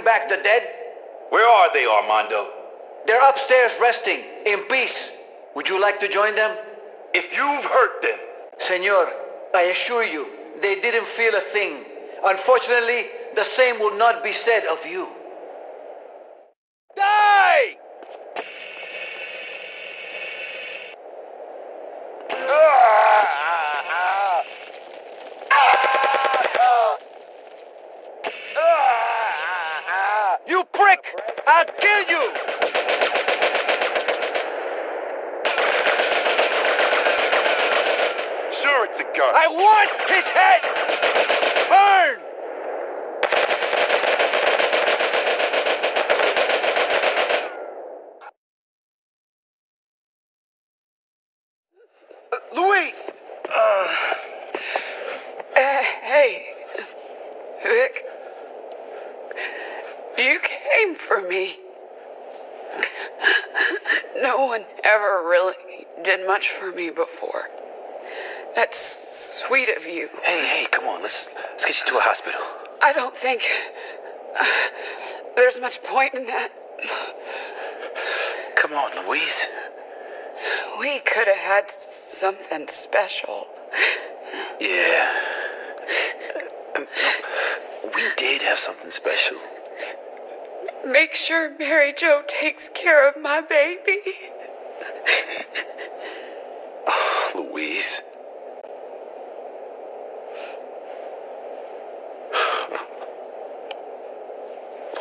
Bring back the dead? Where are they, Armando? They're upstairs resting, in peace. Would you like to join them? If you've hurt them, Senor, I assure you, they didn't feel a thing. Unfortunately, the same will not be said of you. Die! You prick! I'll kill you! Sure, it's a gun. I want his head! Burn! Luis! Uh, hey, Vic. You came for me. No one ever really did much for me before. That's sweet of you. Hey, hey, come on, let's let's get you to a hospital. I don't think uh, there's much point in that. Come on, Louise. We could have had something special. Yeah. Um, We did have something special. Make sure Mary Jo takes care of my baby. Louise.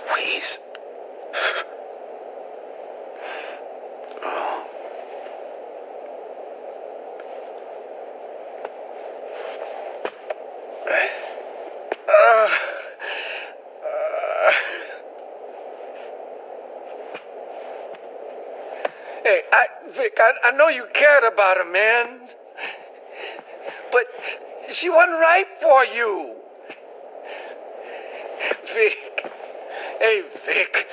Louise. Oh. Hey, I, Vic, I, know you cared about her, man. But she wasn't right for you. Vic. Hey, Vic.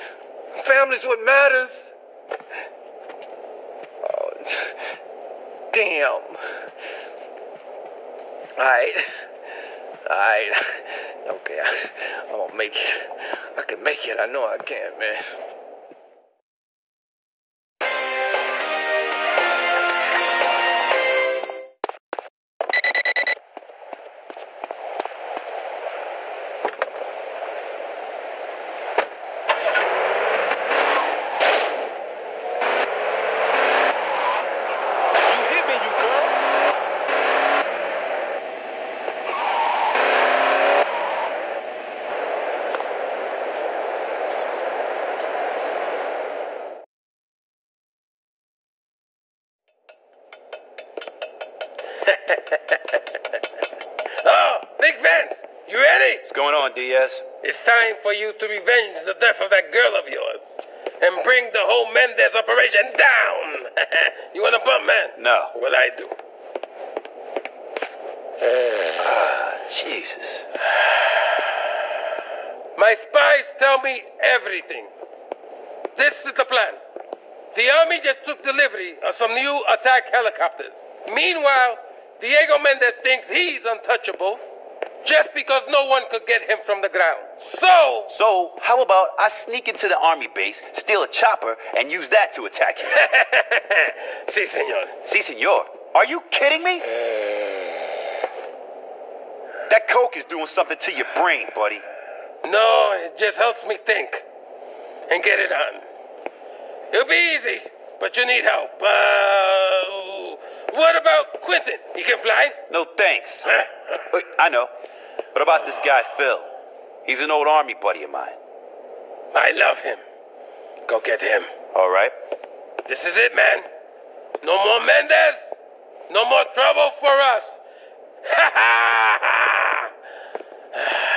Family's what matters. Oh, damn. Alright. Alright. Okay, I, I'm gonna make it. I can make it. I know I can, man. It's time for you to revenge the death of that girl of yours and bring the whole Mendez operation down. you want a bump, man? No. Well, I do. Ah, Jesus. My spies tell me everything. This is the plan. The army just took delivery of some new attack helicopters. Meanwhile, Diego Mendez thinks he's untouchable, Just because no one could get him from the ground. So. So, how about I sneak into the army base, steal a chopper, and use that to attack him? si, senor. Si, senor. Are you kidding me? That coke is doing something to your brain, buddy. No, it just helps me think and get it on. It'll be easy, but you need help. Uh, what about Quentin? He can fly? No thanks. Wait, I know. What about this guy, Phil? He's an old army buddy of mine. I love him. Go get him. All right. This is it, man. No more Mendez. No more trouble for us. Ha ha ha!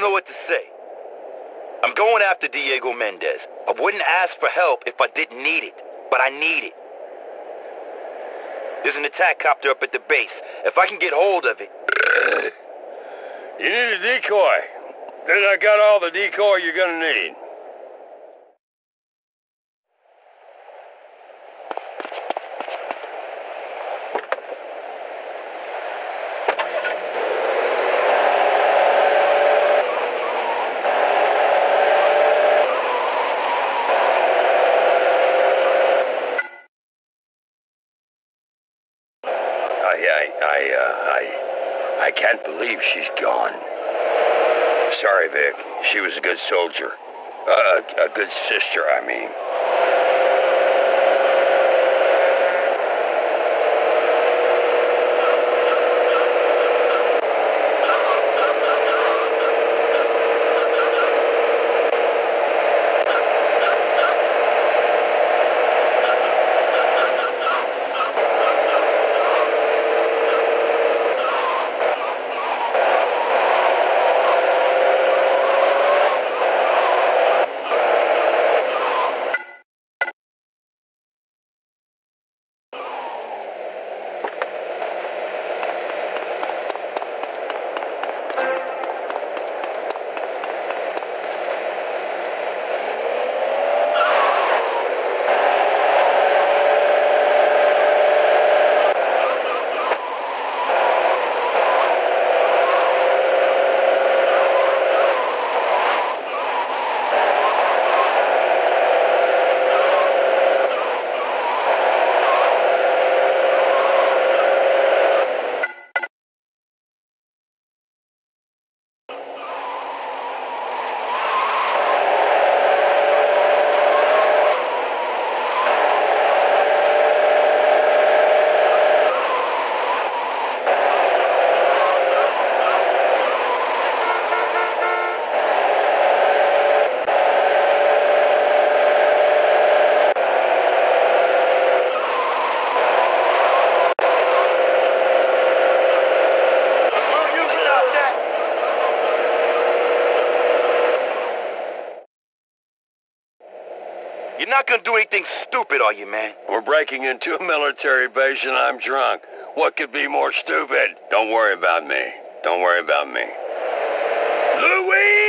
Don't know what to say. I'm going after Diego Mendez. I wouldn't ask for help if I didn't need it, but I need it. There's an attack copter up at the base. If I can get hold of it. You need a decoy. Then I got all the decoy you're gonna need. I, I, I, uh, I, I can't believe she's gone. Sorry, Vic. She was a good soldier. Uh, a, a good sister, I mean. Gonna do anything stupid, are you, man? We're breaking into a military base and I'm drunk. What could be more stupid? Don't worry about me. Don't worry about me. Louise!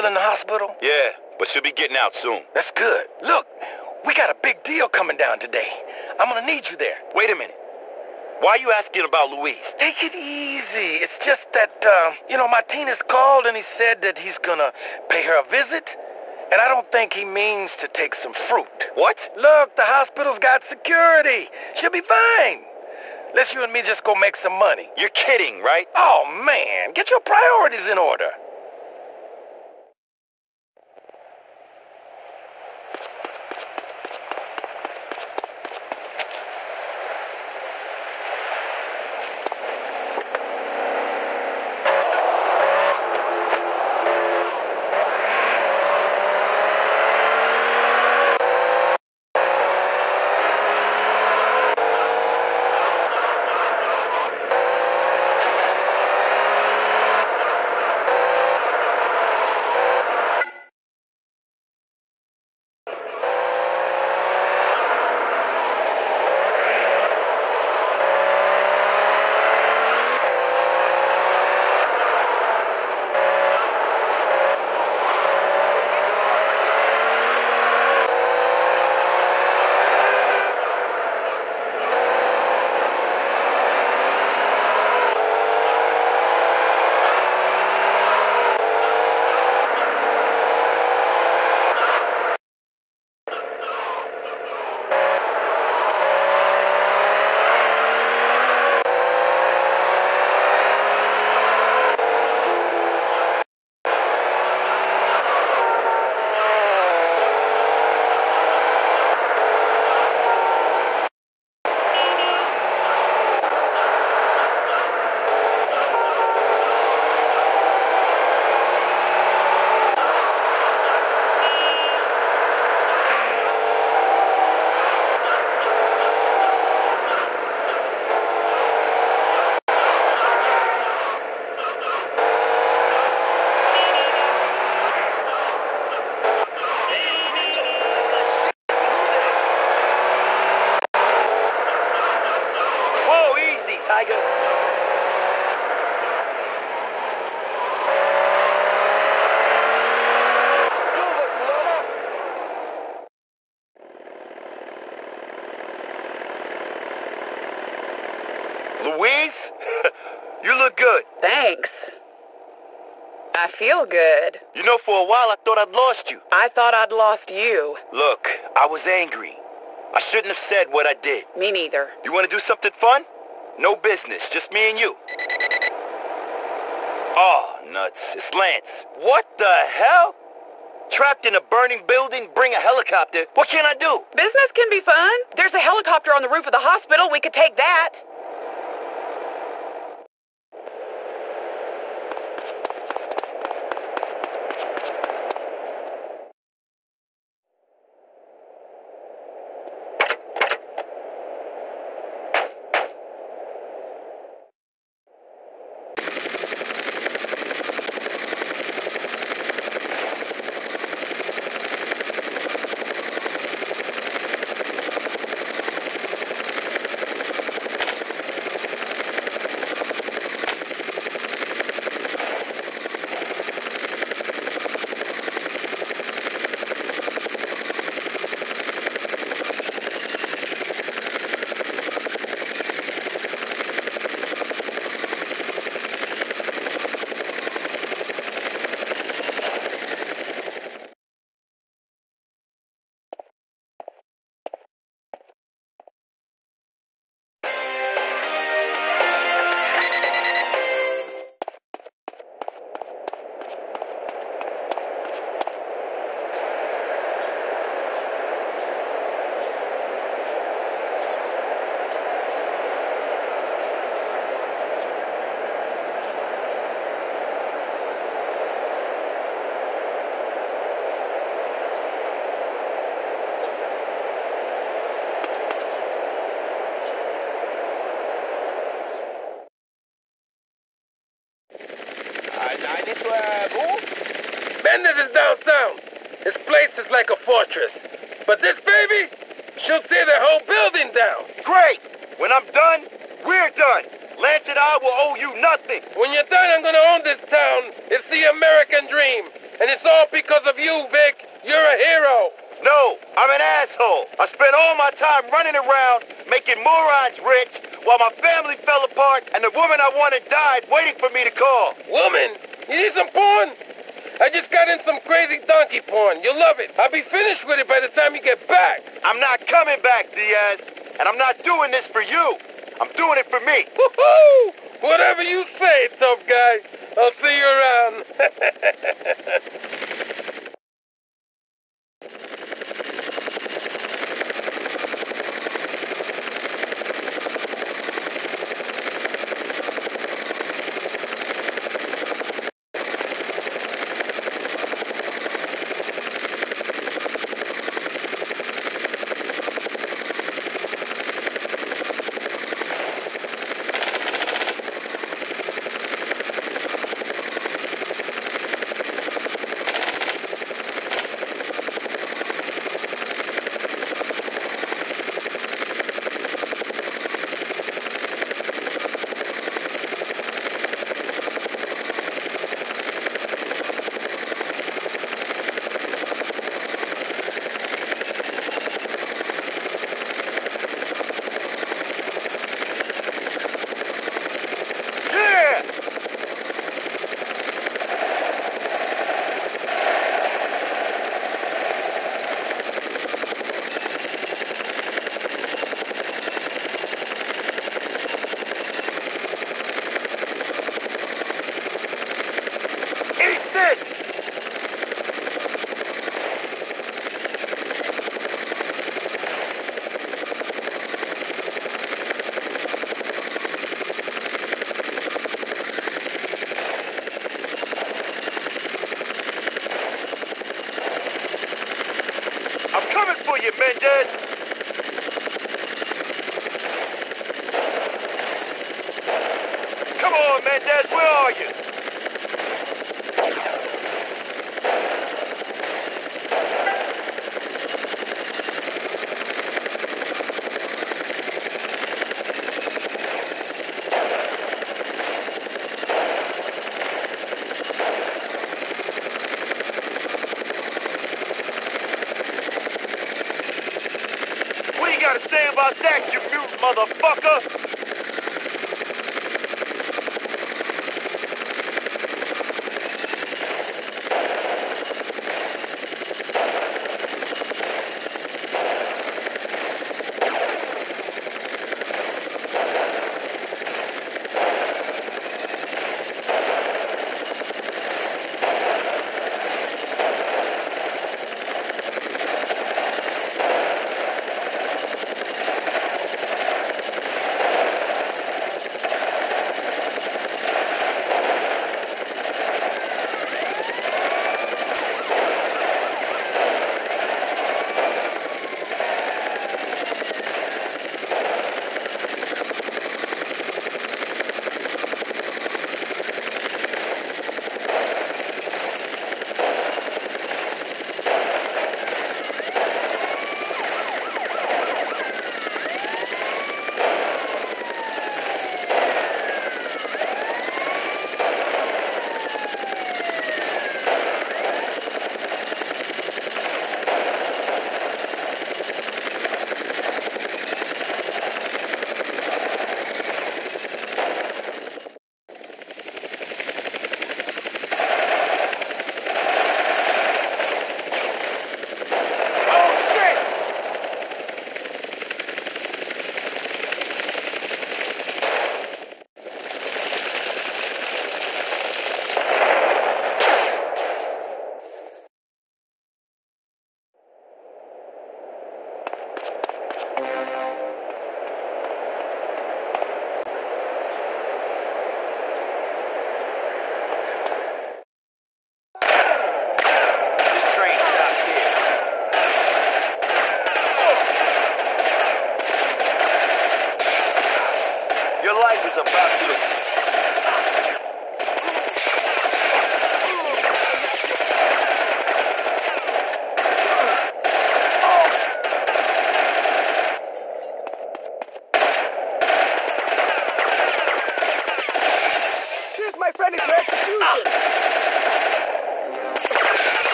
Still in the hospital? Yeah, but she'll be getting out soon. That's good. Look, we got a big deal coming down today. I'm gonna need you there. Wait a minute. Why are you asking about Louise? Take it easy. It's just that, uh, you know, Martinez called and he said that he's gonna pay her a visit. And I don't think he means to take some fruit. What? Look, the hospital's got security. She'll be fine. Let's you and me just go make some money. You're kidding, right? Oh, man. Get your priorities in order. thought I'd lost you. I thought I'd lost you. Look, I was angry. I shouldn't have said what I did. Me neither. You want to do something fun? No business, just me and you. Oh, nuts. It's Lance. What the hell? Trapped in a burning building, bring a helicopter. What can I do? Business can be fun. There's a helicopter on the roof of the hospital. We could take that.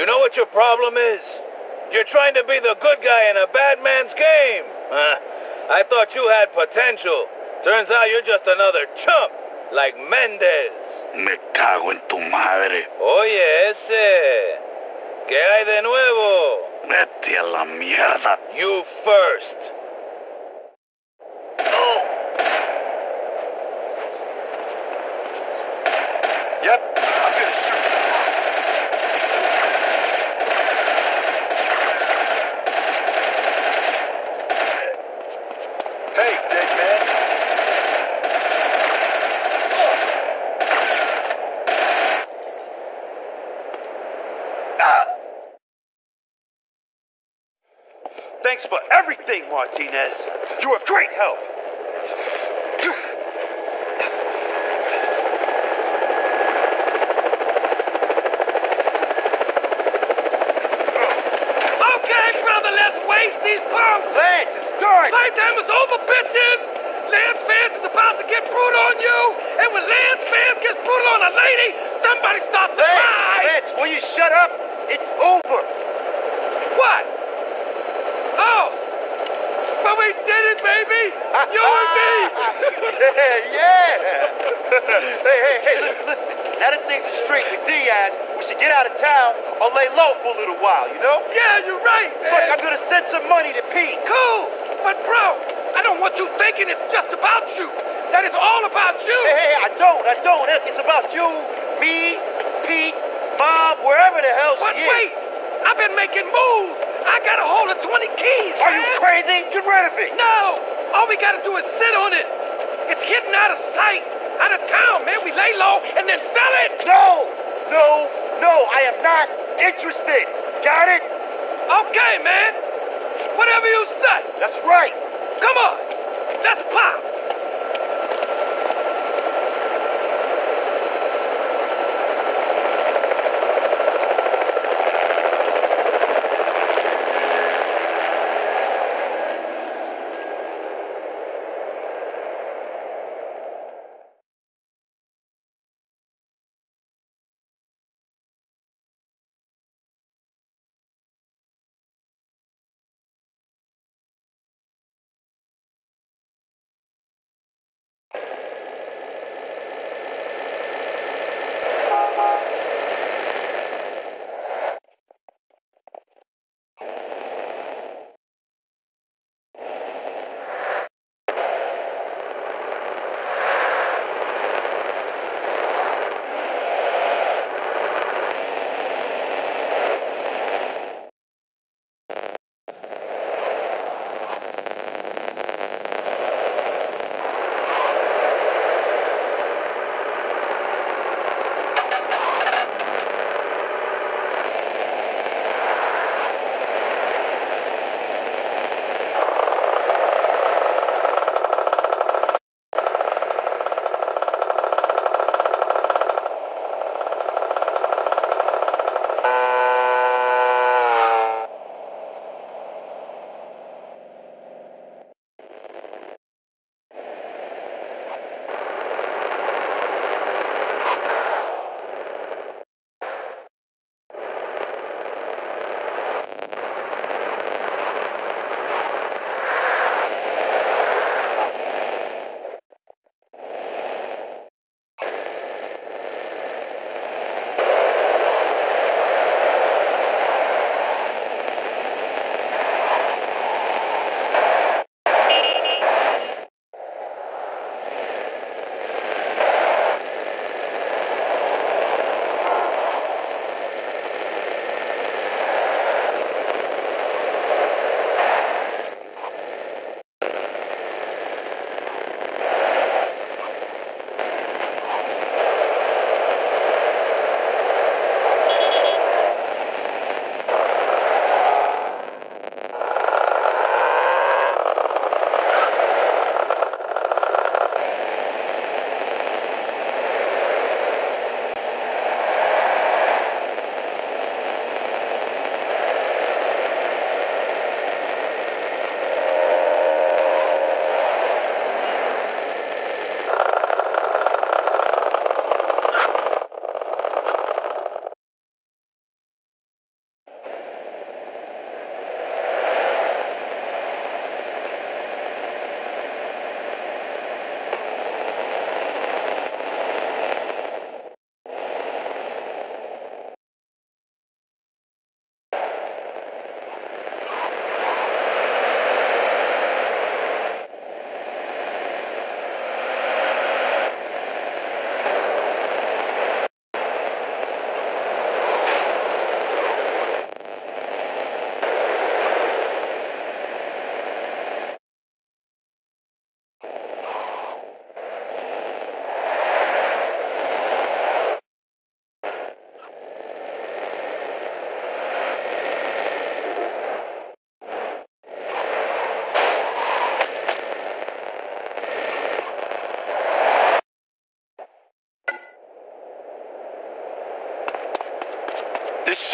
You know what your problem is? You're trying to be the good guy in a bad man's game. Huh? I thought you had potential. Turns out you're just another chump, like Mendez. Me cago en tu madre. Oye, ese. ¿Qué hay de nuevo? Vete a la mierda. You first. Martinez. You were great help. little while, you know? Yeah, you're right.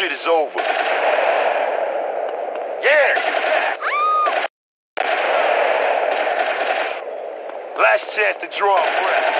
Shit is over. Yeah! Last chance to draw breath.